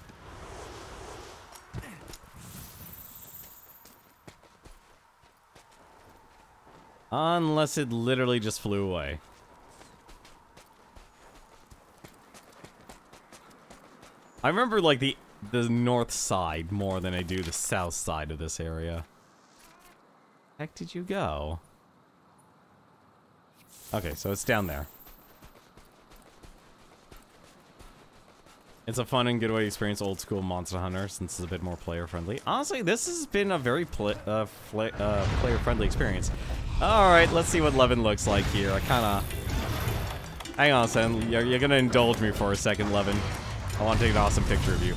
Unless it literally just flew away. I remember like the the north side more than I do the south side of this area. Heck did you go? Okay, so it's down there. It's a fun and good way to experience old school Monster Hunter since it's a bit more player friendly. Honestly, this has been a very pl uh, uh, player friendly experience. Alright, let's see what Levin looks like here. I kind of... Hang on second. You're, you're to indulge me for a second, Levin. I want to take an awesome picture of you.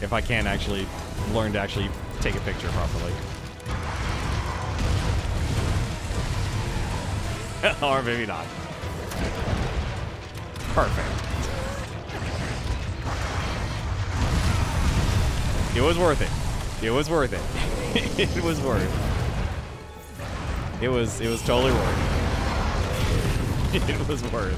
If I can actually learn to actually take a picture properly. *laughs* or maybe not. Perfect. It was worth it. It was worth it. *laughs* it was worth. It was it was totally worth. it *laughs* was worth.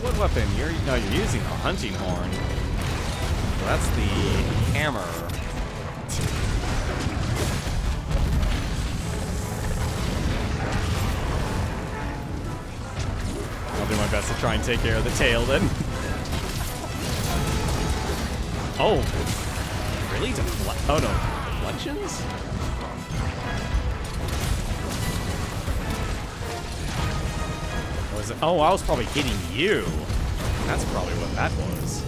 what weapon? You're no, you're using a hunting horn. That's the hammer. I'll do my best to try and take care of the tail then. *laughs* oh, really? Defle oh no, deflections? Oh, I was probably hitting you. That's probably what that was.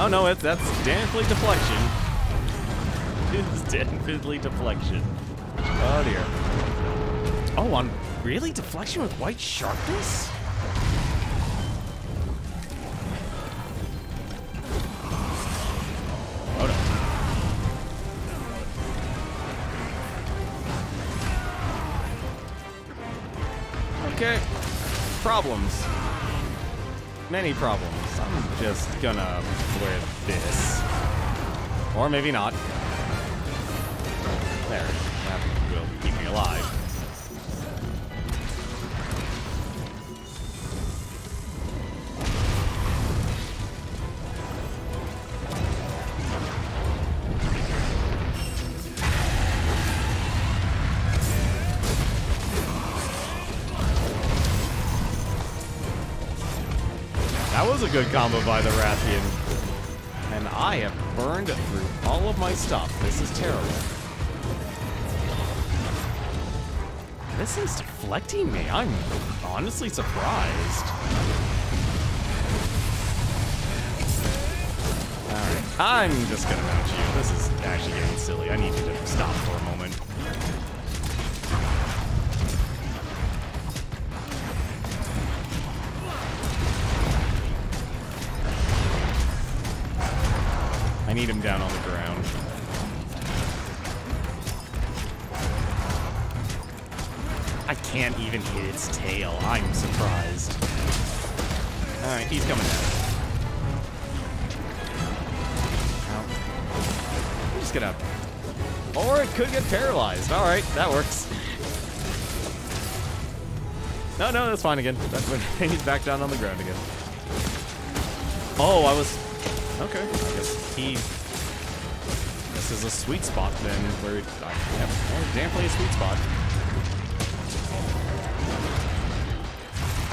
Oh no, it, that's definitely deflection. *laughs* It's definitely deflection. Oh dear. Oh, on really deflection with white sharpness? Okay. Problems. Many problems. I'm just gonna wear this. Or maybe not. There. That will keep me alive. Good combo by the Rathian. And I have burned through all of my stuff. This is terrible. This is deflecting me. I'm honestly surprised. Alright, I'm just gonna mount you. This is actually getting silly. I need you to stop for a need him down on the ground. I can't even hit its tail. I'm surprised. Alright, he's coming down. Ow. I'm just gonna... Or it could get paralyzed. Alright, that works. No, no, that's fine again. That's when *laughs* he's back down on the ground again. Oh, I was... Okay, I guess he... This is a sweet spot then, where... Uh, yep, well, definitely a sweet spot.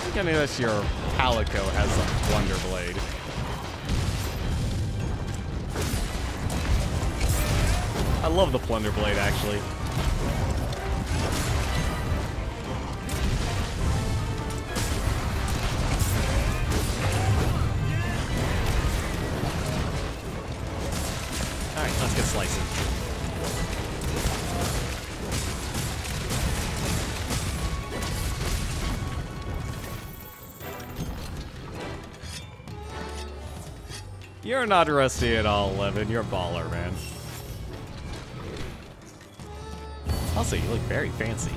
I unless your Palico has a Plunder Blade. I love the Plunder Blade, actually. You're not rusty at all, Levin. You're a baller, man. Also, you look very fancy.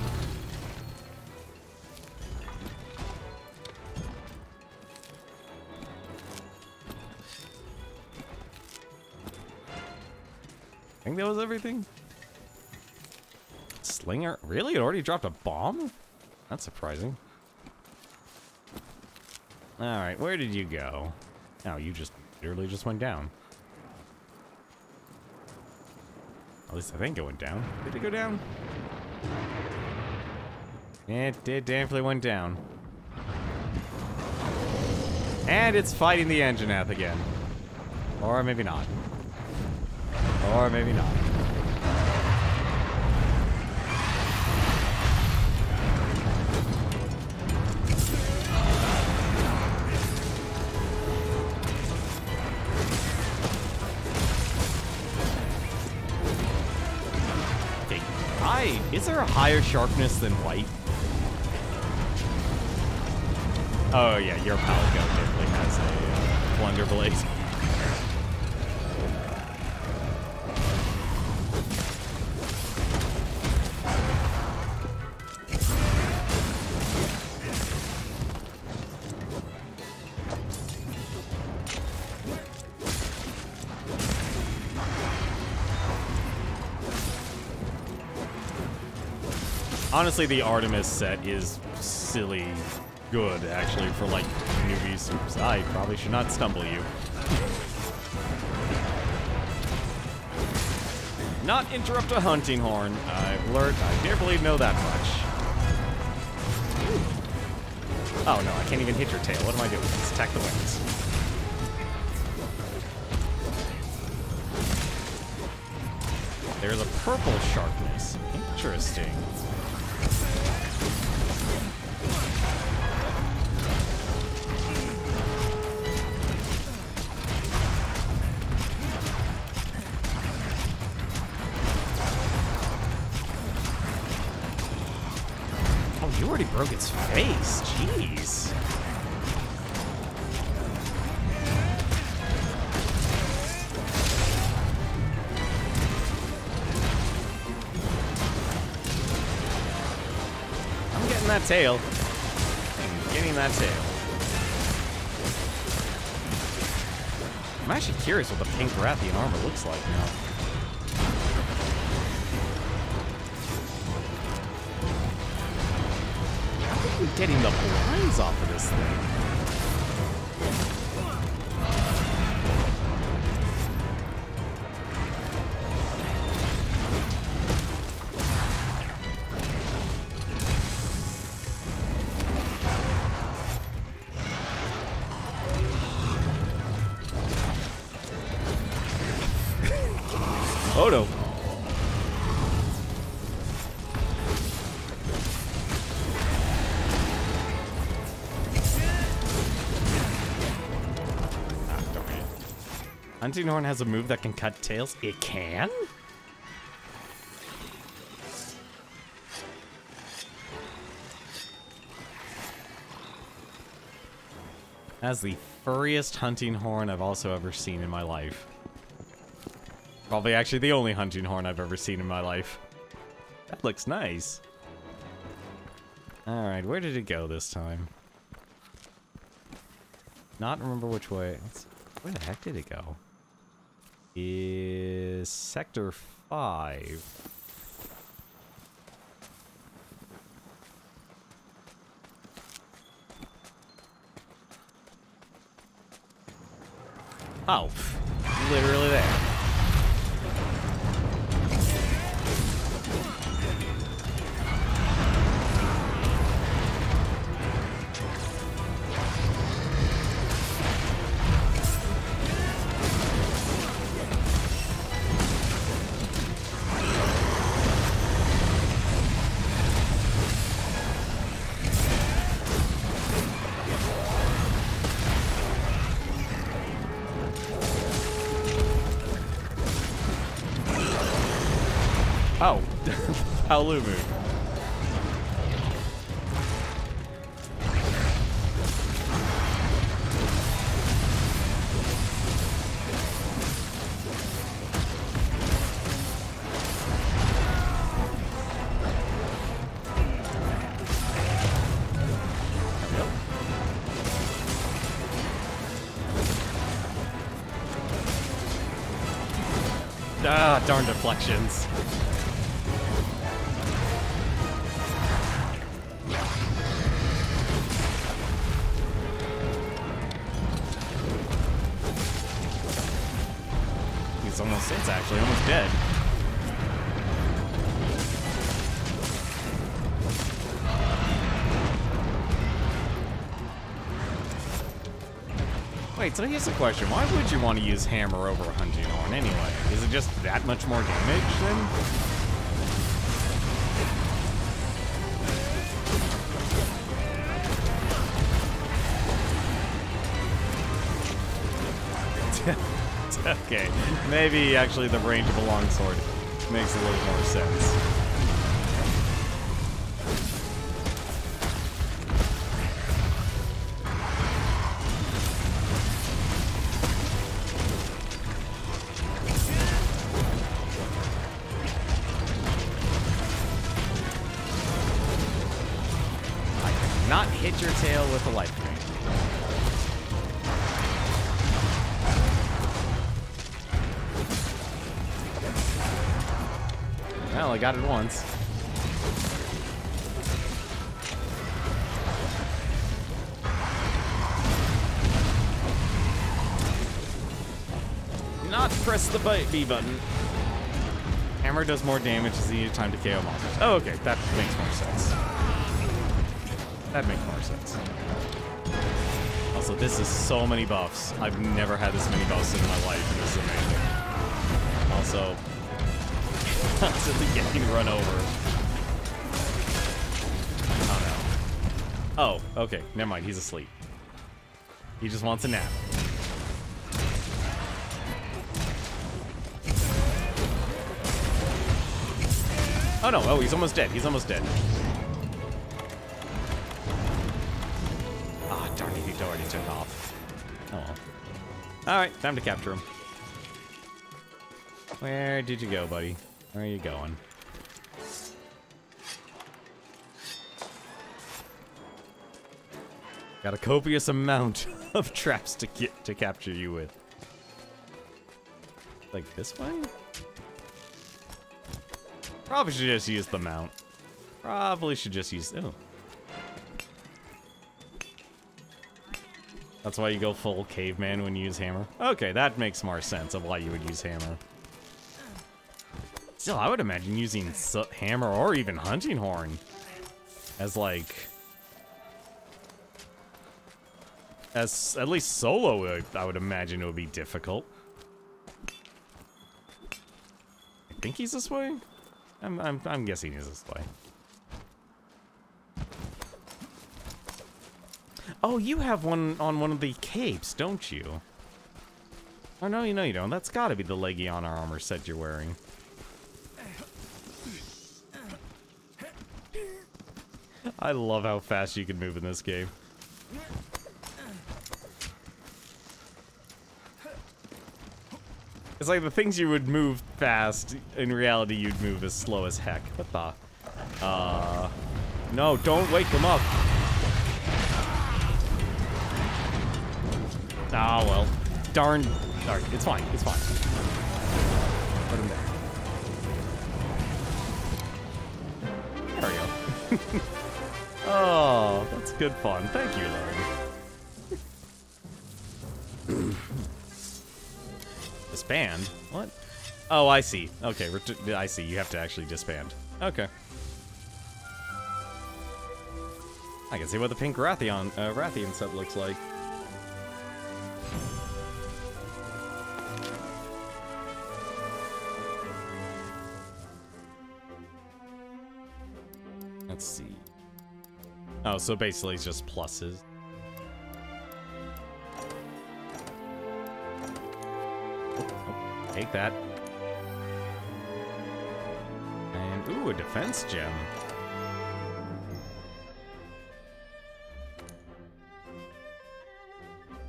I think that was everything. Slinger? Really? It already dropped a bomb? That's surprising. Alright, where did you go? Oh, you just literally just went down. At least I think it went down. Did it go down? It did definitely went down. And it's fighting the Anjanath again. Or maybe not. Or maybe not. Is there a higher sharpness than white? Oh yeah, your Palico definitely has a uh, Blade. Honestly, the Artemis set is silly good, actually, for, like, newbies. Oops, I probably should not stumble you. Not interrupt a hunting horn. I've learned, I believe know that much. Oh no, I can't even hit your tail. What am I doing? Let's attack the wings. There's a purple sharpness. Interesting. Oh, you already broke its face. Jeez. Tail. I'm getting that tail. I'm actually curious what the pink Rathian armor looks like now. How are we getting the blinds off of this thing? Hunting Horn has a move that can cut tails. It can? That's the furriest hunting horn I've also ever seen in my life. Probably actually the only hunting horn I've ever seen in my life. That looks nice. Alright, where did it go this time? Not remember which way. Where the heck did it go? Is sector 5. Oh, literally there. Paolumu. Ah, darn deflections. So here's the question. Why would you want to use hammer over a hunting horn anyway? Is it just that much more damage then? *laughs* okay, maybe actually the range of a longsword makes a little more sense. Got it once. Not press the B button. Hammer does more damage as you need time to KO monsters. Oh, okay, that makes more sense. That makes more sense. Also, this is so many buffs. I've never had this many buffs in my life, and this is amazing. Also, constantly getting run over. Oh, no. Oh, okay. Never mind. He's asleep. He just wants a nap. Oh, no. Oh, he's almost dead. He's almost dead. Ah, oh, darn it. He already turned off. Oh, well. All right. Time to capture him. Where did you go, buddy? Where are you going? Got a copious amount *laughs* of traps to get to capture you with. Like this way? Probably should just use the mount. Probably should just use. Oh. That's why you go full caveman when you use hammer. Okay, that makes more sense of why you would use hammer. Still, I would imagine using hammer or even hunting horn as like as at least solo. uh, I would imagine it would be difficult. I think he's this way. I'm I'm I'm guessing he's this way. Oh, you have one on one of the capes, don't you? Oh no, you know you don't. That's got to be the Legion armor set you're wearing. I love how fast you can move in this game. It's like the things you would move fast, in reality you'd move as slow as heck. What the? Uh, no, don't wake him up. Ah, well. Darn. Darn. It's fine. It's fine. Put him there. There we go. *laughs* oh, that's good fun. Thank you, Larry. *clears throat* disband? What? Oh, I see. Okay, I see. You have to actually disband. Okay. I can see what the pink Rathion, uh, Rathian set looks like. Oh, so basically it's just pluses. Take that. And, ooh, a defense gem.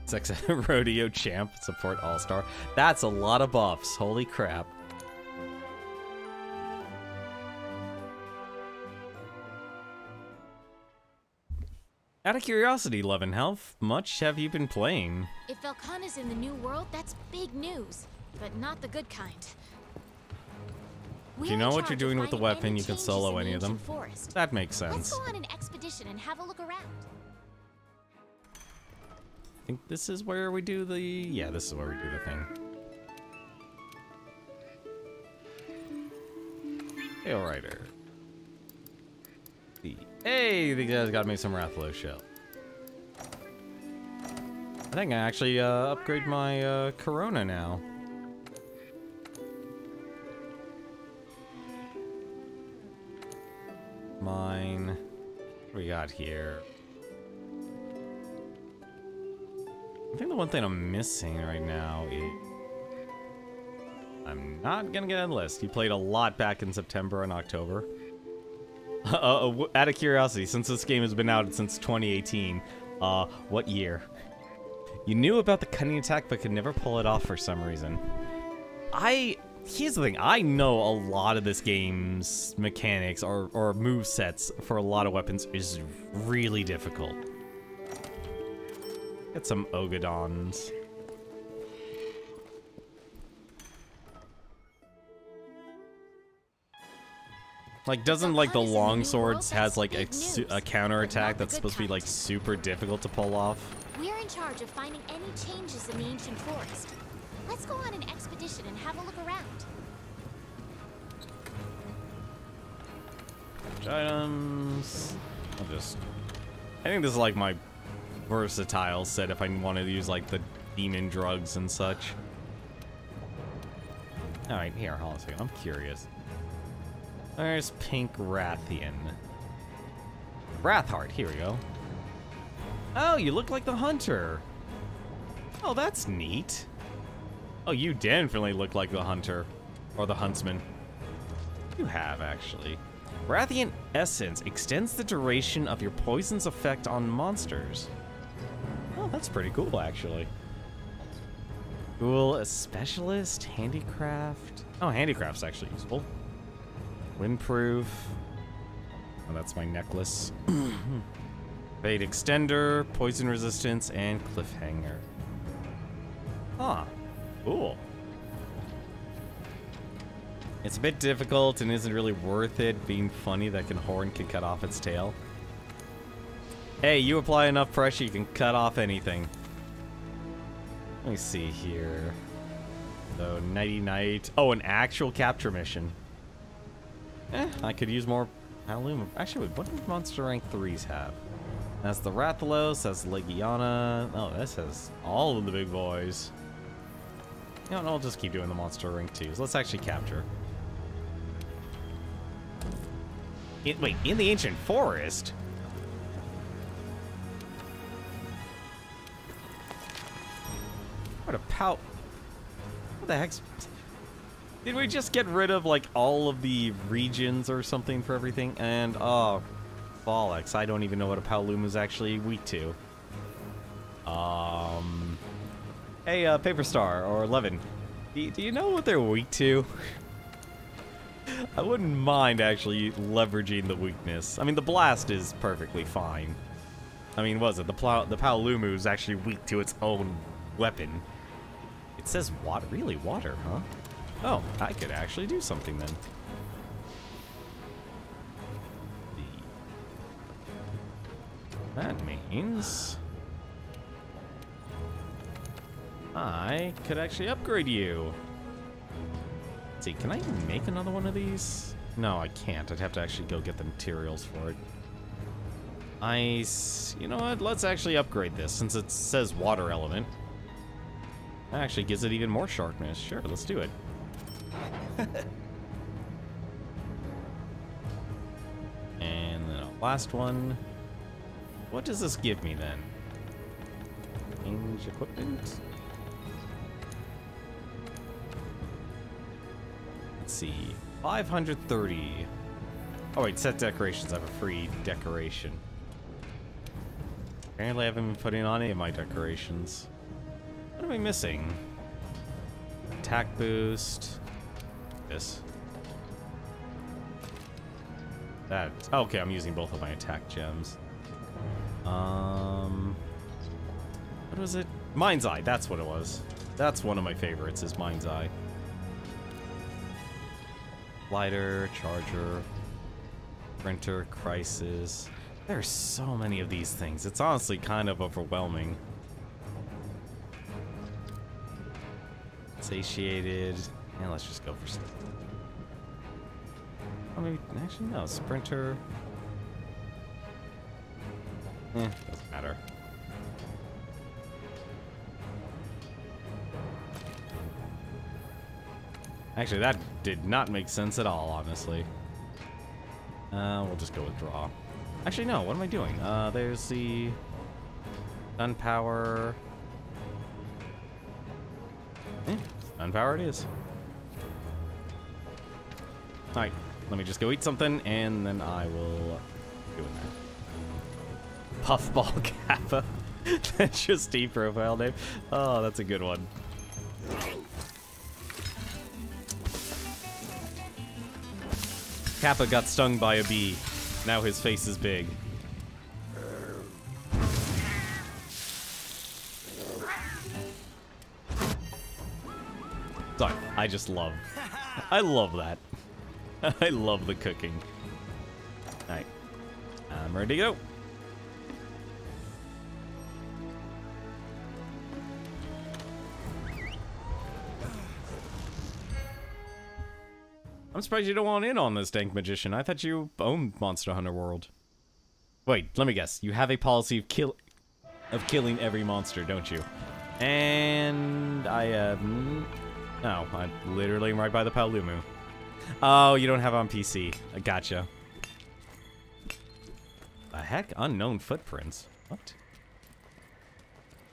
Sex *laughs* Rodeo Champ, support All-Star. That's a lot of buffs. Holy crap. Of curiosity, Love and Health, much have you been playing? If Velkhana's in the new world, that's big news, but not the good kind. If you know what you're doing with the weapon, you can solo any of them. Forest. That makes Let's sense. go on an expedition and have a look around. I think this is where we do the... Yeah, this is where we do the thing. Hail Rider. The- Hey, the guys got me some Rathalos shell. I think I actually uh, upgrade my uh, Corona now. Mine. What we got here? I think the one thing I'm missing right now is... I'm not gonna get on the list. You played a lot back in September and October. *laughs* Uh, uh, out of curiosity, since this game has been out since 2018, uh, what year? You knew about the cunning attack, but could never pull it off for some reason. I here's the thing: I know a lot of this game's mechanics or or move sets for a lot of weapons is really difficult. Get some Ogadons. Like, doesn't like the long swords has like a, a counter attack that's supposed to be like super difficult to pull off? We're in charge of finding any changes in the ancient forest. Let's go on an expedition and have a look around. Items. I'll just. I think this is like my versatile set if I wanted to use like the demon drugs and such. All right, here, hold on a second. I'm curious. There's Pink Rathian. Rath Heart, here we go. Oh, you look like the hunter. Oh, that's neat. Oh, you definitely look like the hunter. Or the huntsman. You have, actually. Rathian Essence extends the duration of your poison's effect on monsters. Oh, that's pretty cool, actually. Cool. A specialist, handicraft. Oh, handicraft's actually useful. Windproof. Oh, that's my necklace. *clears throat* Fade extender, poison resistance, and cliffhanger. Huh. Cool. It's a bit difficult and isn't really worth it being funny that can horn can cut off its tail. Hey, you apply enough pressure, you can cut off anything. Let me see here. So, Nighty Night. Oh, an actual capture mission. Eh, I could use more Halloum. Actually, what do Monster Rank 3s have? That's the Rathalos, that's Legiana. Oh, this has all of the big boys. You know, I'll just keep doing the Monster Rank 2s. Let's actually capture. In, wait, in the Ancient Forest? What a pout. What the heck's... Did we just get rid of, like, all of the regions or something for everything? And, oh, bollocks. I don't even know what a Paolumu is actually weak to. Um... Hey, uh, Paper Star, or Levin, do, do you know what they're weak to? *laughs* I wouldn't mind actually leveraging the weakness. I mean, the blast is perfectly fine. I mean, was it? The, plow, the Paolumu is actually weak to its own weapon. It says water. Really? Water, huh? Oh, I could actually do something then. That means... I could actually upgrade you. Let's see, can I make another one of these? No, I can't. I'd have to actually go get the materials for it. Ice. You know what? Let's actually upgrade this since it says water element. That actually gives it even more sharpness. Sure, let's do it. *laughs* and then a last one. What does this give me then? Change equipment? Let's see. 530. Oh wait, set decorations. I have a free decoration. Apparently I haven't been putting on any of my decorations. What am I missing? Attack boost. This. That. Okay, I'm using both of my attack gems. Um. What was it? Mind's Eye. That's what it was. That's one of my favorites. Is Mind's Eye. Lighter, charger, printer, crisis. There's so many of these things. It's honestly kind of overwhelming. Satiated. And let's just go for. Oh, maybe, actually, no. Sprinter. Eh, doesn't matter. Actually, that did not make sense at all, honestly. Uh, we'll just go with draw. Actually, no. What am I doing? Uh, there's the gunpowder. Eh, gunpowder it is. Alright, let me just go eat something, and then I will do that. Puffball *laughs* Kappa. that's your Steam profile name. Oh, that's a good one. Kappa got stung by a bee. Now his face is big. Sorry, I just love. *laughs* I love that. *laughs* I love the cooking. Alright. I'm ready to go. I'm surprised you don't want in on this, Dank Magician. I thought you owned Monster Hunter World. Wait, let me guess. You have a policy of kill of killing every monster, don't you? And I am... no, I'm literally right by the Paolumu. Oh, you don't have on PC. I gotcha. The heck? Unknown footprints? What?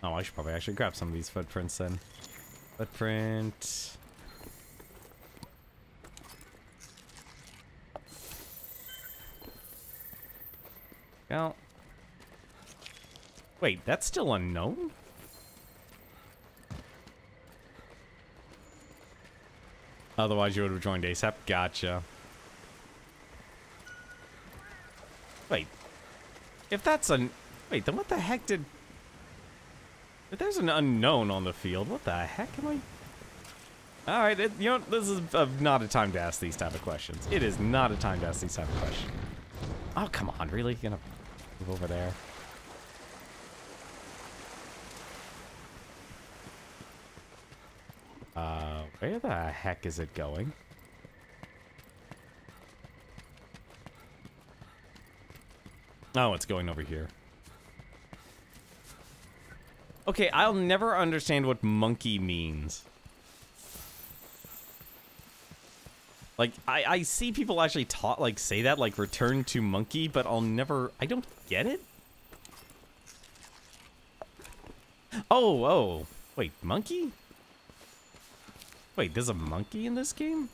Oh, I should probably actually grab some of these footprints then. Footprint... Well. Wait, that's still unknown? Otherwise, you would have joined ASAP. Gotcha. Wait. If that's an... Wait, then what the heck did... If there's an unknown on the field, what the heck am I... Alright, you know, this is uh, not a time to ask these type of questions. It is not a time to ask these type of questions. Oh, come on, really? You're gonna over there? Uh, where the heck is it going? Oh, it's going over here. Okay, I'll never understand what monkey means. Like, I, I see people actually talk, like, say that, like, return to monkey, but I'll never, I don't get it? Oh, oh, wait, monkey? Wait, there's a monkey in this game?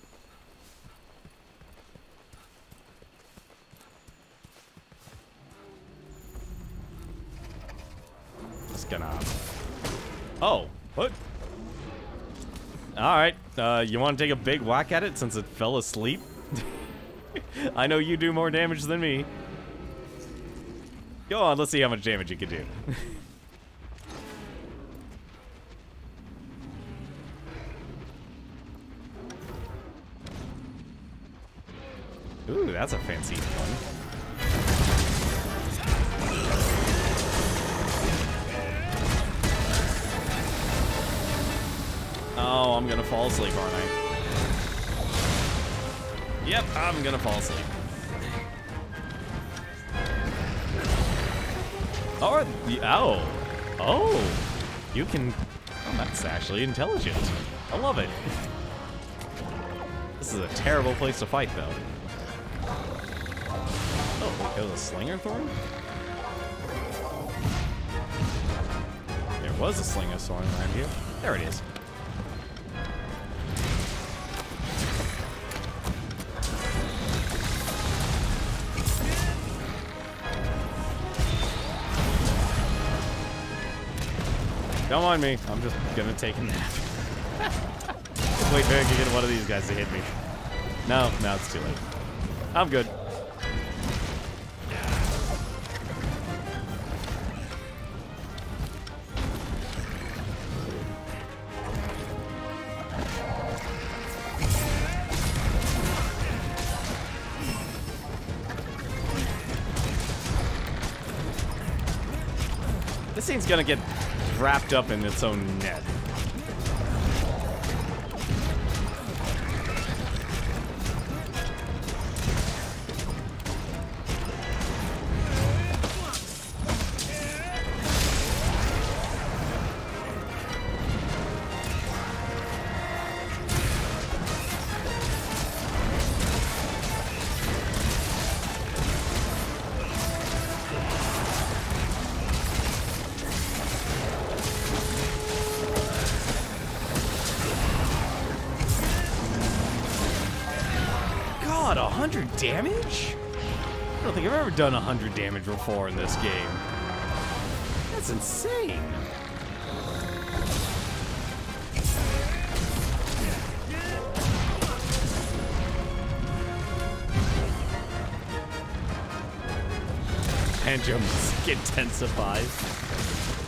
Just gonna... Oh, what? Alright, uh, you want to take a big whack at it since it fell asleep? *laughs* I know you do more damage than me. Go on, let's see how much damage you can do. *laughs* Ooh, that's a fancy one. Oh, I'm gonna fall asleep, aren't I? Yep, I'm gonna fall asleep. Oh, oh, oh, you can, oh, that's actually intelligent. I love it. This is a terrible place to fight, though. Oh, it was a slinger thorn? There was a slinger thorn around here. There it is. Don't mind me. I'm just gonna take a nap. *laughs* Wait, I can get one of these guys to hit me. No, no, it's too late. I'm good. This thing's gonna get wrapped up in its own net. 100 damage before in this game. That's insane. Pendulum intensifies.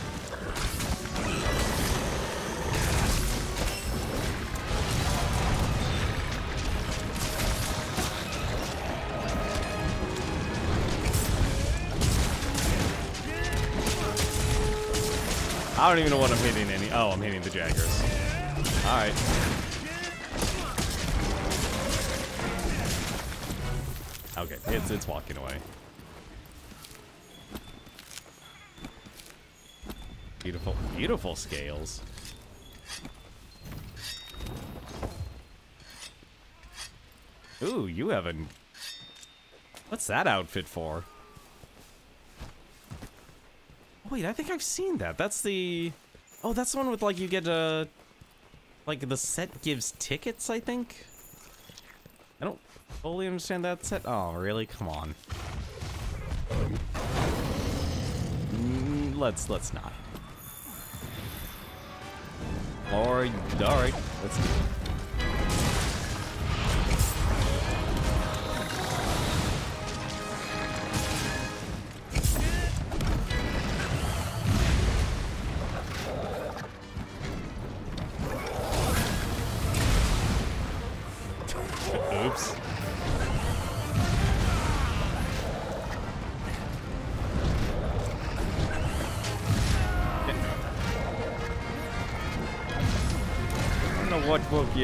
Don't even know what I'm hitting any. Oh, I'm hitting the Jagras. Alright. Okay, it's it's walking away. Beautiful, beautiful scales. Ooh, you haven't. What's that outfit for? Wait, I think I've seen that. That's the... Oh, that's the one with, like, you get, uh... Like, the set gives tickets, I think? I don't fully understand that set. Oh, really? Come on. Mm, let's let's not. Or all right, let's do it.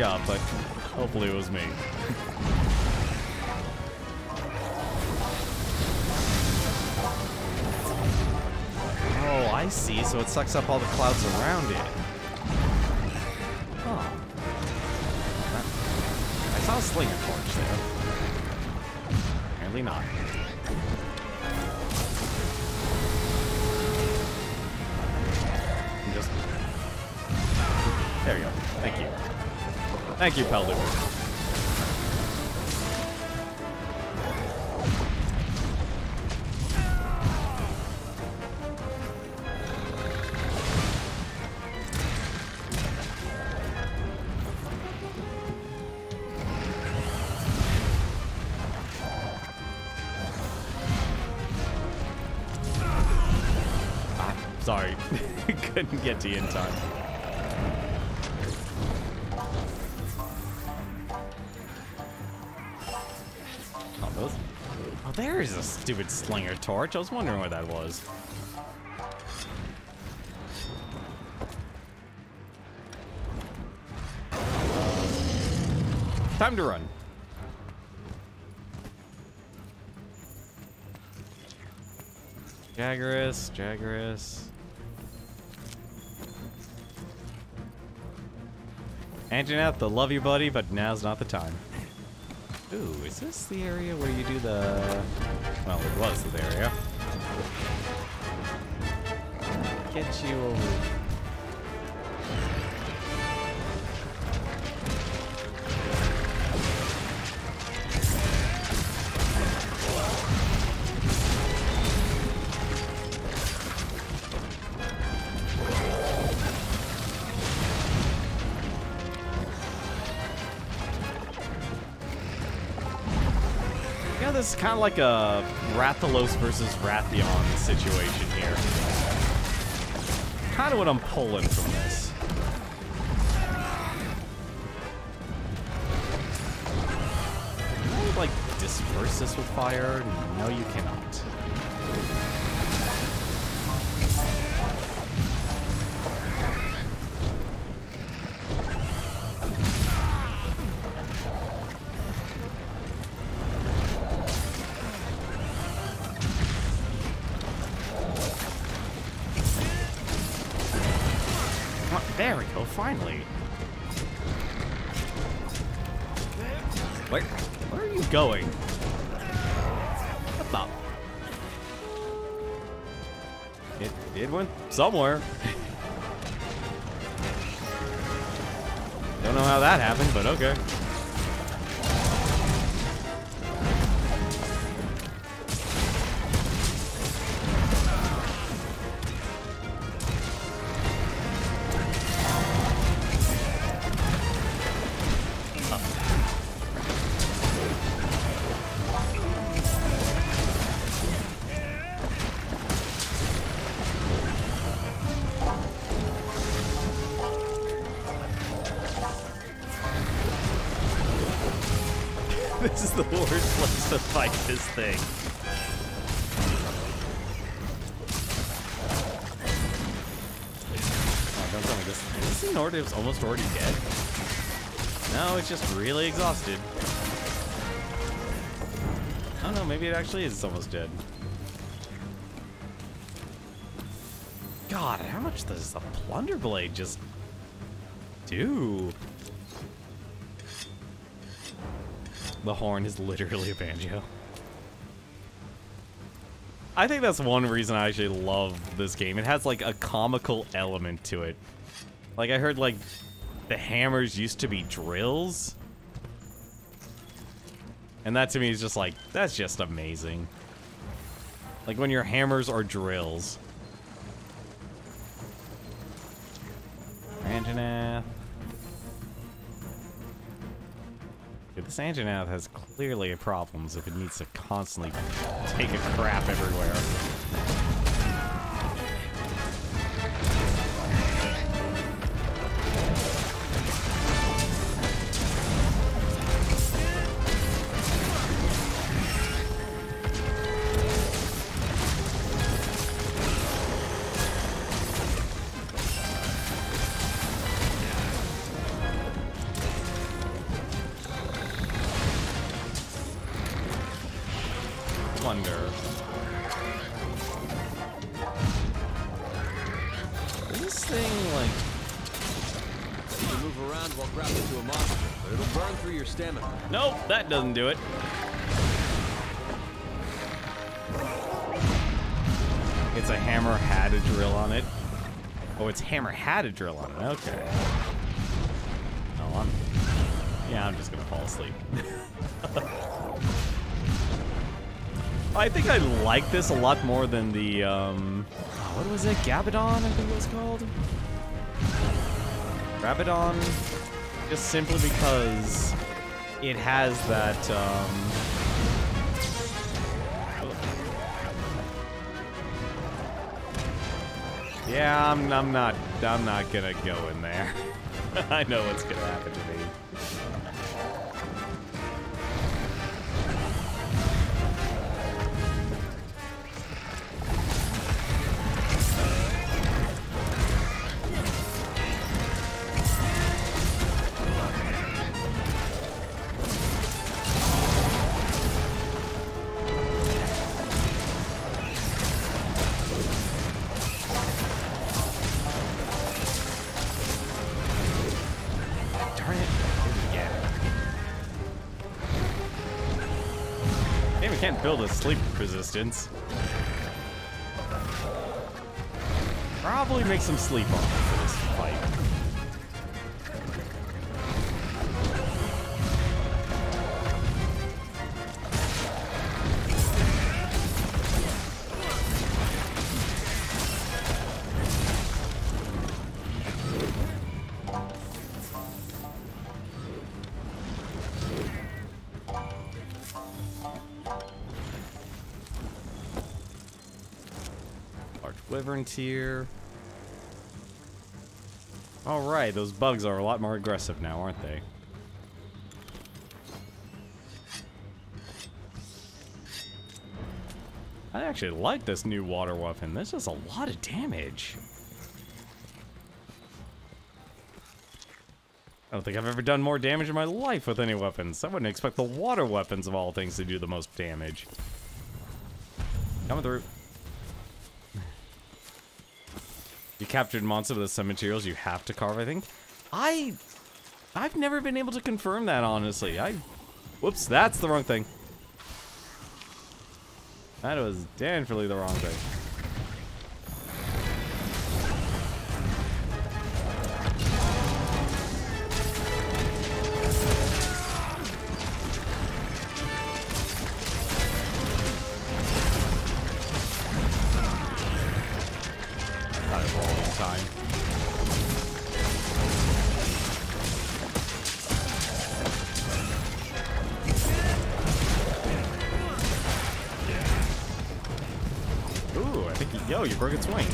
Up, but hopefully it was me. *laughs* oh, I see. So it sucks up all the clouds around it. Huh. I saw a slinger torch there. Apparently not. Thank you, Peldu. Ah, sorry. *laughs* Couldn't get to you in time. Stupid slinger torch. I was wondering what that was. Time to run. Jagras, Jagras. Antoinette, I love you, buddy, but now's not the time. Ooh, is this the area where you do the... Well, it was the area. Get you over... kind of like a Rathalos versus Rathian situation here. Kind of what I'm pulling from this. Can I, like, disperse this with fire? No, you cannot. Somewhere. Don't know how that happened, but okay. Almost already dead? No, it's just really exhausted. I don't know, maybe it actually is almost dead. God, how much does the Plunder Blade just do? The horn is literally a banjo. I think that's one reason I actually love this game. It has like a comical element to it. Like, I heard, like, the hammers used to be drills. And that to me is just like, that's just amazing. Like when your hammers are drills. Anjanath. Dude, this Anjanath has clearly problems if it needs to constantly take a crap everywhere. Had a drill on it. Okay. Oh, I'm. Yeah, I'm just gonna fall asleep. *laughs* I think I like this a lot more than the um. oh, what was it? Gabadon, I think it was called. Rabadon, just simply because it has that um. Yeah, I'm, I'm not. I'm not gonna go in there. *laughs* I know what's gonna happen to me. Resistance. Probably make some sleep on Large wyvern tier. Alright, those bugs are a lot more aggressive now, aren't they? I actually like this new water weapon. This does a lot of damage. I don't think I've ever done more damage in my life with any weapons. I wouldn't expect the water weapons of all things to do the most damage. Coming through. You captured monsters with some materials you have to carve, I think. I... I've never been able to confirm that, honestly. I... Whoops, that's the wrong thing. That was definitely the wrong thing. Its wing.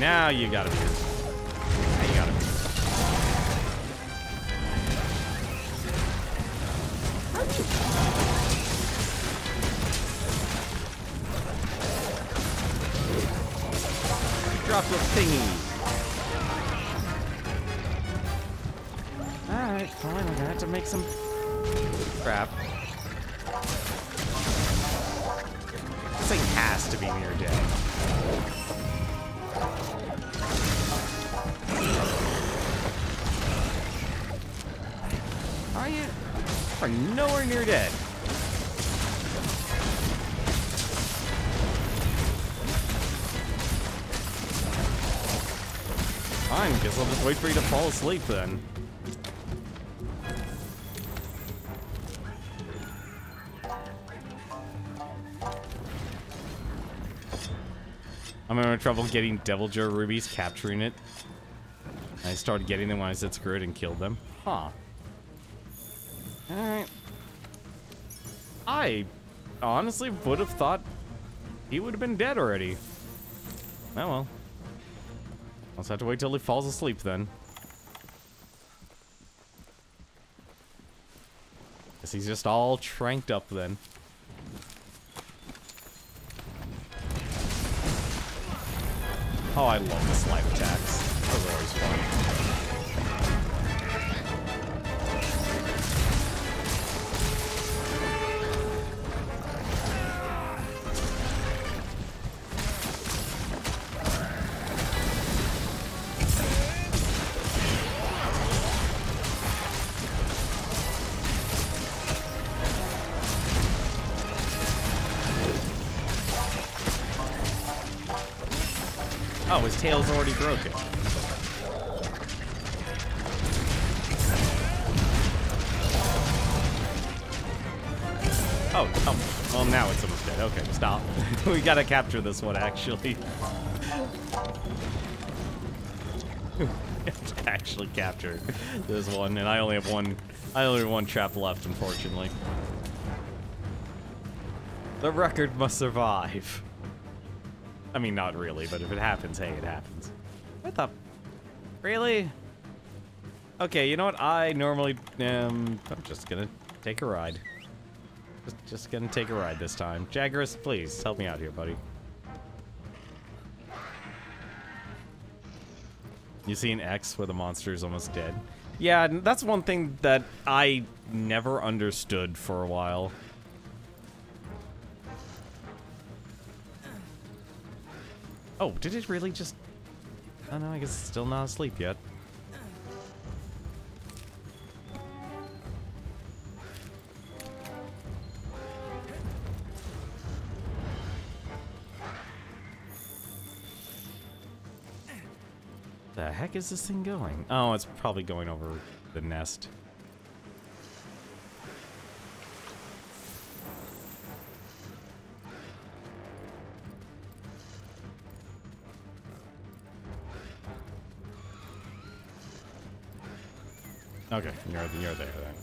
Now you gotta be. Wait for you to fall asleep then. I'm having trouble getting Deviljho rubies, capturing it. I started getting them when I said screw it and killed them. Huh. Alright. I honestly would have thought he would have been dead already. Oh well. Just have to wait till he falls asleep then. Guess he's just all tranked up then. Oh, I love the slime attacks. Those are always fun. We gotta capture this one, actually. *laughs* actually capture this one, and I only have one, I only have one trap left, unfortunately. The record must survive. I mean, not really, but if it happens, hey, it happens. What the? Really? Okay, you know what? I normally am. I'm just gonna take a ride. Just, just gonna take a ride this time. Jagras, please help me out here, buddy. You see an X where the monster is almost dead? Yeah, that's one thing that I never understood for a while. Oh, did it really just... Oh know, I guess it's still not asleep yet. The heck is this thing going? Oh, it's probably going over the nest. Okay, you're, you're there then.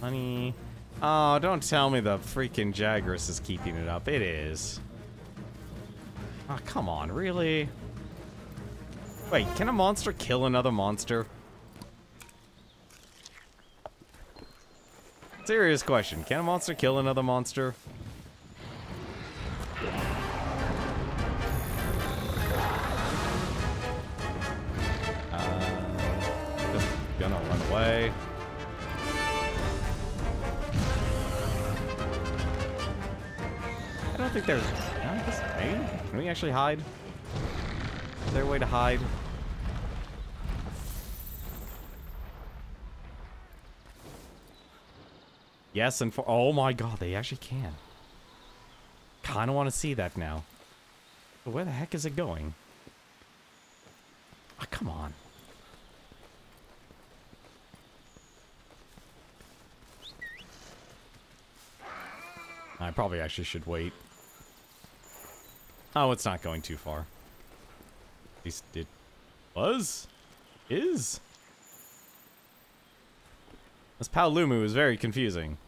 Honey. Oh, don't tell me the freaking Jagras is keeping it up. It is. Oh, come on, really? Wait, can a monster kill another monster? Serious question. Can a monster kill another monster? Uh, just gonna run away. I don't think there's. Maybe. Can we actually hide? Is there a way to hide? Yes, and for oh my god, they actually can. Kind of want to see that now. But where the heck is it going? Oh, come on. I probably actually should wait. Oh, it's not going too far. At least it was? Is? This Paolumu is very confusing.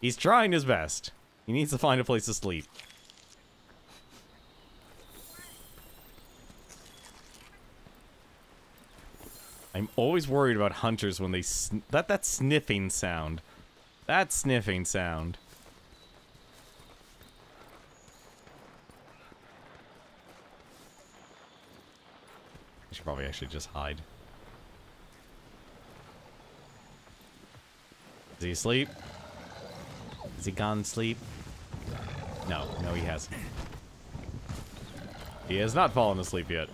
He's trying his best. He needs to find a place to sleep. I'm always worried about hunters when they that that sniffing sound. That sniffing sound. Should probably actually just hide. Is he asleep? Is he gone sleep? No, no he hasn't. He has not fallen asleep yet.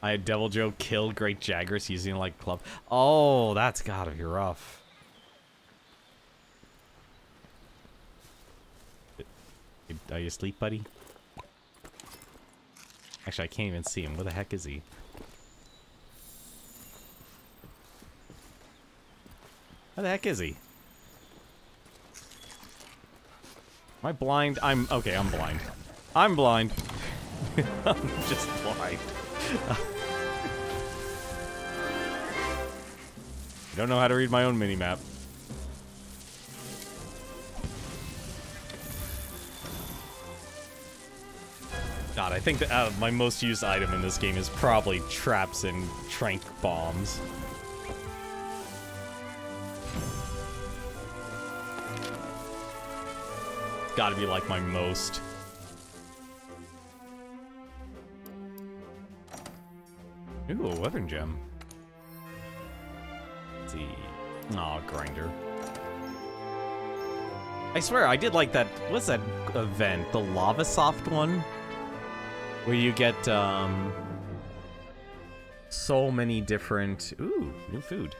I had Deviljho kill Great Jagras using like club. Oh, that's gotta be rough. Are you asleep, buddy? Actually, I can't even see him. Where the heck is he? Where the heck is he? Am I blind? I'm... Okay, I'm blind. I'm blind. *laughs* I'm just blind. *laughs* I don't know how to read my own mini-map. God, I think that uh, my most used item in this game is probably traps and tranq bombs. Gotta be like my most. Ooh, a weapon gem. Let's see. Aw, oh, grinder. I swear, I did like that. What's that event? The Lava Soft one? Where you get, um... So many different... Ooh, new food.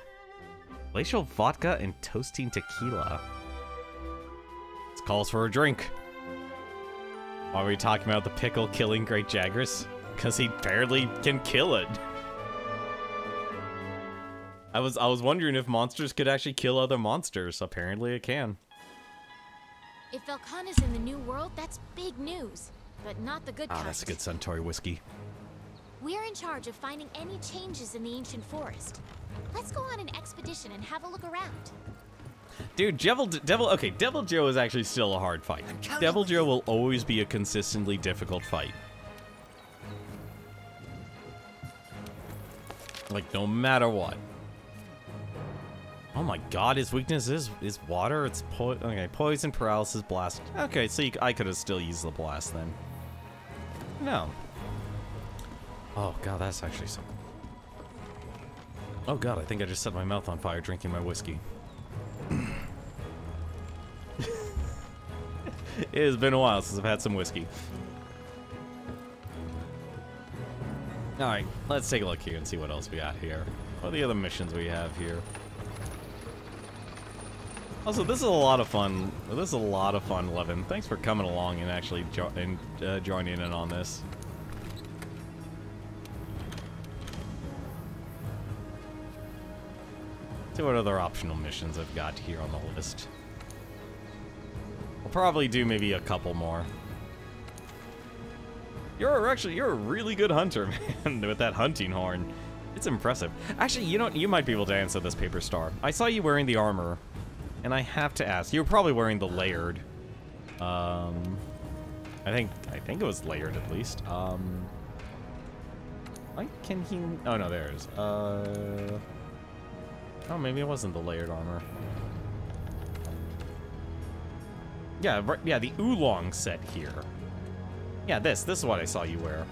Glacial vodka and toasting tequila. This calls for a drink. Why are we talking about the pickle killing Great Jagras? Because he barely can kill it. I was I was wondering if monsters could actually kill other monsters. Apparently it can. If Velkhana's in the new world, that's big news. But not the good ah, kind. that's a good Suntory whiskey. We're in charge of finding any changes in the ancient forest. Let's go on an expedition and have a look around. Dude, Devil, Devil, okay, Deviljho is actually still a hard fight. Deviljho will always be a consistently difficult fight. Like, no matter what. Oh my god, his weakness is is water. It's po okay, poison, paralysis, blast. Okay, so you, I could have still used the blast then. No. Oh god, that's actually something. Oh god, I think I just set my mouth on fire drinking my whiskey. *laughs* it has been a while since I've had some whiskey. Alright, let's take a look here and see what else we got here. What are the other missions we have here? Also, this is a lot of fun. This is a lot of fun, Levin. Thanks for coming along and actually jo and, uh, joining in on this. See what other optional missions I've got here on the list. I'll probably do maybe a couple more. You're actually, you're a really good hunter, *laughs* man, with that hunting horn. It's impressive. Actually, you know, you might be able to answer this paper star. I saw you wearing the armor and I have to ask, you were probably wearing the layered. Um, I think I think it was layered at least. Um, why can he? Oh no, there's. Uh, oh, maybe it wasn't the layered armor. Yeah, right, yeah, the oolong set here. Yeah, this. This is what I saw you wear.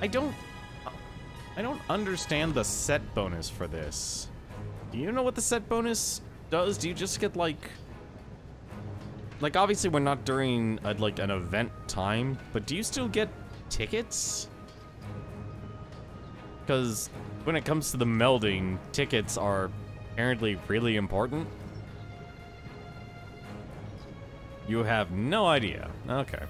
I don't. I don't understand the set bonus for this. Do you know what the set bonus does? Do you just get like... Like, obviously we're not during, a, like, an event time, but do you still get tickets? Because when it comes to the melding, tickets are apparently really important. You have no idea. Okay.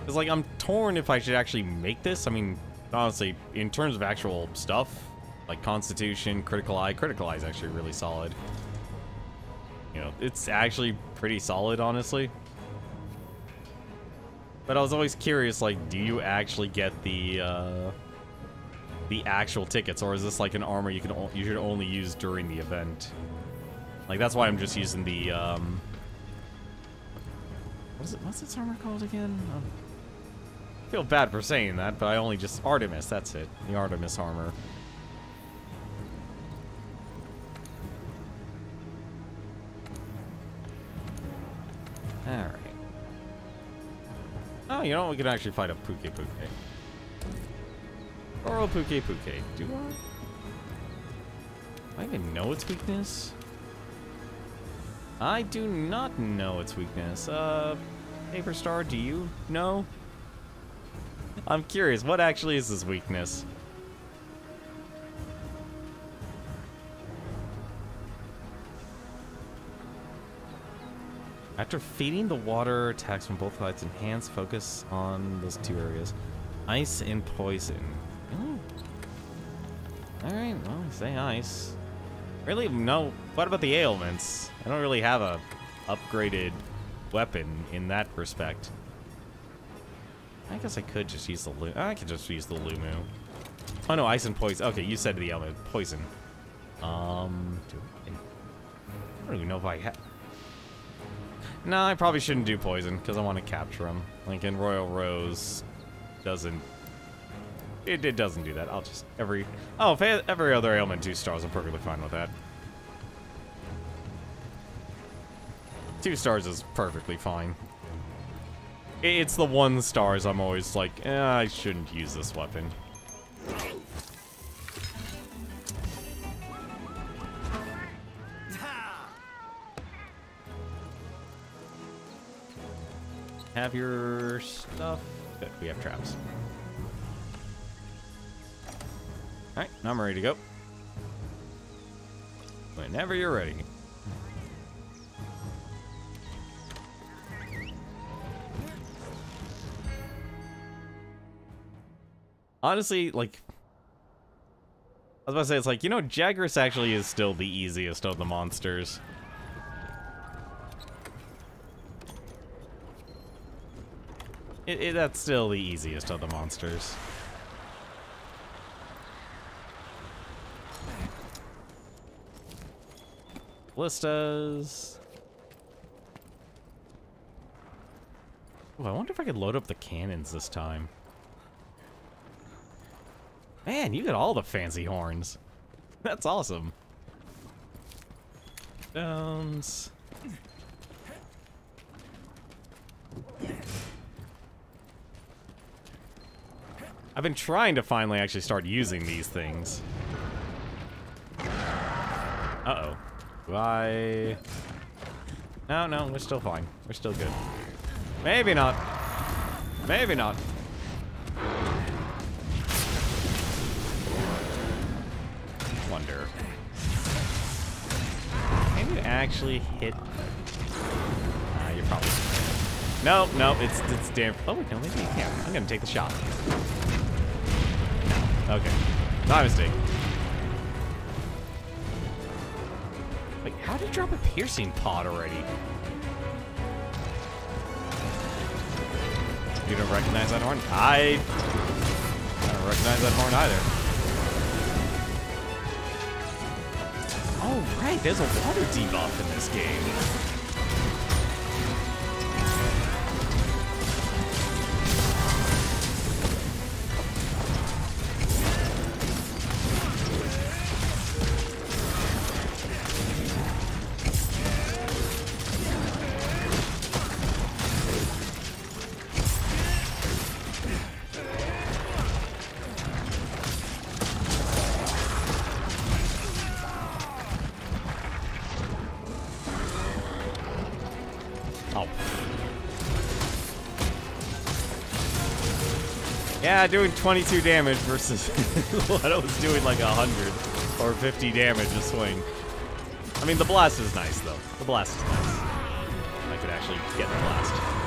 Because, like, I'm torn if I should actually make this. I mean, honestly, in terms of actual stuff, like Constitution, Critical Eye, Critical Eye is actually really solid. You know, it's actually pretty solid, honestly. But I was always curious, like, do you actually get the, uh, the actual tickets, or is this like an armor you can you should only use during the event? Like, that's why I'm just using the, um... What is it, what's its armor called again? Um, I feel bad for saying that, but I only just... Artemis, that's it. The Artemis armor. Alright. Oh, you know? We can actually fight a Pukei-Pukei. Or a Pukei-Pukei. Do I? I even know its weakness? I do not know its weakness. Uh, Paper Star, do you know? I'm curious, what actually is his weakness? After feeding the water, attacks from both sides enhance focus on those two areas. Ice and poison. Oh. Alright, well, say ice. Really, no. What about the ailments? I don't really have a upgraded weapon in that respect. I guess I could just use the Lu- I could just use the Lumu. Oh no, ice and poison. Okay, you said the element. Poison. Um, I don't even know if I have... No, I probably shouldn't do poison, because I want to capture him. In Royal Rose doesn't... It, it doesn't do that. I'll just... Every... Oh, every other ailment two stars, I'm perfectly fine with that. Two stars is perfectly fine. It's the one stars I'm always like, eh, I shouldn't use this weapon. Have your stuff. Good, we have traps. Alright, now I'm ready to go. Whenever you're ready. Honestly, like... I was about to say, it's like, you know, Jagras actually is still the easiest of the monsters. It, it, that's still the easiest of the monsters. Ballistas. I wonder if I could load up the cannons this time. Man, you got all the fancy horns. That's awesome. Stones. I've been trying to finally actually start using these things. Uh-oh. I... No, no, we're still fine. We're still good. Maybe not. Maybe not. Wonder. Can you actually hit... Uh, you're probably... No, no, it's it's damn. Oh wait, no, maybe you can. I'm gonna take the shot. Okay, my mistake. Wait, how did you drop a piercing pod already? You don't recognize that horn? I I don't recognize that horn either. Oh right, there's a water debuff in this game. Yeah, doing 22 damage versus *laughs* what I was doing like 100 or 50 damage a swing. I mean, the blast is nice, though. The blast is nice. I could actually get the blast.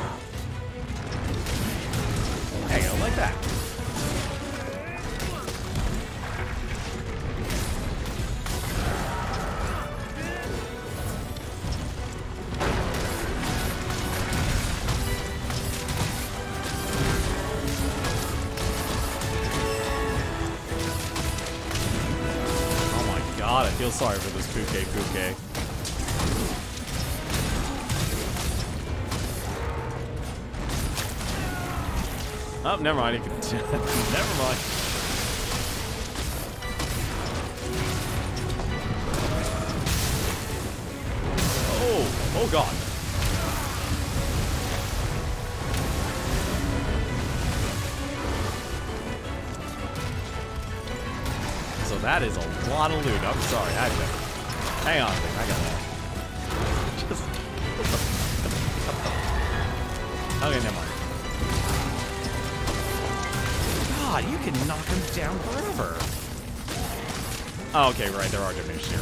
never mind. Can, *laughs* never mind. Oh, oh god. So that is a lot of loot. I'm sorry. I okay, right. There are diminished here.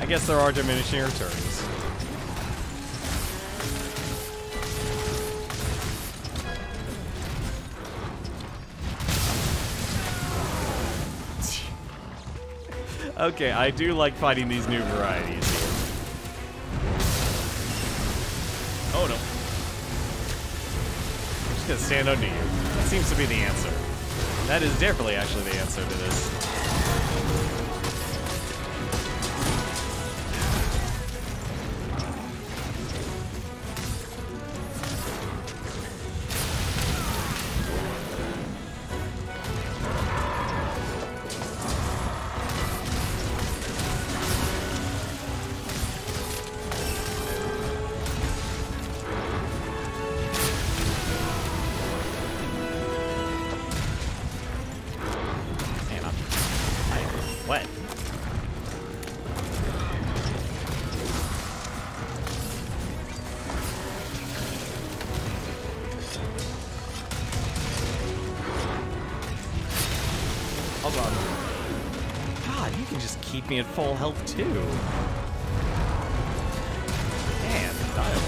I guess there are diminishing returns. okay, I do like fighting these new varieties here. Oh no. I'm just gonna stand under you. Seems to be the answer. That is definitely actually the answer to this. Me at full health too. Dial.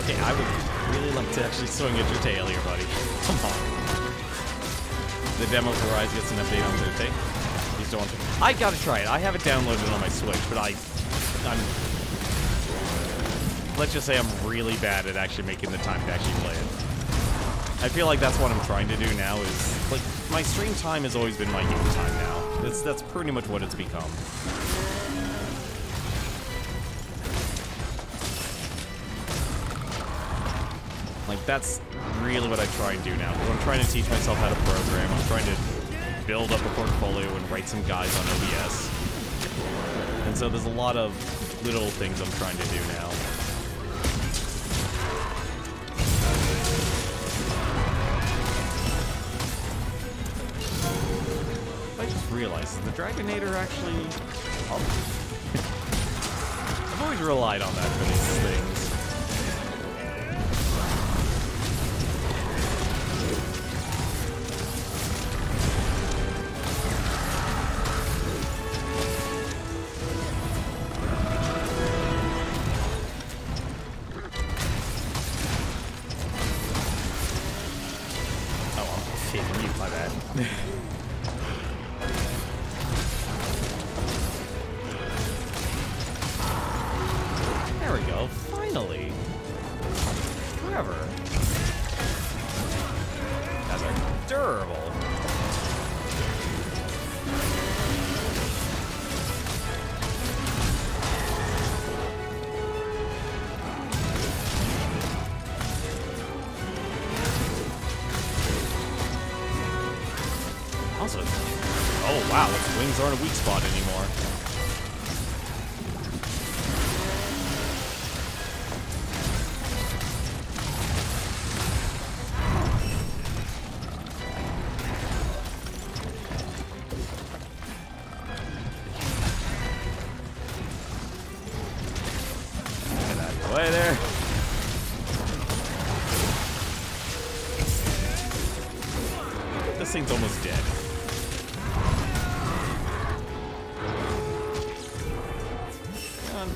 Okay, I would really like to actually swing at your tail here, buddy. Come on. The demo for Rise gets an update on Thursday. Please don't. I gotta try it. I have Let's say I'm really bad at actually making the time to actually play it. I feel like that's what I'm trying to do now. Is like my stream time has always been my game time now. That's that's pretty much what it's become. Like that's really what I try and do now. I'm trying to teach myself how to program. I'm trying to build up a portfolio and write some guides on OBS. And so there's a lot of little things I'm trying to do now. Is the Dragonator actually. Oh. I've always relied on that for these things.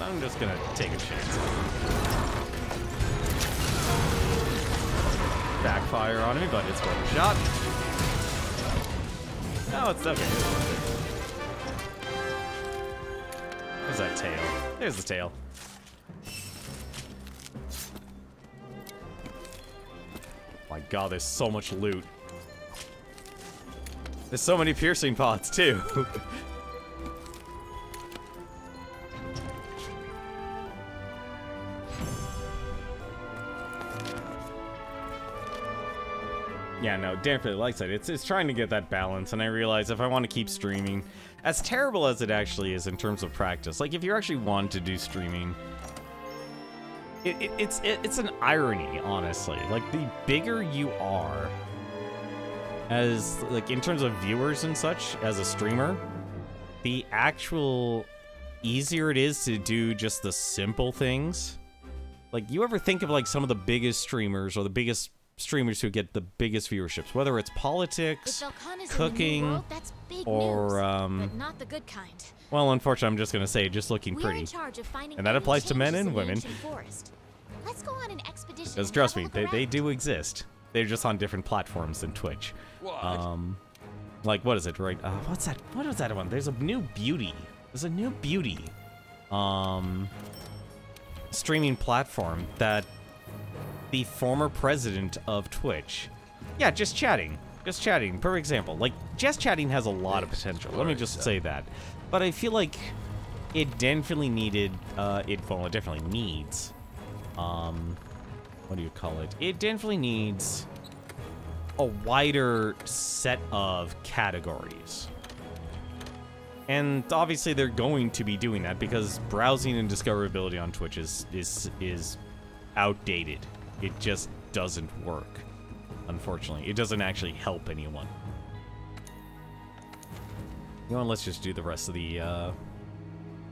I'm, just gonna take a chance. Backfire on me, but it's worth a shot. No, it's okay. It's it. There's that tail. There's the tail. My god, there's so much loot. There's so many piercing pods, too. *laughs* Yeah, no, definitely like I said, it's it's trying to get that balance, and I realize if I want to keep streaming, as terrible as it actually is in terms of practice, like if you actually want to do streaming, it, it, it's it, it's an irony, honestly. Like the bigger you are, as like in terms of viewers and such, as a streamer, the actual easier it is to do just the simple things. Like you ever think of like some of the biggest streamers or the biggest streamers who get the biggest viewerships, whether it's politics, If Velkhana's in the New cooking, World, that's big or, news, um, but not the good kind. well, unfortunately, I'm just gonna say just looking We're pretty. in charge of finding And that applies to men and women. Let's go on an expedition. Because trust me, look they, they do exist. They're just on different platforms than Twitch. What? Um, like what is it? Right? Uh, what's that? What is that one? There's a new beauty. There's a new beauty. Um, streaming platform that the former president of Twitch. Yeah, just chatting. Just chatting. For example, like just chatting has a lot of potential. Let me just say that. But I feel like it definitely needed. Uh, it well, it definitely needs. Um, what do you call it? It definitely needs a wider set of categories. And obviously they're going to be doing that because browsing and discoverability on Twitch is is is outdated. It just doesn't work. Unfortunately, it doesn't actually help anyone. You know, let's just do the rest of the uh,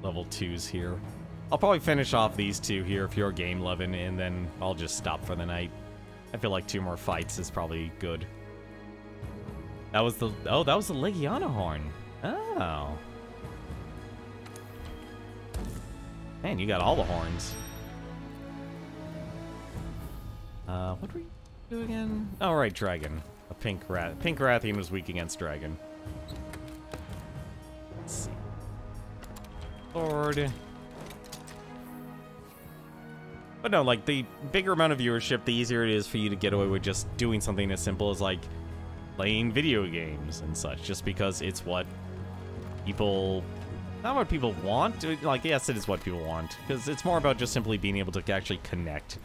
level twos here. I'll probably finish off these two here if you're game loving, and then I'll just stop for the night. I feel like two more fights is probably good. That was the oh, that was the Legiana horn. Oh. Man, you got all the horns. Uh, what were you do again? Oh, right, dragon. A pink rat. Pink Rathian was weak against dragon. Let's see. But no, like, the bigger amount of viewership, the easier it is for you to get away with just doing something as simple as, like, playing video games and such, just because it's what people... Not what people want. Like, yes, it is what people want. Because it's more about just simply being able to actually connect.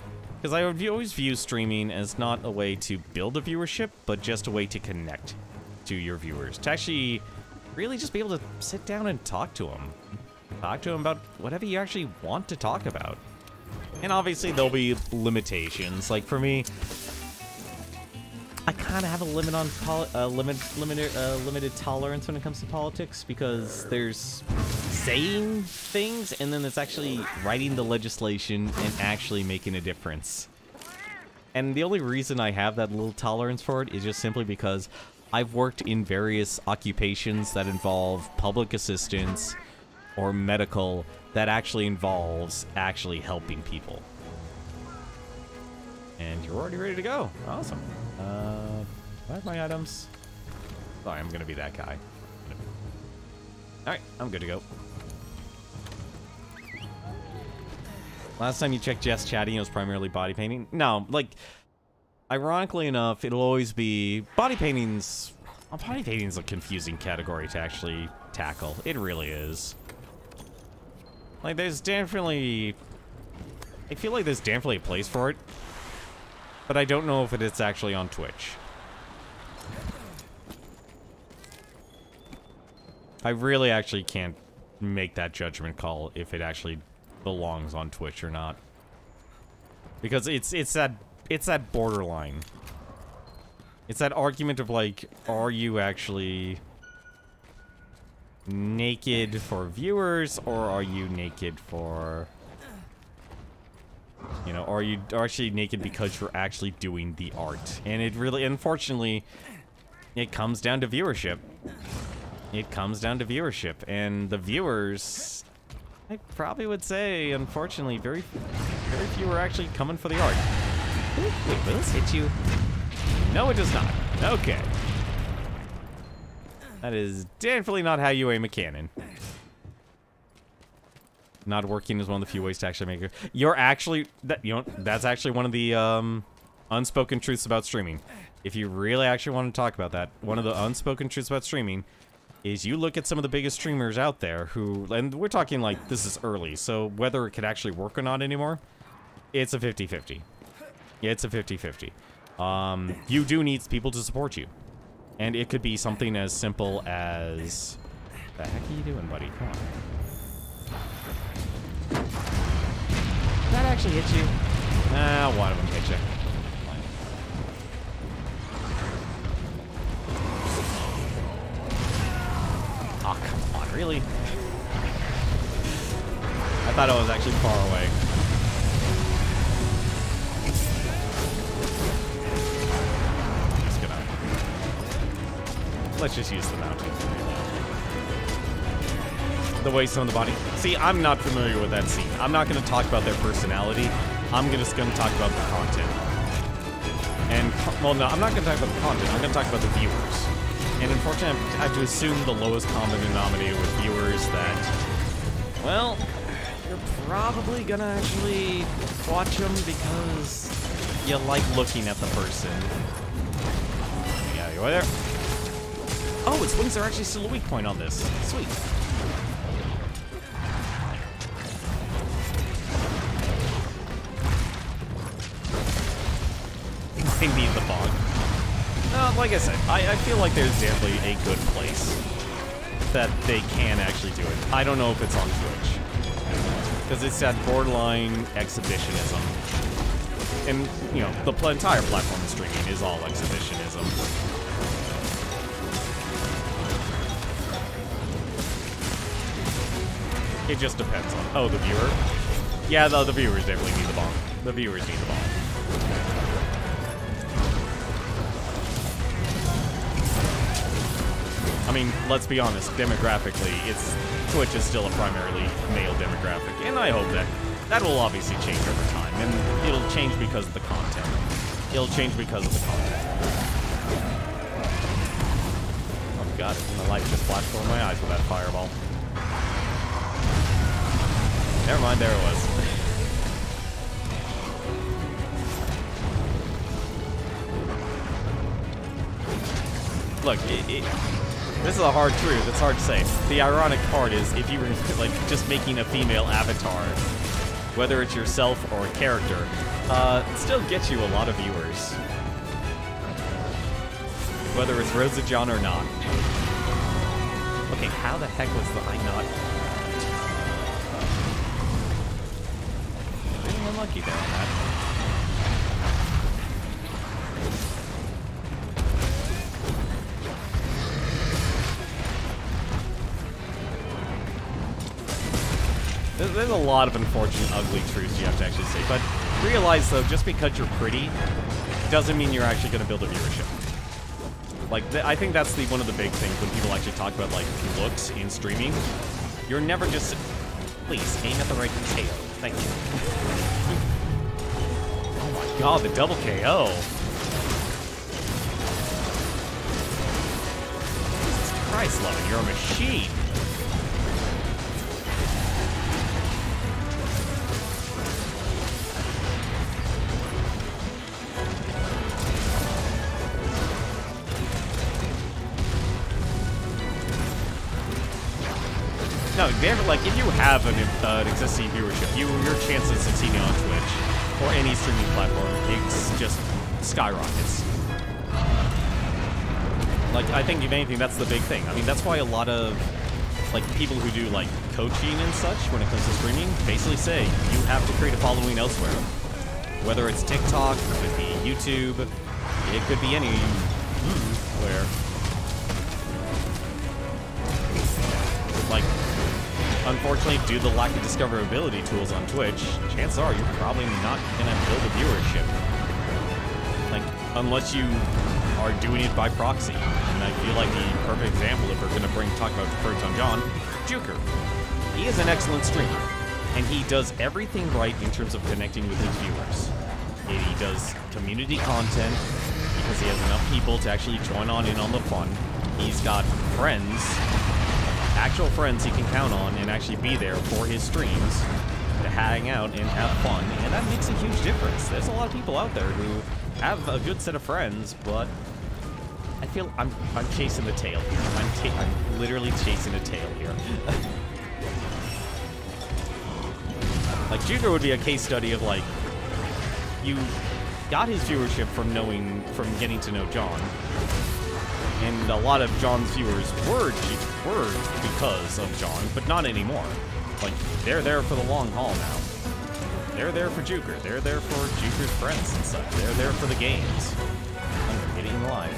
Because I always view streaming as not a way to build a viewership, but just a way to connect to your viewers. To actually really just be able to sit down and talk to them. Talk to them about whatever you actually want to talk about. And obviously there'll be limitations. Like for me, I kind of have a limit on poli- uh, limit limited uh, limited tolerance when it comes to politics because there's saying things and then it's actually writing the legislation and actually making a difference. And the only reason I have that little tolerance for it is just simply because I've worked in various occupations that involve public assistance or medical that actually involves actually helping people. And you're already ready to go. Awesome. Uh, have my items? Sorry, I'm gonna be that guy. Alright, I'm good to go. Last time you checked Just chatting, it was primarily body painting. No, like, ironically enough, it'll always be body paintings. Well, body painting's a confusing category to actually tackle. It really is. Like, there's definitely. I feel like there's definitely a place for it, but I don't know if it is actually on Twitch. I really actually can't make that judgment call if it actually belongs on Twitch or not. Because it's it's that it's that borderline. It's that argument of like, are you actually naked for viewers or are you naked for you know, are you are actually naked because you're actually doing the art? And it really unfortunately it comes down to viewership. It comes down to viewership and the viewers I probably would say, unfortunately, very, very few are actually coming for the art. Ooh, Wait, will this hit you? No, it does not. Okay. That is definitely not how you aim a cannon. Not working is one of the few ways to actually make it. You're actually that you know that's actually one of the um, unspoken truths about streaming. If you really actually want to talk about that, one of the unspoken truths about streaming is you look at some of the biggest streamers out there who, and we're talking like this is early, so whether it could actually work or not anymore, it's a 50-50. It's a 50-50. Um, you do need people to support you. And it could be something as simple as The heck are you doing, buddy? Come on. That actually hit you? Ah, one of them hit you. Oh, come on, really? I thought I was actually far away. Let's just use the mountain. The waist on the body. See, I'm not familiar with that scene. I'm not going to talk about their personality. I'm just going to talk about the content. And, well, no, I'm not going to talk about the content. I'm going to talk about the viewers. And unfortunately, I have to assume the lowest common denominator with viewers that, well, you're probably going to actually watch them because you like looking at the person. Yeah, you there? Oh, its wings are actually still a weak point on this. Sweet. They need the fog. No, like I said, I, I feel like there's definitely a good place that they can actually do it. I don't know if it's on Twitch. Because it's that borderline exhibitionism. And, you know, the pl- entire platform of streaming is all exhibitionism. It just depends on. Oh, the viewer? Yeah, the, the viewers definitely need the bomb. The viewers need the bomb. Mean, let's be honest, demographically, it's Twitch is still a primarily male demographic, and I hope that that will obviously change over time, and it'll change because of the content. It'll change because of the content. Oh god, my light just flashed before my eyes with that fireball. Never mind, there it was. Look, it, it, this is a hard truth. It's hard to say. The ironic part is if you were like just making a female avatar, whether it's yourself or a character, uh, still gets you a lot of viewers. Whether it's Rosa John or not. Okay, how the heck was the I not? Unlucky there on that. There's, a lot of unfortunate, ugly truths you have to actually say, but realize though, just because you're pretty, doesn't mean you're actually going to build a viewership. Like, th I think that's the one of the big things when people actually talk about like looks in streaming. You're never just, please aim at the right tail. Thank you. oh my god, the double KO. Christ, Levin, you're a machine. Have an, uh, an existing viewership, you, your chance of succeeding on Twitch or any streaming platform is just skyrockets. Like, I think, if anything, that's the big thing. I mean, that's why a lot of, like, people who do, like, coaching and such when it comes to streaming basically say you have to create a following elsewhere. Whether it's TikTok, it could be YouTube, it could be any where unfortunately due to the lack of discoverability tools on Twitch, chances are you're probably not gonna build a viewership. Like unless you are doing it by proxy. And I feel like the perfect example if we're gonna bring talk about Birds on John, Juker. He is an excellent streamer. And he does everything right in terms of connecting with his viewers. He does community content because he has enough people to actually join on in on the fun. He's got friends, actual friends he can count on and actually be there for his streams to hang out and have fun. And that makes a huge difference. There's a lot of people out there who have a good set of friends, but I feel I'm I'm chasing the tail here. I'm I'm literally chasing a tail here. *laughs* like Junior would be a case study of like you got his viewership from knowing from getting to know John. and a lot of John's viewers were were because of John, but not anymore. Like they're there for the long haul now. They're there for Juker. They're there for Juker's friends and such. They're there for the games. They're getting live.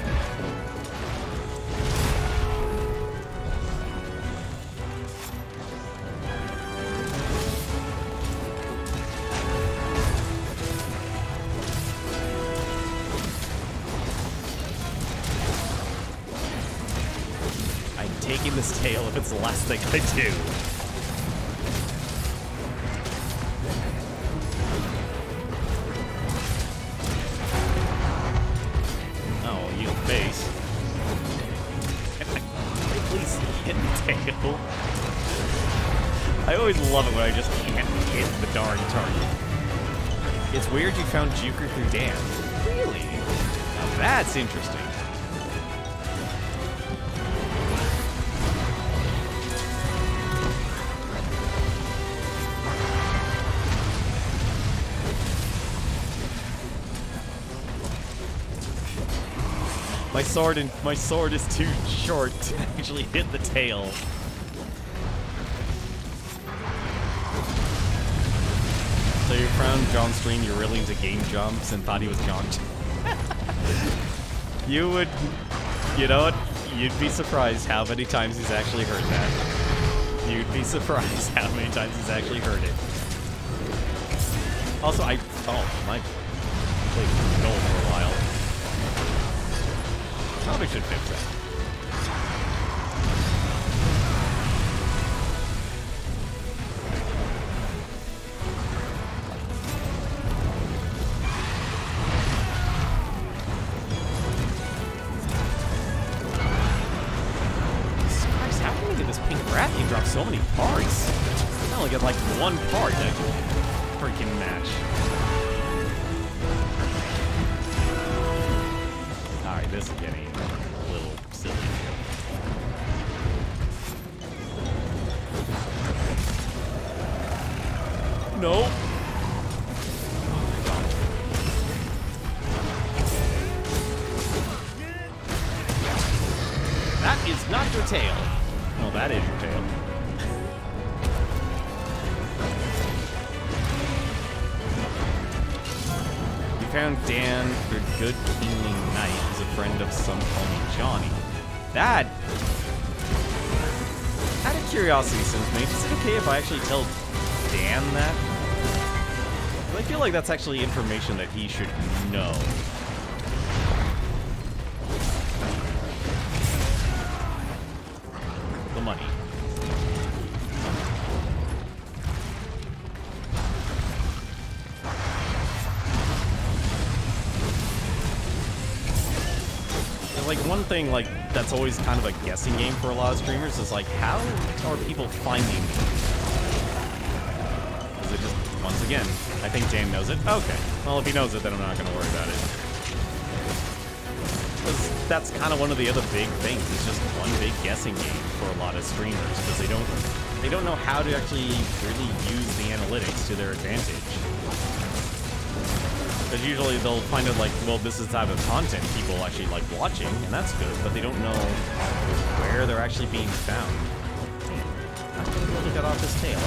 Sword and my sword is too short to *laughs* actually hit the tail. So you found John's stream, you're really into game jumps and thought he was John. *laughs* you would, you know what? You'd be surprised how many times he's actually heard that. You'd be surprised *laughs* how many times he's actually heard it. Also, I, oh, my, Probably should fix that. Actually tell Dan that? I feel like that's actually information that he should know. The money. Like one thing like that's always kind of a guessing game for a lot of streamers is like how are people finding again? I think Jane knows it. Okay. Well, if he knows it, then I'm not gonna worry about it. 'Cause that's kind of one of the other big things. It's just one big guessing game for a lot of streamers because they don't they don't know how to actually really use the analytics to their advantage. Because usually they'll find out like, well, this is the type of content people actually like watching, and that's good, but they don't know where they're actually being found. Can we really get off his tail?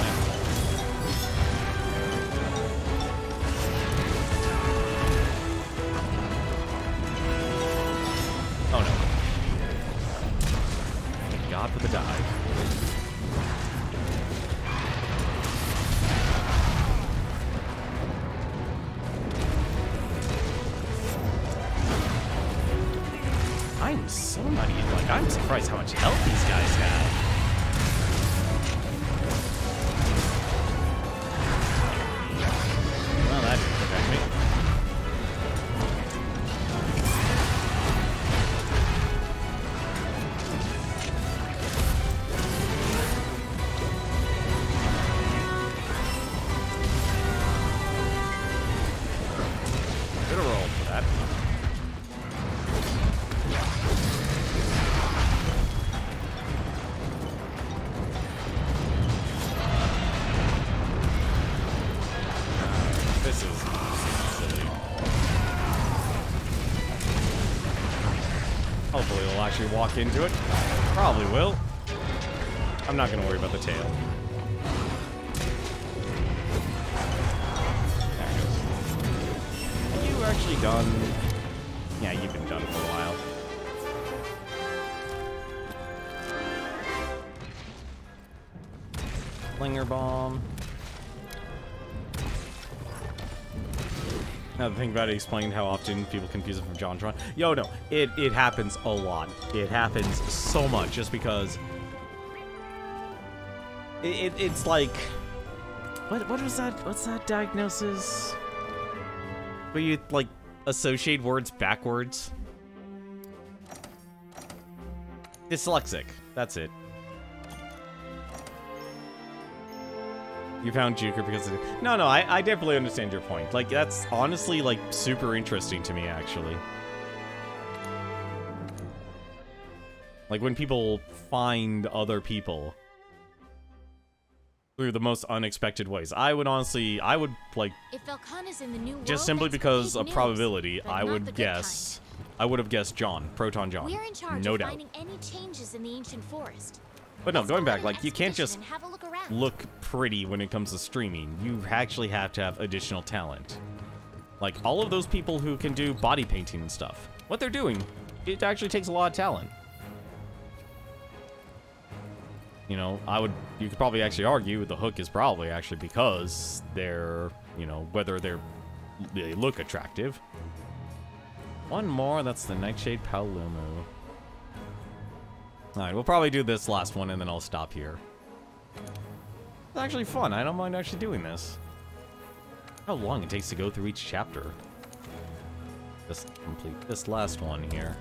Into it. About it explained how often people confuse it from JonTron. Yo, no, it it happens a lot. It happens so much just because it, it it's like what what was that? What's that diagnosis? Where you like associate words backwards? Dyslexic. That's it. You found Juker because of No, no, I, I definitely understand your point. Like, that's honestly, like, super interesting to me, actually. Like, when people find other people through the most unexpected ways. I would honestly, I would, like, If Velkhana's in the new world, just simply because of news, probability, I would guess, I would have guessed John, Proton John. We're in charge no of doubt. finding any changes in the ancient forest. But no, Let's going back, like, you can't just have a look pretty when it comes to streaming. You actually have to have additional talent. Like, all of those people who can do body painting and stuff, what they're doing, it actually takes a lot of talent. You know, I would, you could probably actually argue the hook is probably actually because they're, you know, whether they're, they look attractive. One more, that's the Nightshade Paolumu. Alright, we'll probably do this last one and then I'll stop here. It's actually fun. I don't mind actually doing this. How long it takes to go through each chapter. Just complete this last one here.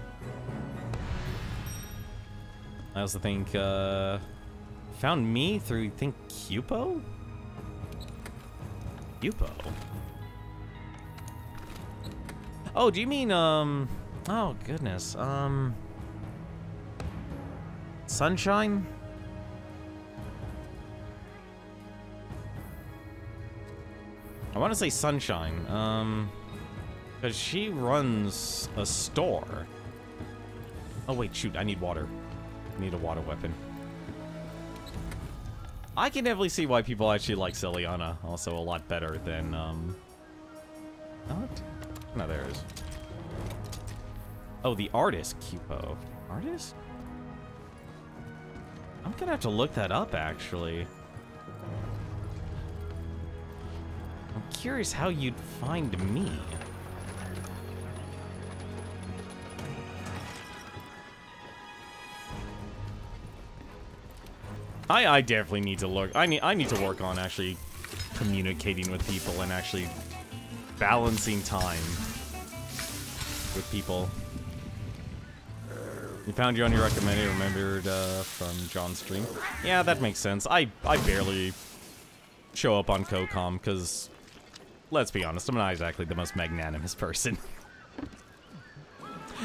I also think, uh... Found me through, think, Cupo? Cupo? Oh, do you mean, um... Oh, goodness. Um... Sunshine? I want to say Sunshine, um, because she runs a store. Oh wait, shoot, I need water. I need a water weapon. I can definitely see why people actually like Seliana also a lot better than, um... What? No, there is. Oh, the artist, Cupo. Artist? I'm gonna have to look that up, actually. I'm curious how you'd find me. I, I definitely need to look. I need I need to work on actually communicating with people and actually balancing time with people. You found you on your recommended, remembered uh, from John's stream. Yeah, that makes sense. I I barely show up on CoCom because, let's be honest, I'm not exactly the most magnanimous *laughs* person.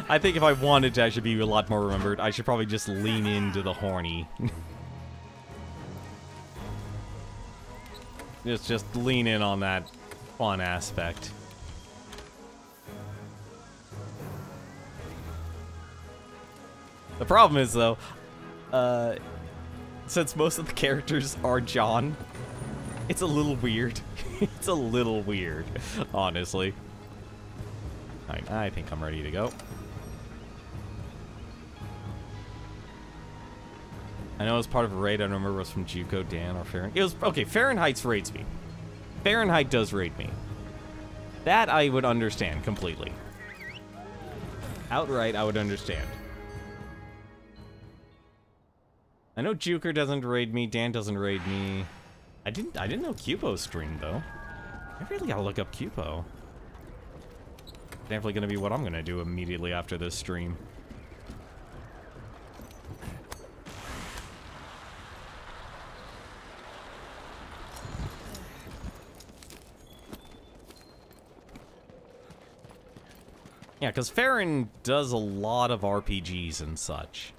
I think if I wanted to actually be a lot more remembered, I should probably just lean into the horny. *laughs* just just lean in on that fun aspect. The problem is though, uh, since most of the characters are John, it's a little weird. *laughs* it's a little weird, honestly. I think I'm ready to go. I know it was part of a raid. I don't remember it was from Juco, Dan, or Fahrenheit. It was okay. Fahrenheit's raids me. Fahrenheit does raid me. That I would understand completely. Outright, I would understand. I know Juker doesn't raid me. Dan doesn't raid me. I didn't. I didn't know Cupo streamed though. I really gotta look up Cupo. Definitely gonna be what I'm gonna do immediately after this stream. Yeah, because Farron does a lot of RPGs and such.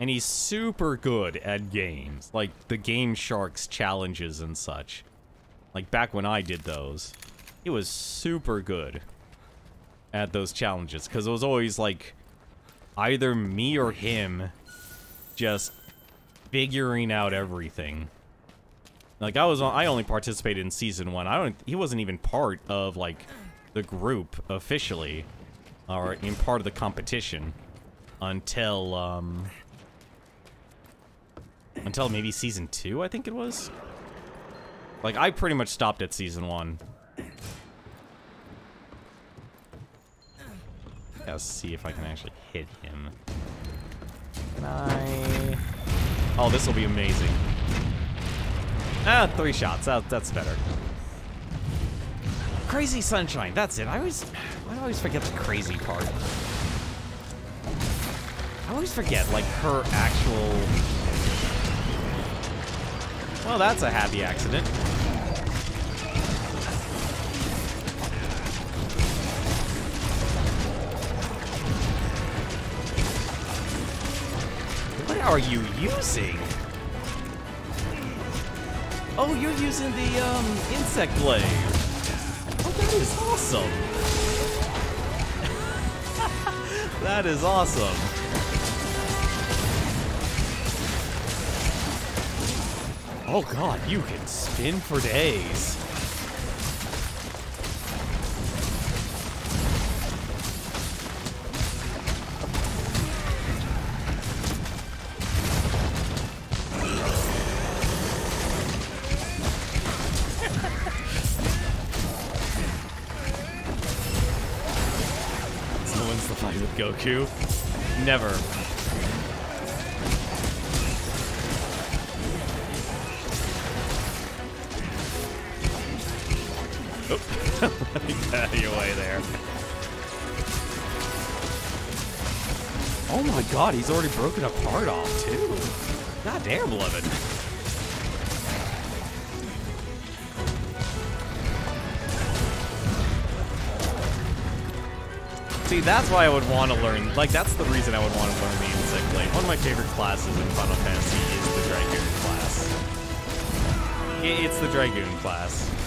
And he's super good at games, like the Game Sharks challenges and such. Like back when I did those, he was super good at those challenges because it was always like either me or him just figuring out everything. Like I was I only participated in season one. I don't. He wasn't even part of like the group officially, or in part of the competition until um until maybe season two. I think it was. Like I pretty much stopped at season one. Let's see if I can actually hit him. Can I? Oh, this will be amazing. Ah, three shots. That, that's better. Crazy Sunshine. That's it. I always, I always forget the crazy part. I always forget, like, her actual... Well, that's a happy accident. What are you using? Oh, you're using the um, insect blade. Oh, that is awesome. *laughs* that is awesome. Oh god, you can spin for days. With Goku? Never. God, he's already broken a part off too. God damn, Levin. See, that's why I would want to learn. Like, that's the reason I would want to learn the Insect Blade. One of my favorite classes in Final Fantasy is the Dragoon class. It's the Dragoon class.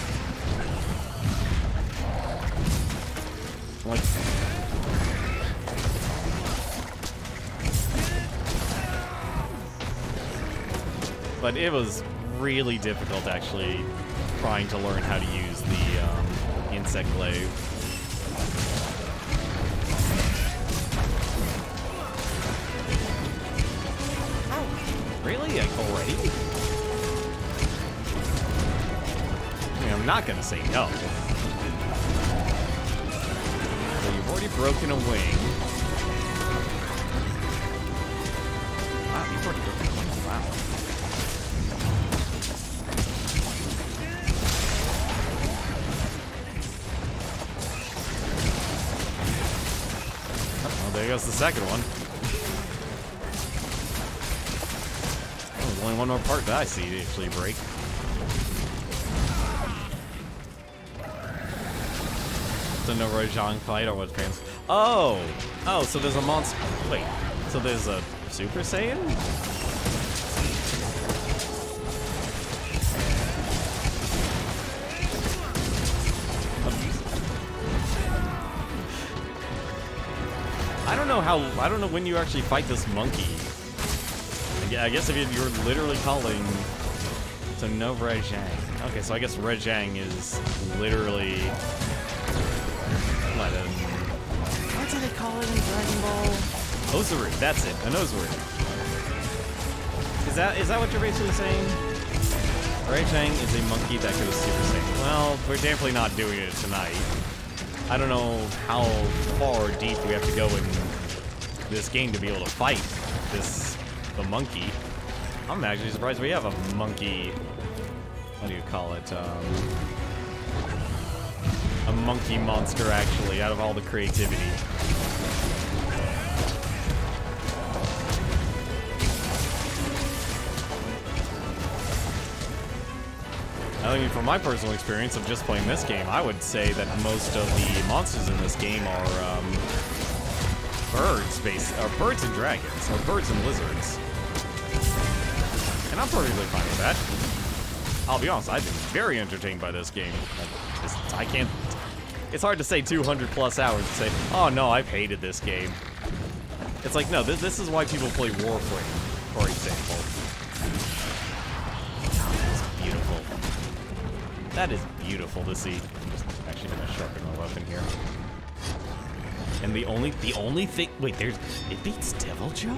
But it was really difficult actually trying to learn how to use the um, insect glaive. Really? Like, already? I mean, I'm not gonna say no. So you've already broken a wing. Second one. Oh, there's only one more part that I see to actually break. The no Rajang fight or what trans? Oh, oh, so there's a monster. Wait, so there's a Super Saiyan? How. I don't know when you actually fight this monkey. I I guess if you- you're literally calling. So no Rajang. Okay, so I guess Rajang is literally. What? Um, what do they call it in Dragon Ball? Ozaru. That's it. An Ozaru. Is that is that what you're basically saying? Rajang is a monkey that goes Super Saiyan. Well, we're definitely not doing it tonight. I don't know how far deep we have to go in this game to be able to fight this the monkey. I'm actually surprised we have a monkey. What do you call it? Um, a monkey monster, actually, out of all the creativity. I mean, from my personal experience of just playing this game, I would say that most of the monsters in this game are um, birds, based, or uh, birds and dragons, or birds and lizards. And I'm perfectly fine with that. I'll be honest, I've been very entertained by this game. I, just, I can't. It's hard to say 200 plus hours and say, oh no, I've hated this game. It's like, no, this, this is why people play Warframe, for example. That is beautiful. That is beautiful to see. I'm just actually gonna sharpen my weapon here. And the only, the only thing, wait, there's, it beats Deviljho?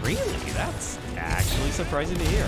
Really? That's actually surprising to hear.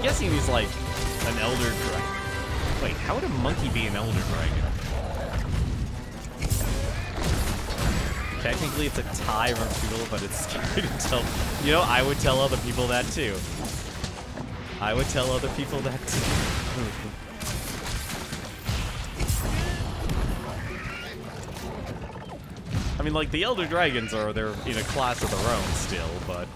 I'm guessing he's like an elder dragon. Wait, how would a monkey be an elder dragon? Technically, it's a tie from people, but it's *laughs* scary to tell. You know, I would tell other people that too. I would tell other people that too. *laughs* I mean, like, the Elder Dragons are, they're in a class of their own still, but...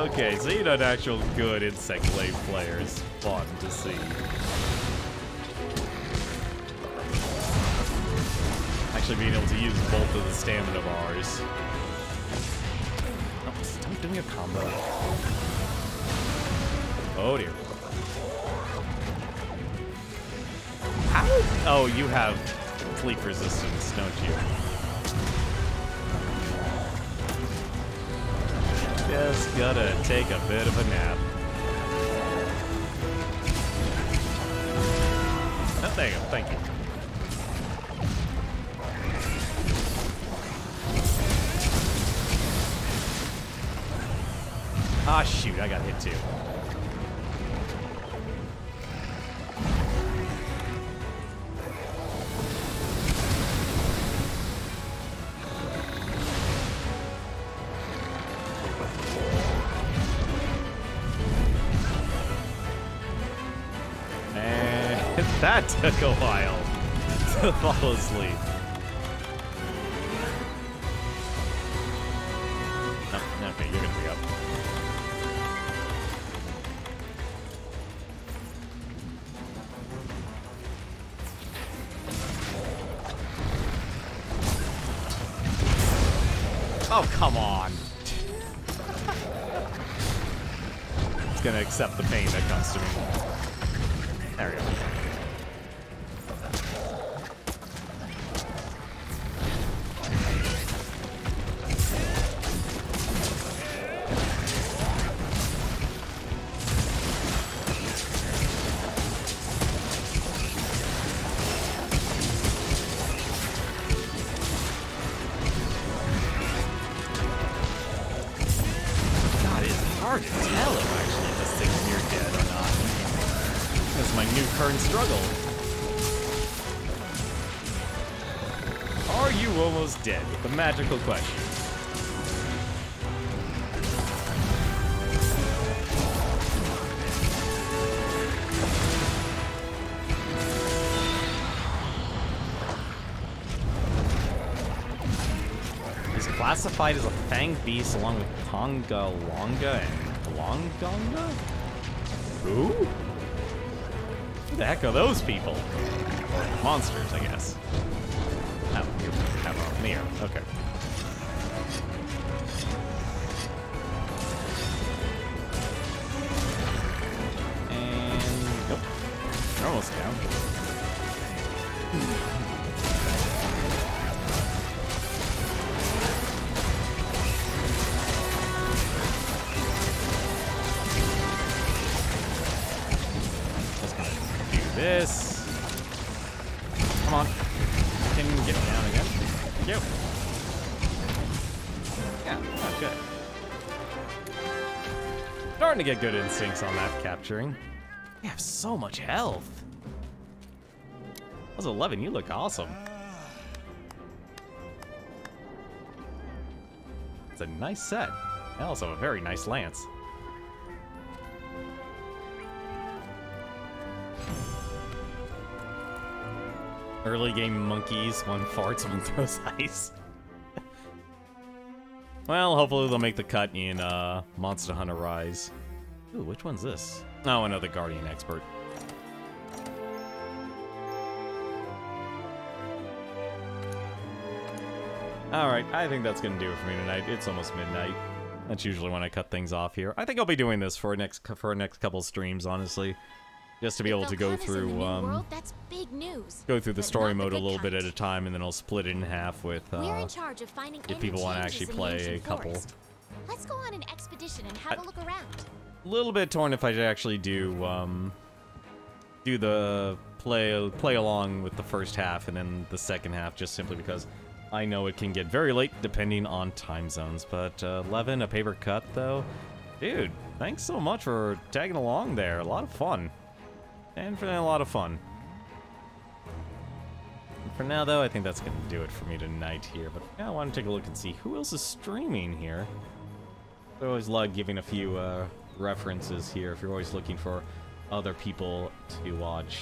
okay, so you're an actual good Insect Glaive player. It's fun to see. Actually being able to use both of the stamina bars. Oh, stop doing a combo. Oh dear. How? Oh, you have fleet resistance, don't you? Just gotta take a bit of a nap. Oh, there you go. Thank you. That took a while *laughs* to fall asleep. Magical question. He's classified as a fang beast along with Tonga Longa and Blangonga? Who? Who the heck are those people? Monsters, I guess. Get good instincts on that capturing. You have so much health. I was 11. You look awesome. It's a nice set. And also a very nice lance. Early game monkeys, one farts, *laughs* one throws ice. *laughs* well, hopefully they'll make the cut in uh, Monster Hunter Rise. Ooh, which one's this? Oh, another Guardian expert. Alright, I think that's gonna do it for me tonight. It's almost midnight. That's usually when I cut things off here. I think I'll be doing this for next for next couple streams, honestly. Just to be able to go Velkhana's in the through um world, that's big news. go through the But story not the mode a good little bit at a time and then I'll split it in half with We're uh in charge of finding if people wanna actually play a couple. forest. Let's go on an expedition and have a look around. Little bit torn if I should actually do um do the play play along with the first half and then the second half just simply because I know it can get very late depending on time zones. But uh, Levin, a paper cut though, dude, thanks so much for tagging along there. A lot of fun, and for a lot of fun. For now, though, I think that's going to do it for me tonight here. But yeah, I want to take a look and see who else is streaming here. I always love giving a few uh, references here if you're always looking for other people to watch.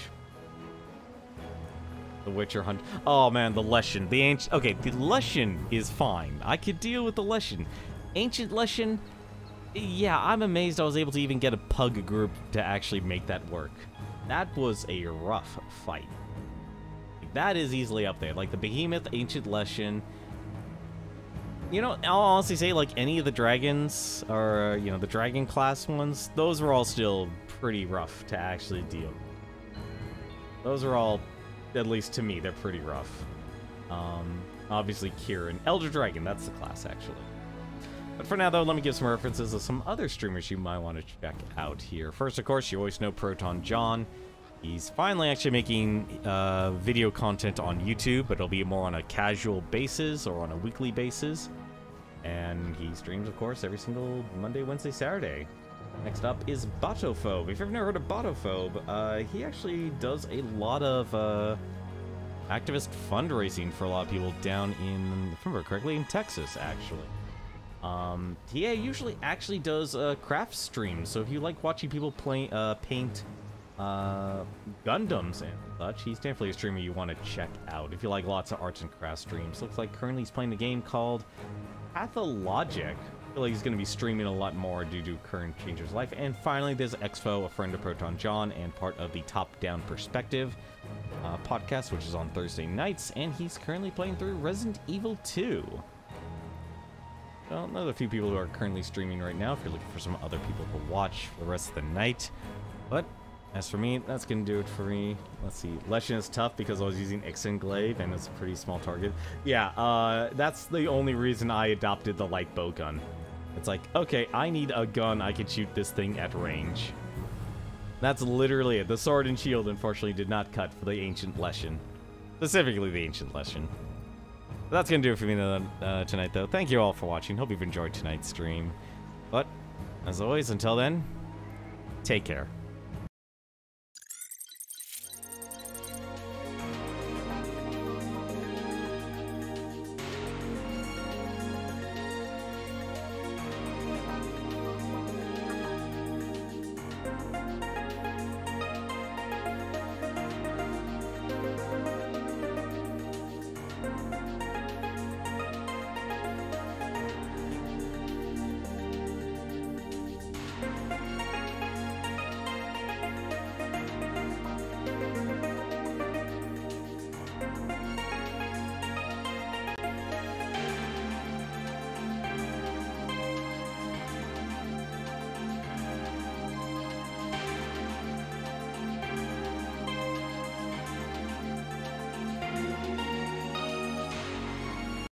The Witcher Hunt. Oh man, the Leshen. The ancient. Okay, the Leshen is fine. I could deal with the Leshen. Ancient Leshen. Yeah, I'm amazed I was able to even get a pug group to actually make that work. That was a rough fight. That is easily up there. Like the Behemoth, Ancient Leshen. You know, I'll honestly say, like, any of the dragons, or, you know, the dragon class ones, those were all still pretty rough to actually deal. with. Those are all, at least to me, they're pretty rough. Um, obviously, Kirin. Elder Dragon, that's the class, actually. But for now, though, let me give some references of some other streamers you might want to check out here. First, of course, you always know ProtonJon. He's finally actually making uh, video content on YouTube, but it'll be more on a casual basis or on a weekly basis. And he streams, of course, every single Monday, Wednesday, Saturday. Next up is Botophobe. If you've never heard of Botophobe, uh, he actually does a lot of uh, activist fundraising for a lot of people down in, if I remember correctly, in Texas, actually. Um, he uh, usually actually does uh, craft streams, so if you like watching people play, uh, paint uh, Gundams and such, he's definitely a streamer you want to check out. If you like lots of arts and crafts streams, looks like currently he's playing a game called Pathologic. I feel like he's going to be streaming a lot more due to current changes life. And finally, there's Expo, a friend of ProtonJon and part of the Top Down Perspective uh, podcast, which is on Thursday nights, and he's currently playing through Resident Evil 2. Well, another few people who are currently streaming right now if you're looking for some other people to watch for the rest of the night. But as for me, that's to do it for me. Let's see. Leshen is tough because I was using Insect Glaive and it's a pretty small target. Yeah, uh, that's the only reason I adopted the light bow gun. It's like, okay, I need a gun I can shoot this thing at range. That's literally it. The sword and shield, unfortunately, did not cut for the Ancient Leshen. Specifically the Ancient Leshen. That's to do it for me uh, tonight, though. Thank you all for watching. Hope you've enjoyed tonight's stream. But, as always, until then, take care.